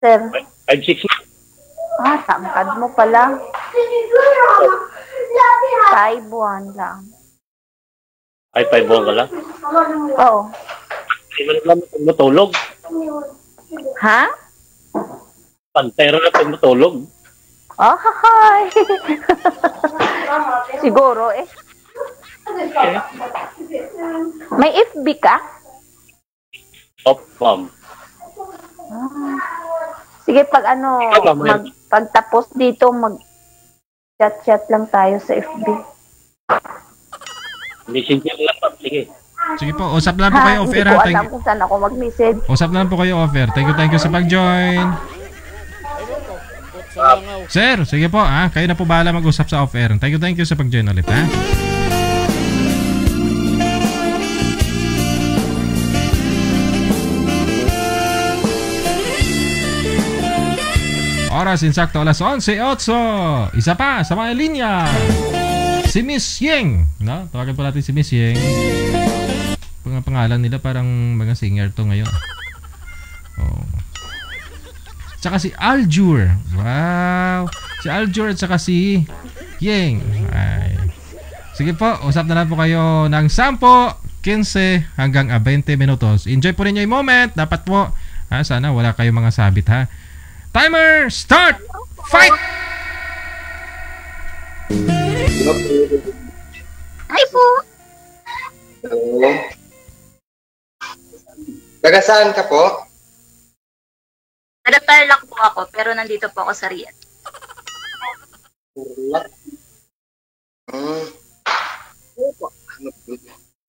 Sir. 5'6 na. Ah, tangkad mo pala. 5'1 lang. Ay, 5'1 ka lang. Oo. Hindi mo naman. Ha? Pantero na pag matulog. Oh, hi. Siguro eh. May FB ka? Off, ma'am. Ah. Sige, pag ano, mag, pagtapos dito, mag chat-chat lang tayo sa FB. Messenger lang, ma'am. Sige. Sige po, usap lang po kayo Ha, off-air hindi ha. ko Thank alam kung saan ako mag-message. Usap lang po kayo offer. Thank you, thank you sa pag-join. Sir, sige po ha. Kayo na po bahala mag-usap sa off-air. Thank you, thank you sa pag-join ulit ha. Oras insakto alas 11.08. Isa pa sa mga linya. Si Miss Yeng. No? Tawagan po natin si Miss Yeng. Mga pangalan nila parang mga singer to ngayon. Oh. Tsaka si Aljur. Wow. Si Aljur at saka si Yeng. Ay. Sige po, usap na lang po kayo ng 10, 15 hanggang ah, 20 minutos. Enjoy po ninyo yung moment. Dapat po, ha, sana wala kayong mga sabit ha. Timer, start! Fight! Hi po! Hello. Taga saan ka po? Taga lang po ako, pero nandito po ako sa Riyadh. Hmm.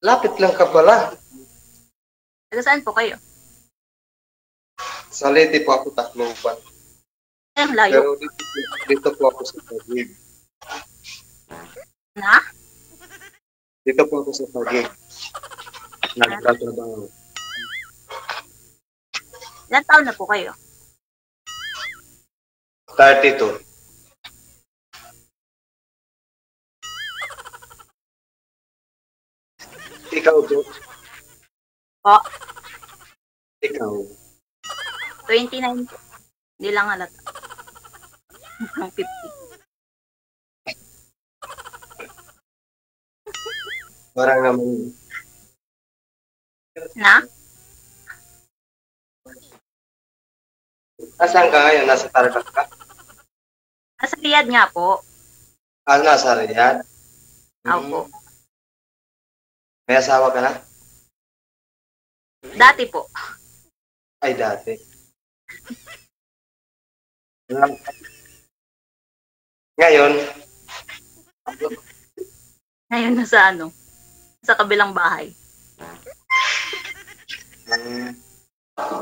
Lapit lang ka pala. Taga saan po kayo? Sa Leyte po ako Tacloban. Ang layo. Pero dito, dito po ako sa Taguig. Na? Dito po ako sa Taguig. Nagtatrabaho. Ilan taon na po kayo? 32. Ikaw, Jo. Po, Ikaw. 29 po. Hindi lang halata. Ang 50. Parang naman. Na? Nasaan ka ngayon? Nasa Tarlac ka? Nasa Riyadh nga po. Ah, nasa Riyadh? Opo. May asawa ka na? Dati po. Ay, dati. Ngayon, Ngayon nasa ano? Sa kabilang bahay. um,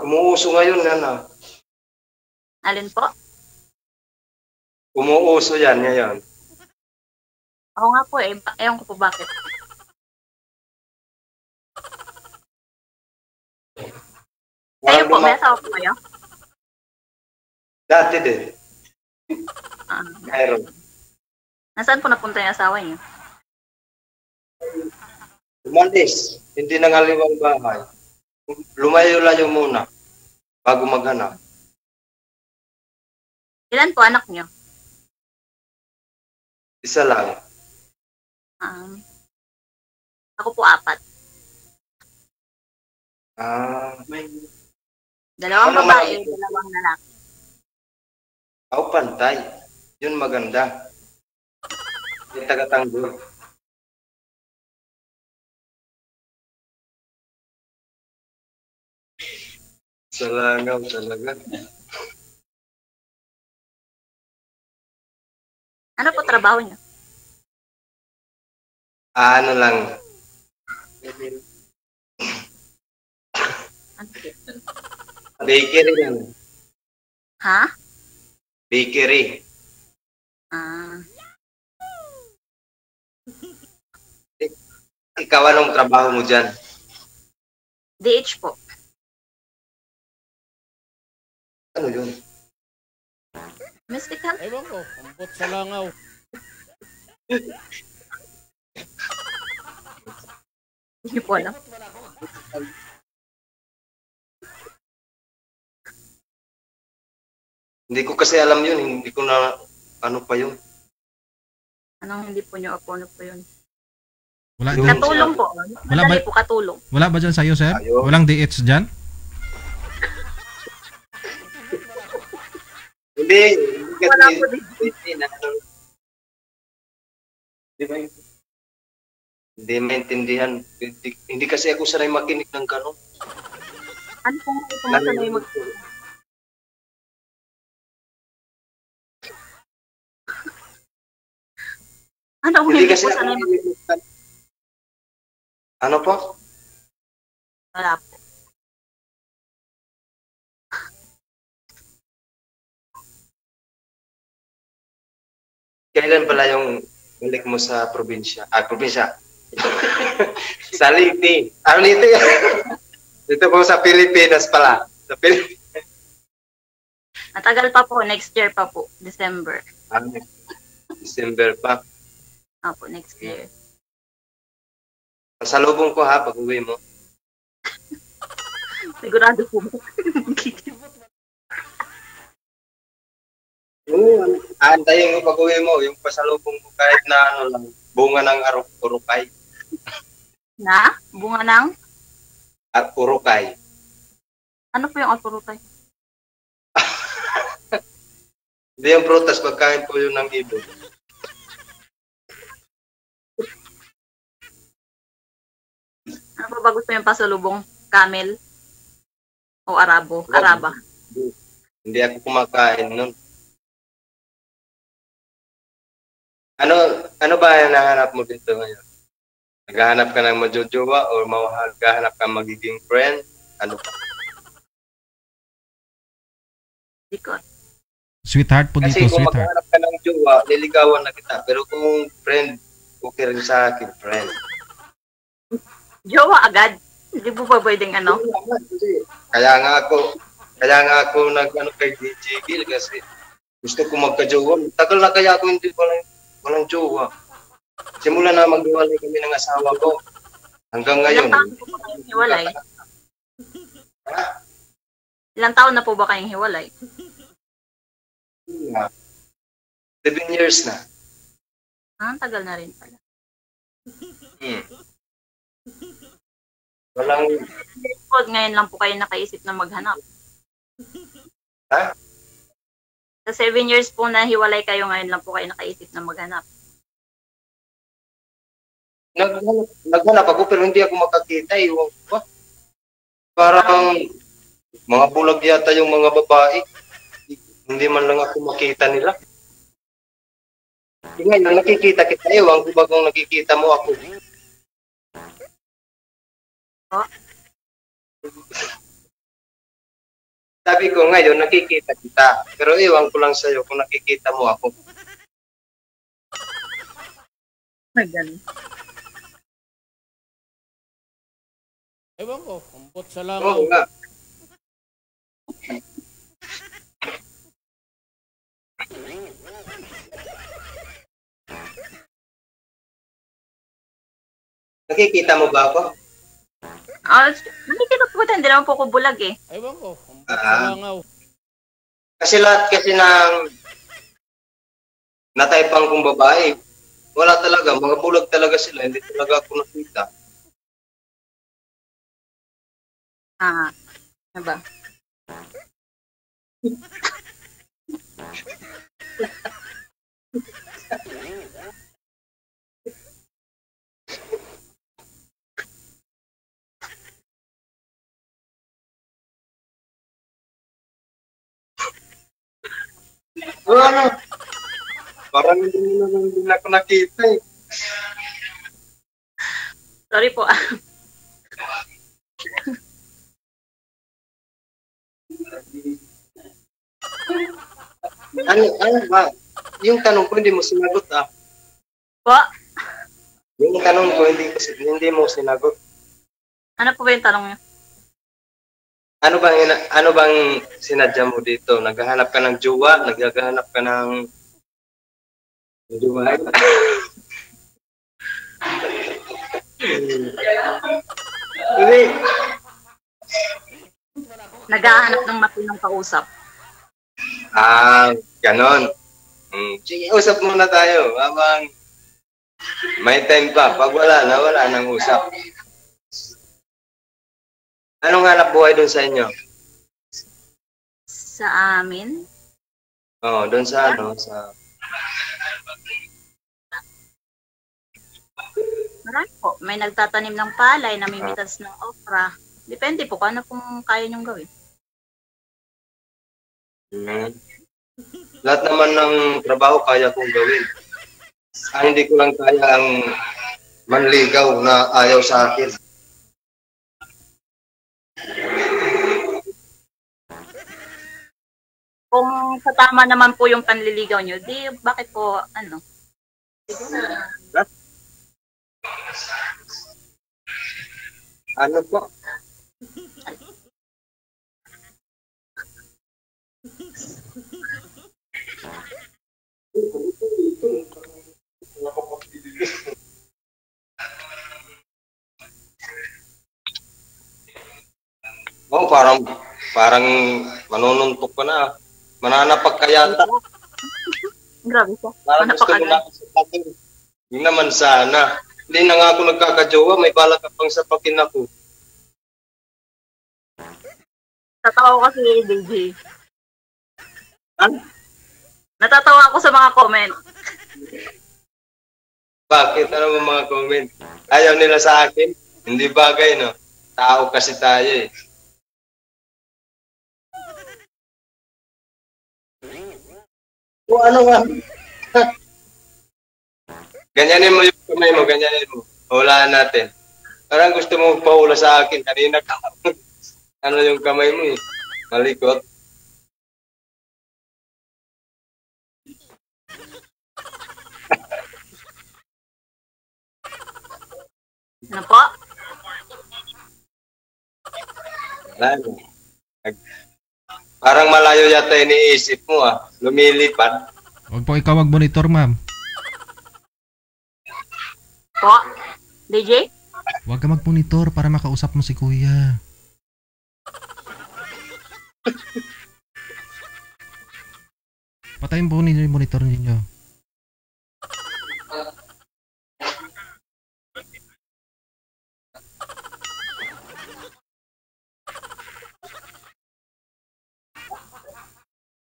umuuso ngayon yan ah. Alin po? Umuuso yan ngayon. Ako nga po eh. Ewan ko po bakit. Kayo po, may asawa po kayo? Dati din. Ah, nasaan po napunta yung asawa niyo? Umalis. Hindi nangaliwang bahay. Lumayo-layo muna bago maghanap. Ilan po anak niyo? Isa lang. Um, ako po apat. Ah, may... Dalawang Ano babae, dalawang lalaki. Ako pantay. Yun maganda. Yung taga-tanggol. Salangaw talaga. Ano po trabaho niyo? Ah, ano lang. Bakery yan. Ha? Bakery. Ah, Ikaw anong trabaho mo dyan? DH po. Ano yun? Mystic Health? Ewan ko, ambot sa langaw. Hindi po alam. Hindi ko kasi alam yun. Hindi ko na, ano pa yun. Anong hindi po nyo ako, ano po yun? Wala Yung-? Katulong po. Wala ba- po, katulong. Wala ba dyan sa'yo, sir? Walang DH dyan? Hindi. Hindi Wala kasi, po din. hindi na, Di ba yun? Hindi maintindihan. Hindi, hindi kasi ako sanay makinig ng gano'n. Ano po nga ito masanay mag... Ano Hindi hindi kasi po sanay mag... Ano po? Wala po. Kailan pala yung balik mo sa probinsya? Ah, probinsya. sa Liti. Ah, Liti. Dito po sa Pilipinas pala. Sa Pilipinas. Matagal pa po, next year pa po, December. December pa. Opo, next year. Pasalubong ko ha, pag uwi mo. Sigurado po. Oo, aantayin mo pag uwi mo, yung pasalubong mo kahit na ano lang, bunga ng arok, urukay. Na? Bunga ng? At urukay. Ano po yung autorutay? Hindi yung prutas, pagkain po yun ng ibon. Ano ba gusto yung pasalubong? Camel? O Arabo? Araba? Hindi ako kumakain nun. Ano ano ba ang nahanap mo dito ngayon? Naghahanap ka ng majojowa o maghahanap ka magiging friend? Ano pa? Hindi ko. Sweetheart po Kasi dito, kung sweetheart. maghahanap ka ng jowa, liligawan na kita. Pero kung friend, okay rin sa akin, friend. Jowa agad? Hindi po ba pwedeng ano? Kaya nga ako, kaya nga ako nag ano kay DJ Gil kasi gusto ko magka-jowa. Tagal na kaya ako hindi walang walang jowa. Simula na maghiwalay kami ng asawa ko. Hanggang ngayon. Ilang taon na po ba kayong hiwalay? Ilang taon na po ba kayong hiwalay? ah, Seven years na. Ah, tagal na rin pala. Hmm. Walang, Po, ngayon lang po kayo nakaisip na maghanap. ha? Sa seven years po na hiwalay kayo, ngayon lang po kayo nakaisip na maghanap. Naghanap, naghanap ako pero hindi ako makakita. Iwan ko? Parang mga bulag yata yung mga babae. Hindi man lang ako makita nila. Ngayon, nakikita kita, ewan ko ba kung nakikita mo ako. Sabi ko ngayon, nakikita kita. Pero ewan ko lang sa'yo kung nakikita mo ako. Ay, ganun. Ewan ko, kumpot sa Oo langaw. nga. Nakikita mo ba ako? Ah, nakikita po ko, hindi naman po ko bulag eh. Ewan ko, Ah. sa langaw. Kasi lahat kasi ng nataypang kong babae, wala talaga, mga bulag talaga sila, hindi talaga ako nakita. Ah, ano ba? Ano? Parang hindi mo naman din ako nakita eh. Sorry po ah. Ano, ano ba? Yung tanong ko hindi mo sinagot ah. Po, Yung tanong ko hindi, hindi mo sinagot. ano po ba yung tanong niyo? Ano bang ina- ano bang sinadya mo dito? Naghahanap ka ng jowa, naghahanap ka ng jowa. Hindi. Naghahanap ng matinong kausap. Ah, ganon. Mm. Sige, usap muna tayo. Habang may time pa. Pag wala na, wala nang usap. Anong hanap buhay doon sa inyo? Sa amin? Oo, oh, doon sa ano, sa... Marami po. May nagtatanim ng palay, namimitas ng okra. Depende po kung ano pong kaya niyong gawin. Mm. Lahat naman ng trabaho kaya kong gawin. Ah, hindi ko lang kaya ang manligaw na ayaw sa akin. Kung sa tama naman po yung panliligaw niyo, di bakit po, ano? Ano po? Oh, parang parang manununtok ka na. Mananapag ka yata. Grabe po. Parang gusto mo na sa akin. Yun naman sana. Hindi na nga ako nagkakajowa, may balak ka pang sapakin ako. Tatawa ko kasi DJ. Natatawa ako sa mga comment. Bakit? Ano ba mga comment? Ayaw nila sa akin? Hindi bagay, no? Tao kasi tayo eh. O ano nga? ganyanin mo yung kamay mo, ganyanin mo. Hulaan natin. Parang gusto mo paula sa akin. Kanina ka. ano yung kamay mo eh. Malikot. Ano po? Wala Parang malayo yata iniisip mo ah. Lumilipad. Huwag po ikaw mag-monitor, ma'am. Po? DJ? Huwag ka mag-monitor para makausap mo si kuya. Patayin po ninyo yung monitor ninyo.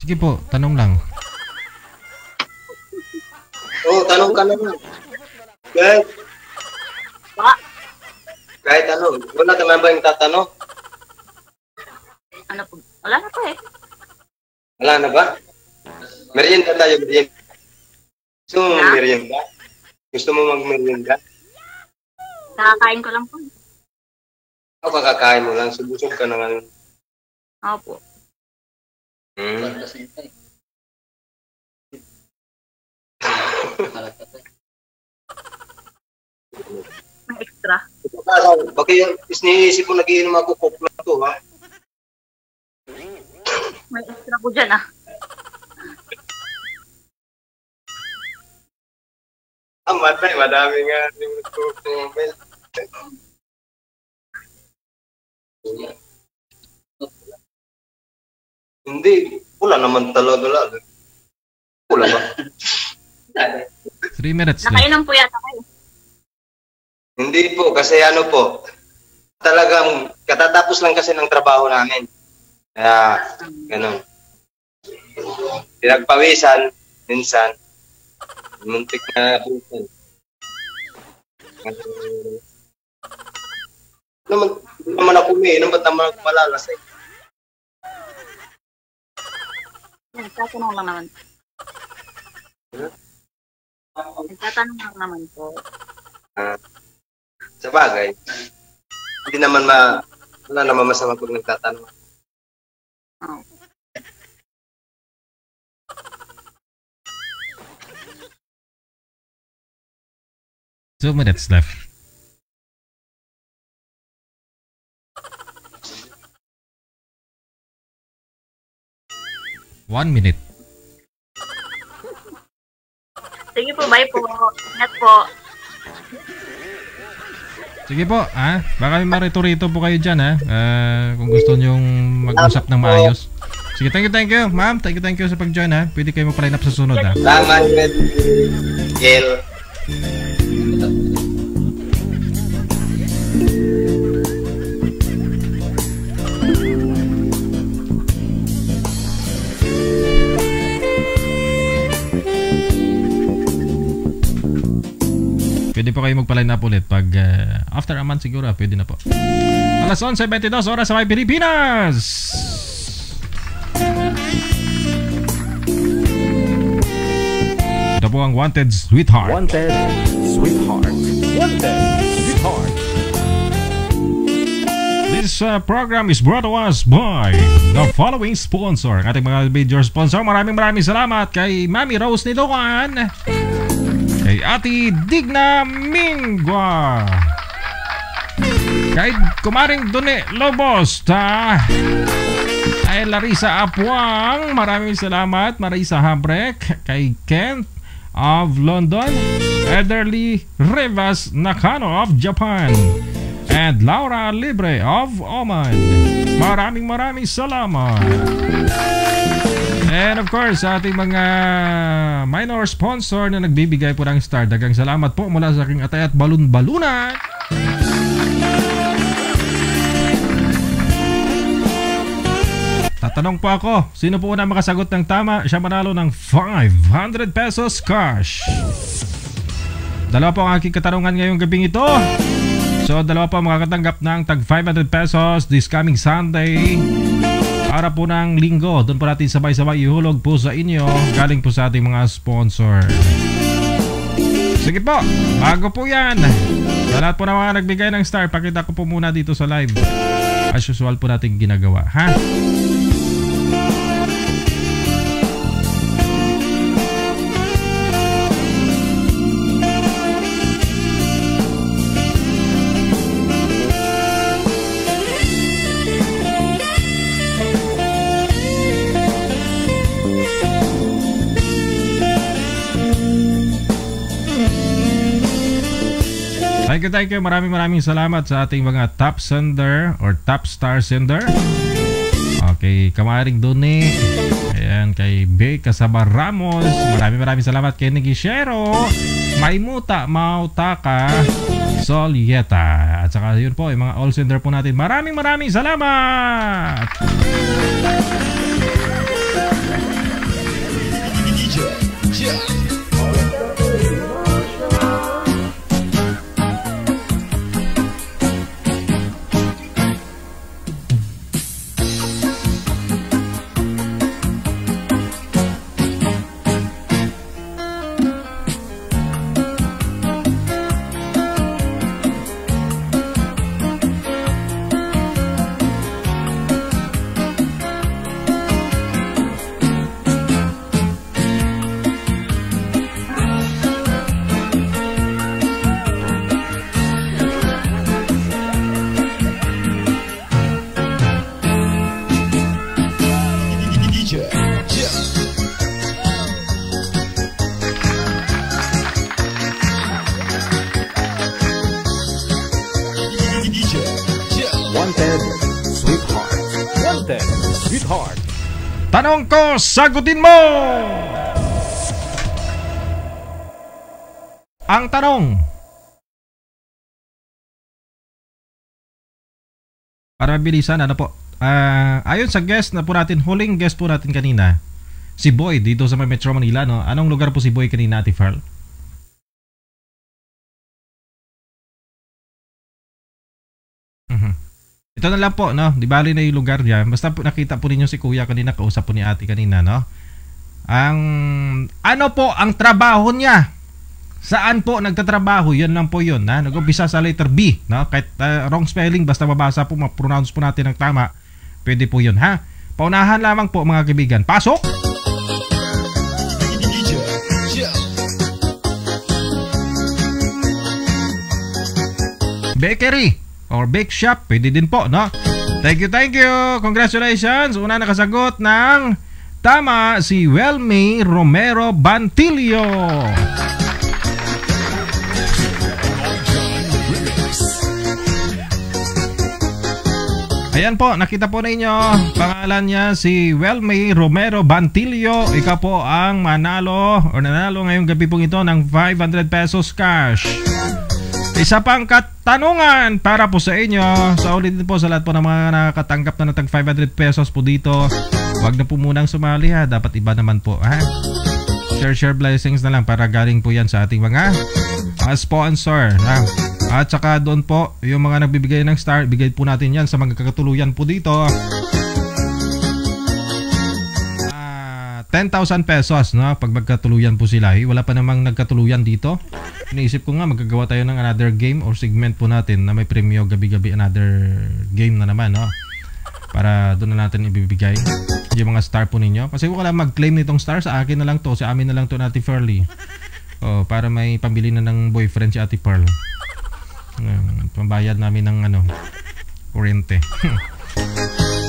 Sige po, tanong lang. Oo, oh, tanong ka naman. Kahit, kahit ano, wala ka na ba yung tatanong? Ano po? Wala na po eh. Wala na ba? Merienda tayo, merienda. Gusto mo Na? mag-merienda? Gusto mo mag-merienda? Kakakain ko lang po. O kakakain mo lang, subusog ka na ngayon. Opo. Hmm. May extra. Bakit yung isiniisip mo nagiinom ako coke lang to, ha? May extra po dyan ah. Ah, matay, madami nga yung nagko-comment. Hindi, wala naman talaga lang. Wala ba? 3 minutes left. Nakainom po yata kayo. Hindi po, kasi ano po, talagang katatapos lang kasi ng trabaho namin. Kaya, ganun. Pinagpawisan, minsan, muntik na minsan. Naman, hindi naman ako umiinom, ba't naman ako malalasay? Nagtatanong lang naman. Nagtatanong lang naman po. Ah, sa bagay, hindi naman ma, wala naman masama pag nagtatanong. Oh. Two minutes left. One minute. Sige po, bye po. Ingat po. Sige po, ah. Baka may marito-rito po kayo dyan, ha. Ah, kung gusto nyong mag-usap ng maayos. Sige, thank you, thank you. Ma'am, thank you, thank you sa pag-join ha. Pwede kayo mag-line up sa sunod ha. Salamat, Red Pwede po kayo magpa-line up ulit pag uh, after a month siguro, pwede na po. Alas 11.22 oras sa may Pilipinas! Ito po ang Wanted Sweetheart. Wanted Sweetheart. Wanted Sweetheart. This uh, program is brought to us by the following sponsor. Ating mga major sponsor. Maraming maraming salamat kay Mami Rose Nidokan. Kay Ate Digna Mingwa. Kay Kumaring Dune Lobos. Ta. Kay Larissa Apuang. Maraming salamat. Marisa Habrek. Kay Kent of London. Ederly Rivas Nakano of Japan. And Laura Libre of Oman. Maraming maraming salamat. And of course, sa ating mga minor sponsor na nagbibigay po ng star, dagang salamat po mula sa aking atay at balon-balunan. Tatanong po ako, sino po na makasagot ng tama, siya manalo ng 500 pesos cash. Dalawa po ang aking katanungan ngayong gabing ito. So, dalawa po ang makakatanggap ng tag 500 pesos this coming Sunday. Para po ng linggo, doon po natin sabay-sabay ihulog po sa inyo galing po sa ating mga sponsor. Sige po, bago po yan. Sa lahat po na mga nagbigay ng star, pakita ko po muna dito sa live. As usual po natin ginagawa, ha? Thank you, thank you. Maraming maraming salamat sa ating mga top sender or top star sender. Okay, Kamaring Duni. Ayan, kay B. Casaba Ramos. Maraming maraming salamat kay Negishero. Maimuta Mautaka Solieta. At saka yun po, yung mga all sender po natin. Maraming maraming salamat! Wanted Tanong ko, sagutin mo! Ang tanong. Para mabilisan, ano po? Ah, ayon sa guest na po natin, huling guest po natin kanina, si Boy dito sa Metro Manila, no? Anong lugar po si Boy kanina, Ate Farl? Mhm. Ito na lang po, no? Di bali na yung lugar niya. Basta po nakita po ninyo si Kuya kanina, kausap po ni Ate kanina, no? Ang ano po ang trabaho niya? Saan po nagtatrabaho? Yan lang po yun. Ha? Nag-umpisa sa letter B. No? Kahit uh, wrong spelling, basta mabasa po, ma-pronounce po natin ng tama. Pwede po yun. Ha? Paunahan lamang po mga kaibigan. Pasok! Bakery or bake shop, pwede din po, no? Thank you, thank you. Congratulations. Una nakasagot ng tama si Welmy Romero Bantilio. Ayan po, nakita po ninyo. Pangalan niya si Welmay Romero Bantilio. Ikaw po ang manalo o nanalo ngayong gabi pong ito ng 500 pesos cash. Isa pang katanungan para po sa inyo. Sa ulit din po sa lahat po ng mga nakatanggap na ng tag 500 pesos po dito. Huwag na po munang sumali ha. Dapat iba naman po ha. Share share blessings na lang para galing po yan sa ating mga uh, sponsor. Ha? At saka doon po, yung mga nagbibigay ng star, bigay po natin yan sa mga kakatuluyan po dito. 10,000 pesos no? Pag magkatuluyan po sila. Eh, wala pa namang nagkatuluyan dito. Iniisip ko nga magagawa tayo ng another game or segment po natin na may premyo gabi-gabi another game na naman no? Para doon na natin ibibigay yung mga star po ninyo. Kasi wala mag-claim nitong star. Sa akin na lang to. Sa amin na lang to natin Furley oh, para may pambili na ng boyfriend si Ate Pearl. Uh, pambayad namin ng ano kurente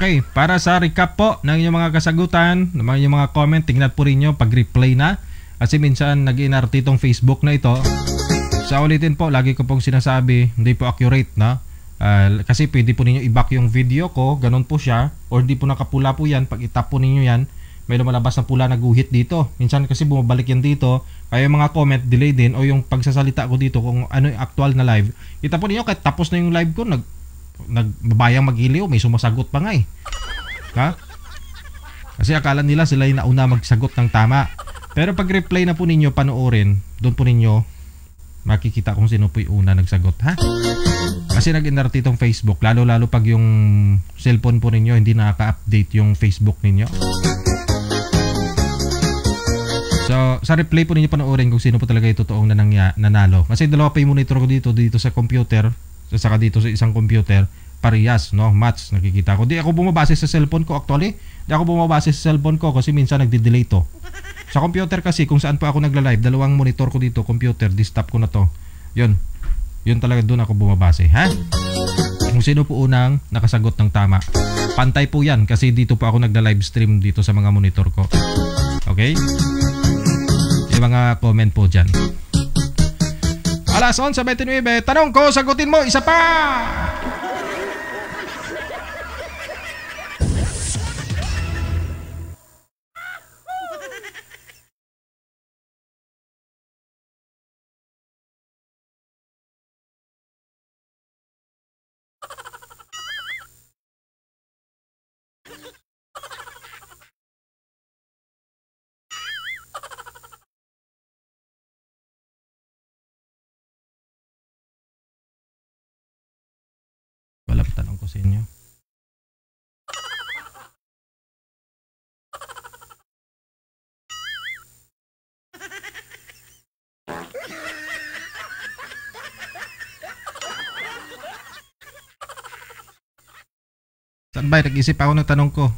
Okay, para sa recap po ng inyong mga kasagutan, ng inyong mga comment, tingnan po rin nyo pag-replay na. Kasi minsan nag-inarte itong Facebook na ito. Sa ulitin po, lagi ko pong sinasabi, hindi po accurate na. Uh, kasi pwede po ninyo i-back yung video ko, ganun po siya. Or di po nakapula po yan, pag itap po ninyo yan, may lumalabas na pula na guhit dito. Minsan kasi bumabalik yan dito, kaya yung mga comment delay din o yung pagsasalita ko dito kung ano yung actual na live. Kita po ninyo kahit tapos na yung live ko, nag nagbabayang magiliw, may sumasagot pa nga eh. Ha? Kasi akala nila sila yung nauna magsagot ng tama. Pero pag replay na po ninyo panoorin, doon po ninyo makikita kung sino po yung una nagsagot, ha? Kasi nag-inarte itong Facebook, lalo-lalo pag yung cellphone po ninyo hindi nakaka-update yung Facebook ninyo. So, sa replay po ninyo panoorin kung sino po talaga yung totoong nanangya, nanalo. Kasi dalawa pa yung monitor ko dito, dito sa computer, saka dito sa isang computer parehas no? Match nakikita ko. Di ako bumabase sa cellphone ko actually. Di ako bumabase sa cellphone ko kasi minsan nagde-delay to. Sa computer kasi kung saan pa ako nagla-live dalawang monitor ko dito computer desktop ko na to. Yun. Yun talaga doon ako bumabase ha? Kung sino po unang nakasagot ng tama. Pantay po yan kasi dito po ako nagla-live stream dito sa mga monitor ko. Okay? Yung mga comment po dyan Alas 11.29. Tanong ko, sagutin mo, isa pa! Tanong ko sa inyo. Saan ba? Nag-isip ako ng tanong ko.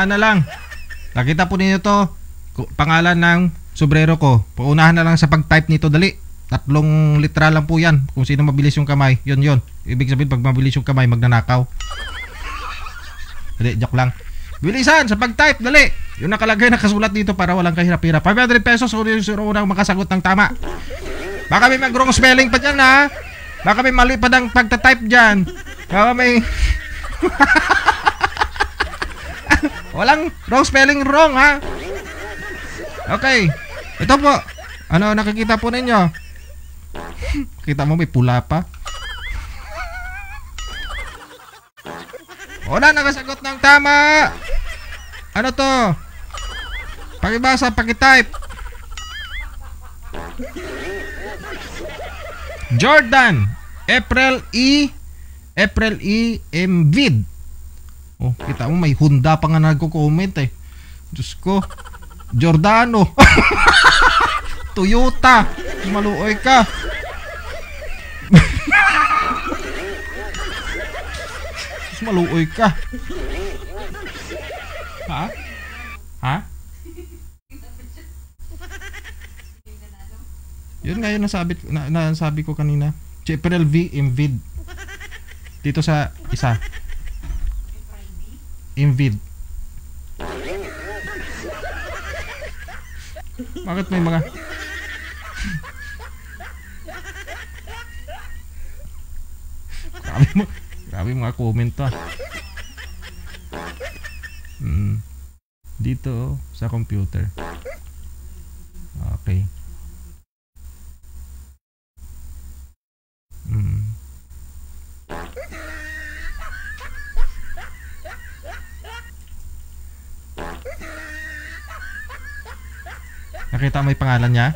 Paunahan na lang. Nakita po ninyo to, pangalan ng sombrero ko. Paunahan na lang sa pag-type nito, dali. Tatlong litra lang po yan. Kung sino mabilis yung kamay, yun yun. Ibig sabihin, pag mabilis yung kamay, magnanakaw. Dali, joke lang. Bilisan sa pag-type, dali. Yung nakalagay nakasulat dito para walang kahirap-hirap. 500 pesos kung yung sino unang makasagot ng tama. Baka may mag-wrong spelling pa dyan ha. Baka may mali pa ng pagta-type dyan. Baka may... walang wrong spelling wrong ha. Okay. Ito po. Ano nakikita po ninyo? Kita mo may pula pa. Wala nakasagot ng tama. Ano to? Pakibasa, pakitype. Jordan. April E. April E. Mvid. Oh, kita mo may Honda pa nga nagko-comment eh. Diyos ko. Giordano. Toyota. Maluoy ka. Maluoy ka. Ha? Ha? Yun nga yun nasabi, na, nasabi ko kanina. Si April V. Invid. Dito sa isa. Invid. Bakit may mga Grabe mo. Grabe mga comment to. Mm. Dito oh, sa computer. Okay. Mm. Nakita mo yung pangalan niya?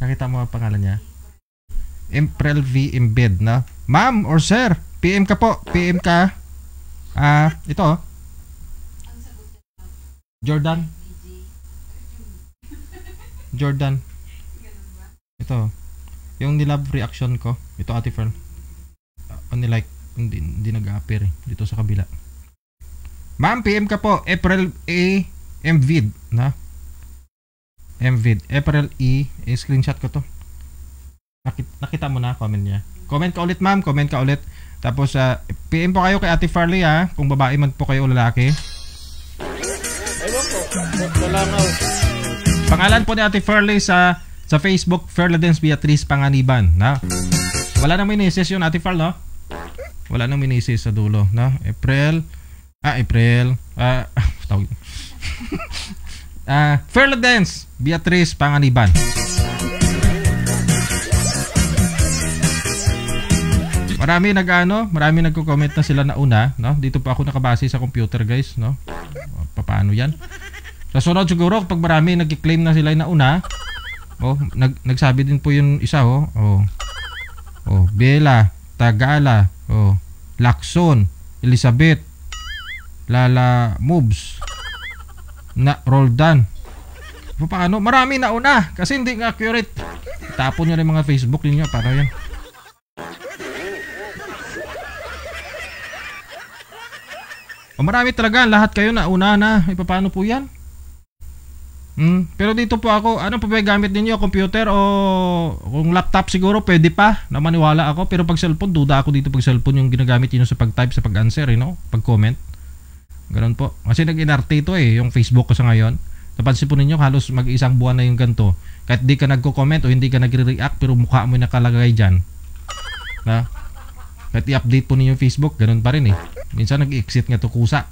Nakita mo ang pangalan niya? Imprel V Embed na. Ma'am or sir, PM ka po. PM ka. Ah, ito. oh. Jordan. Jordan. Ito. Yung nilove reaction ko. Ito Ate Fern. Uh, nilike. Hindi, hindi nag-appear eh. Dito sa kabila. Ma'am, PM ka po. April A. MVid. Na? MVid. April E. Eh, screenshot ko to. Nakita, nakita mo na comment niya. Comment ka ulit ma'am, comment ka ulit. Tapos ah, PM po kayo kay Ate Farley ha, kung babae man po kayo o lalaki. Ewan ko. Wala nga. oh. Pangalan po ni Ate Farley sa sa Facebook, Ferladens Beatrice Panganiban, na. Wala nang minisis yun Ate Farl, no? Wala nang minisis sa dulo, no? April, ah, April, ah, tawag. Ah, Ferladens Beatrice Panganiban. Marami nag-ano, marami nagko-comment na sila na una, no? Dito pa ako nakabase sa computer, guys, no? Pa- Paano 'yan? Sa sunod siguro pag marami nagki-claim na sila na una, oh, nag nagsabi din po yung isa, oh. Oh. Oh, Bella, Tagala, oh, Lakson, Elizabeth, Lala Moves, na Roldan. Pa- Paano? Marami na una kasi hindi nga accurate. Tapon nyo rin mga Facebook ninyo para yan. O marami talaga, lahat kayo na una na. E, po yan? Hmm. Pero dito po ako, ano pa ba yung gamit ninyo? Computer o kung laptop siguro pwede pa na maniwala ako. Pero pag cellphone, duda ako dito pag cellphone yung ginagamit niyo sa pag-type, sa pag-answer, you know? Pag-comment. Ganun po. Kasi nag-inarte ito eh, yung Facebook ko sa ngayon. Napansin po ninyo, halos mag-isang buwan na yung ganito. Kahit di ka nagko-comment o hindi ka nagre-react, pero mukha mo yung nakalagay dyan. Na? Kahit i-update po ninyo Facebook, ganun pa rin eh. Minsan nag-exit nga to kusa.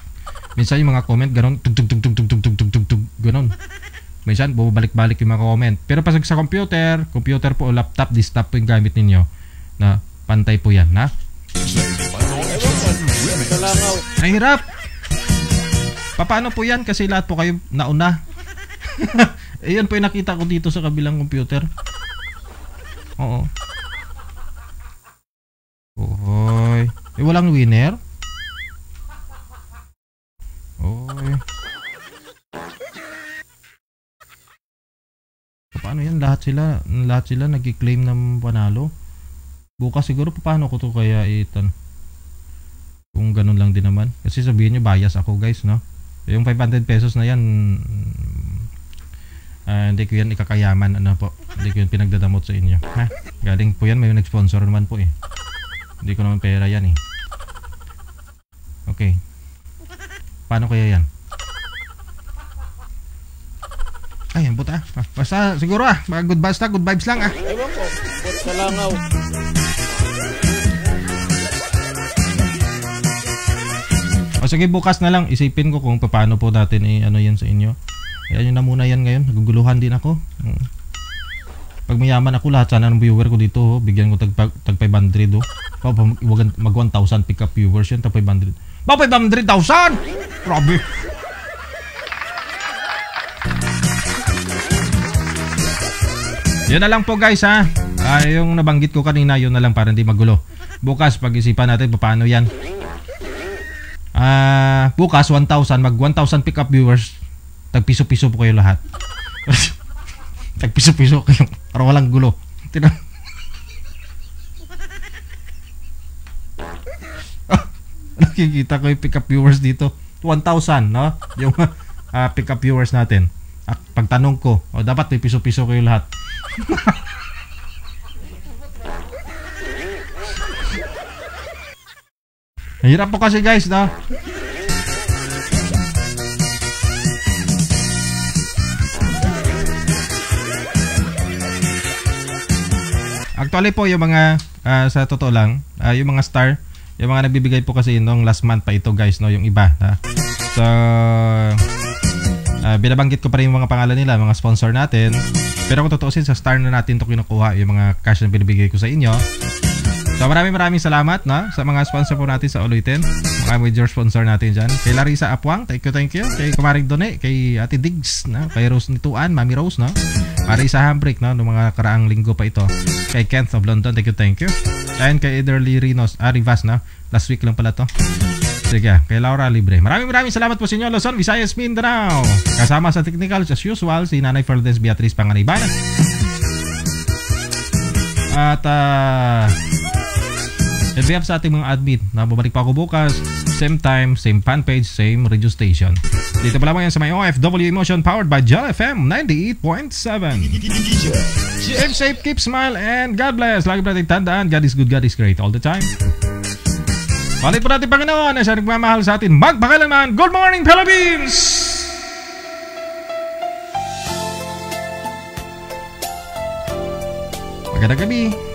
Minsan yung mga comment, ganun, tug tug tug tug tug tug tug tug tug tug, ganun. Minsan, bumabalik-balik yung mga comment. Pero pag sa computer, computer po o laptop, desktop po yung gamit ninyo na pantay po yan, na? Hirap! Paano po yan? Kasi lahat po kayo nauna. Ayan po yung nakita ko dito sa kabilang computer. Oo. Oy. Eh, walang winner? Oy. Paano yan? Lahat sila, lahat sila nag-claim ng panalo. Bukas siguro paano ko to kaya itan? Kung ganun lang din naman. Kasi sabihin nyo bias ako guys, no? Yung 500 pesos na yan, Ah, hindi ko yan ikakayaman ano po. Hindi ko yan pinagdadamot sa inyo. Ha? Galing po yan, may nag-sponsor naman po eh. Hindi ko naman pera yan eh. Okay. Paano kaya yan? Ay, ang buta. Ah, basta siguro ah, mga good basta, good vibes lang ah. Ewan ko. Ba't O sige, bukas na lang isipin ko kung paano po natin i ano yan sa inyo. Kaya yun na muna yan ngayon. Naguguluhan din ako. Mm. Pag mayaman ako, lahat sana ng viewer ko dito, oh, bigyan ko tag, tag 500 oh. Pa, mag 1,000 pick up viewers yan, tag 500. Ba, 500,000! Grabe. Yun na lang po guys ha. Ah, yung nabanggit ko kanina, yun na lang para hindi magulo. Bukas pag-isipan natin paano yan. Ah, bukas 1,000 mag 1,000 pick up viewers. Tag piso-piso po kayo lahat. Tag piso-piso kayo para walang gulo. Tinan. Nakikita ko yung pick up viewers dito. 1,000, no? Yung ah, pick up viewers natin. Ah, pagtanong ko, o dapat may piso-piso kayo lahat. Hirap po kasi guys, no? Actually po yung mga ah, sa totoo lang, ah, yung mga star, yung mga nagbibigay po kasi nung last month pa ito guys, no, yung iba, ha? So ah, binabanggit ko pa rin yung mga pangalan nila, mga sponsor natin. Pero kung tutuusin sa star na natin to kinukuha yung mga cash na binibigay ko sa inyo. So maraming maraming salamat na sa mga sponsor po natin sa Uluiten. Mga major sponsor natin dyan. Kay Larissa Apwang, thank you, thank you. Kay Kumaring Done, kay Ate Diggs, na? kay Rose Nituan, Mami Rose, no? Marisa Hambrick, no? Noong mga karaang linggo pa ito. Kay Kent of London, thank you, thank you. And kay Ederly Rinos, ah, Rivas, no? Last week lang pala to. Sige, kay Laura Libre. Maraming maraming salamat po sa inyo, Luzon, Visayas, Mindanao. Kasama sa technical, as usual, si Nanay Ferdes Beatriz Panganiban. At, ah... And have sa ating mga admin na bumalik pa ako bukas. Same time, same fan page, same radio station. Dito pa lamang yan sa may OFW Emotion powered by Jell FM 98.7. Keep safe, keep smile, and God bless. Lagi pa natin tandaan, God is good, God is great all the time. Palit po natin Panginoon na siya nagmamahal sa atin. Magpakailanman. Good morning, Philippines! Magandang gabi.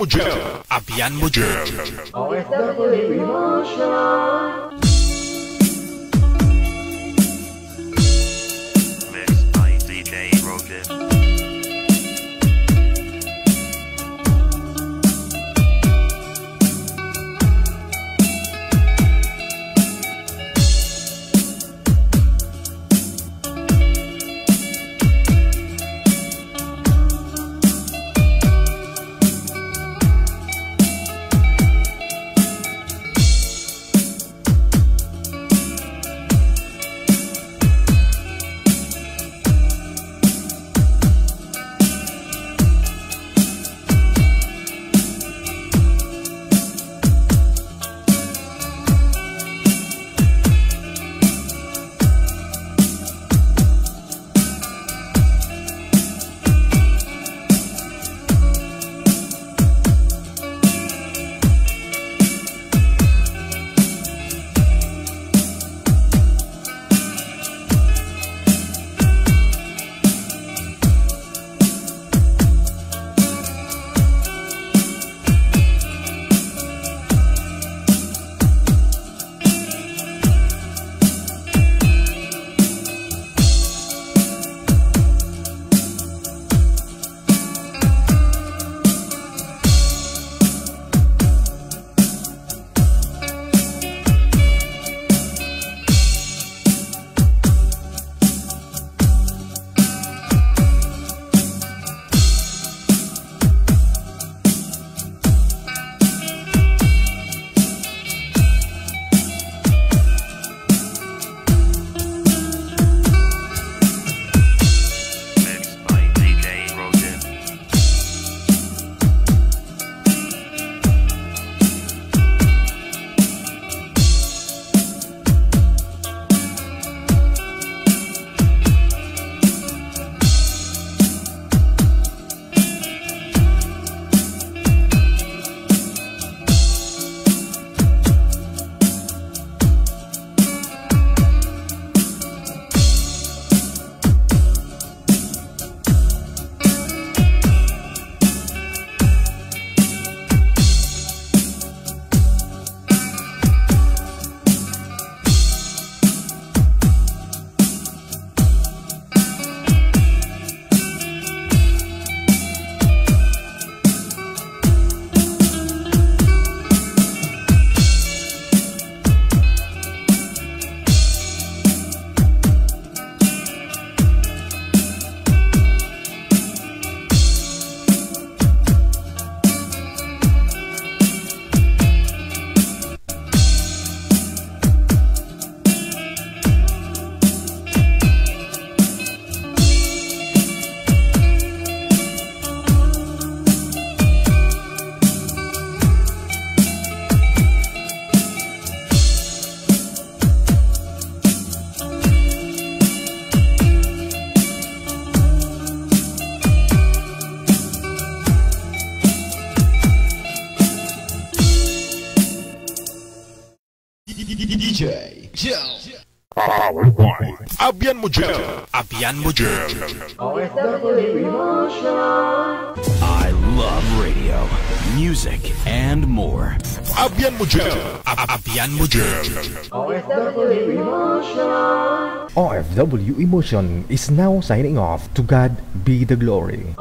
Abian mo dyan. Abian mo Point. Abian mo dyan. Abian mo dyan. I love radio, music, and more. Abian mo dyan. Abian mo dyan. OFW Emotion is now signing off. To God be the glory.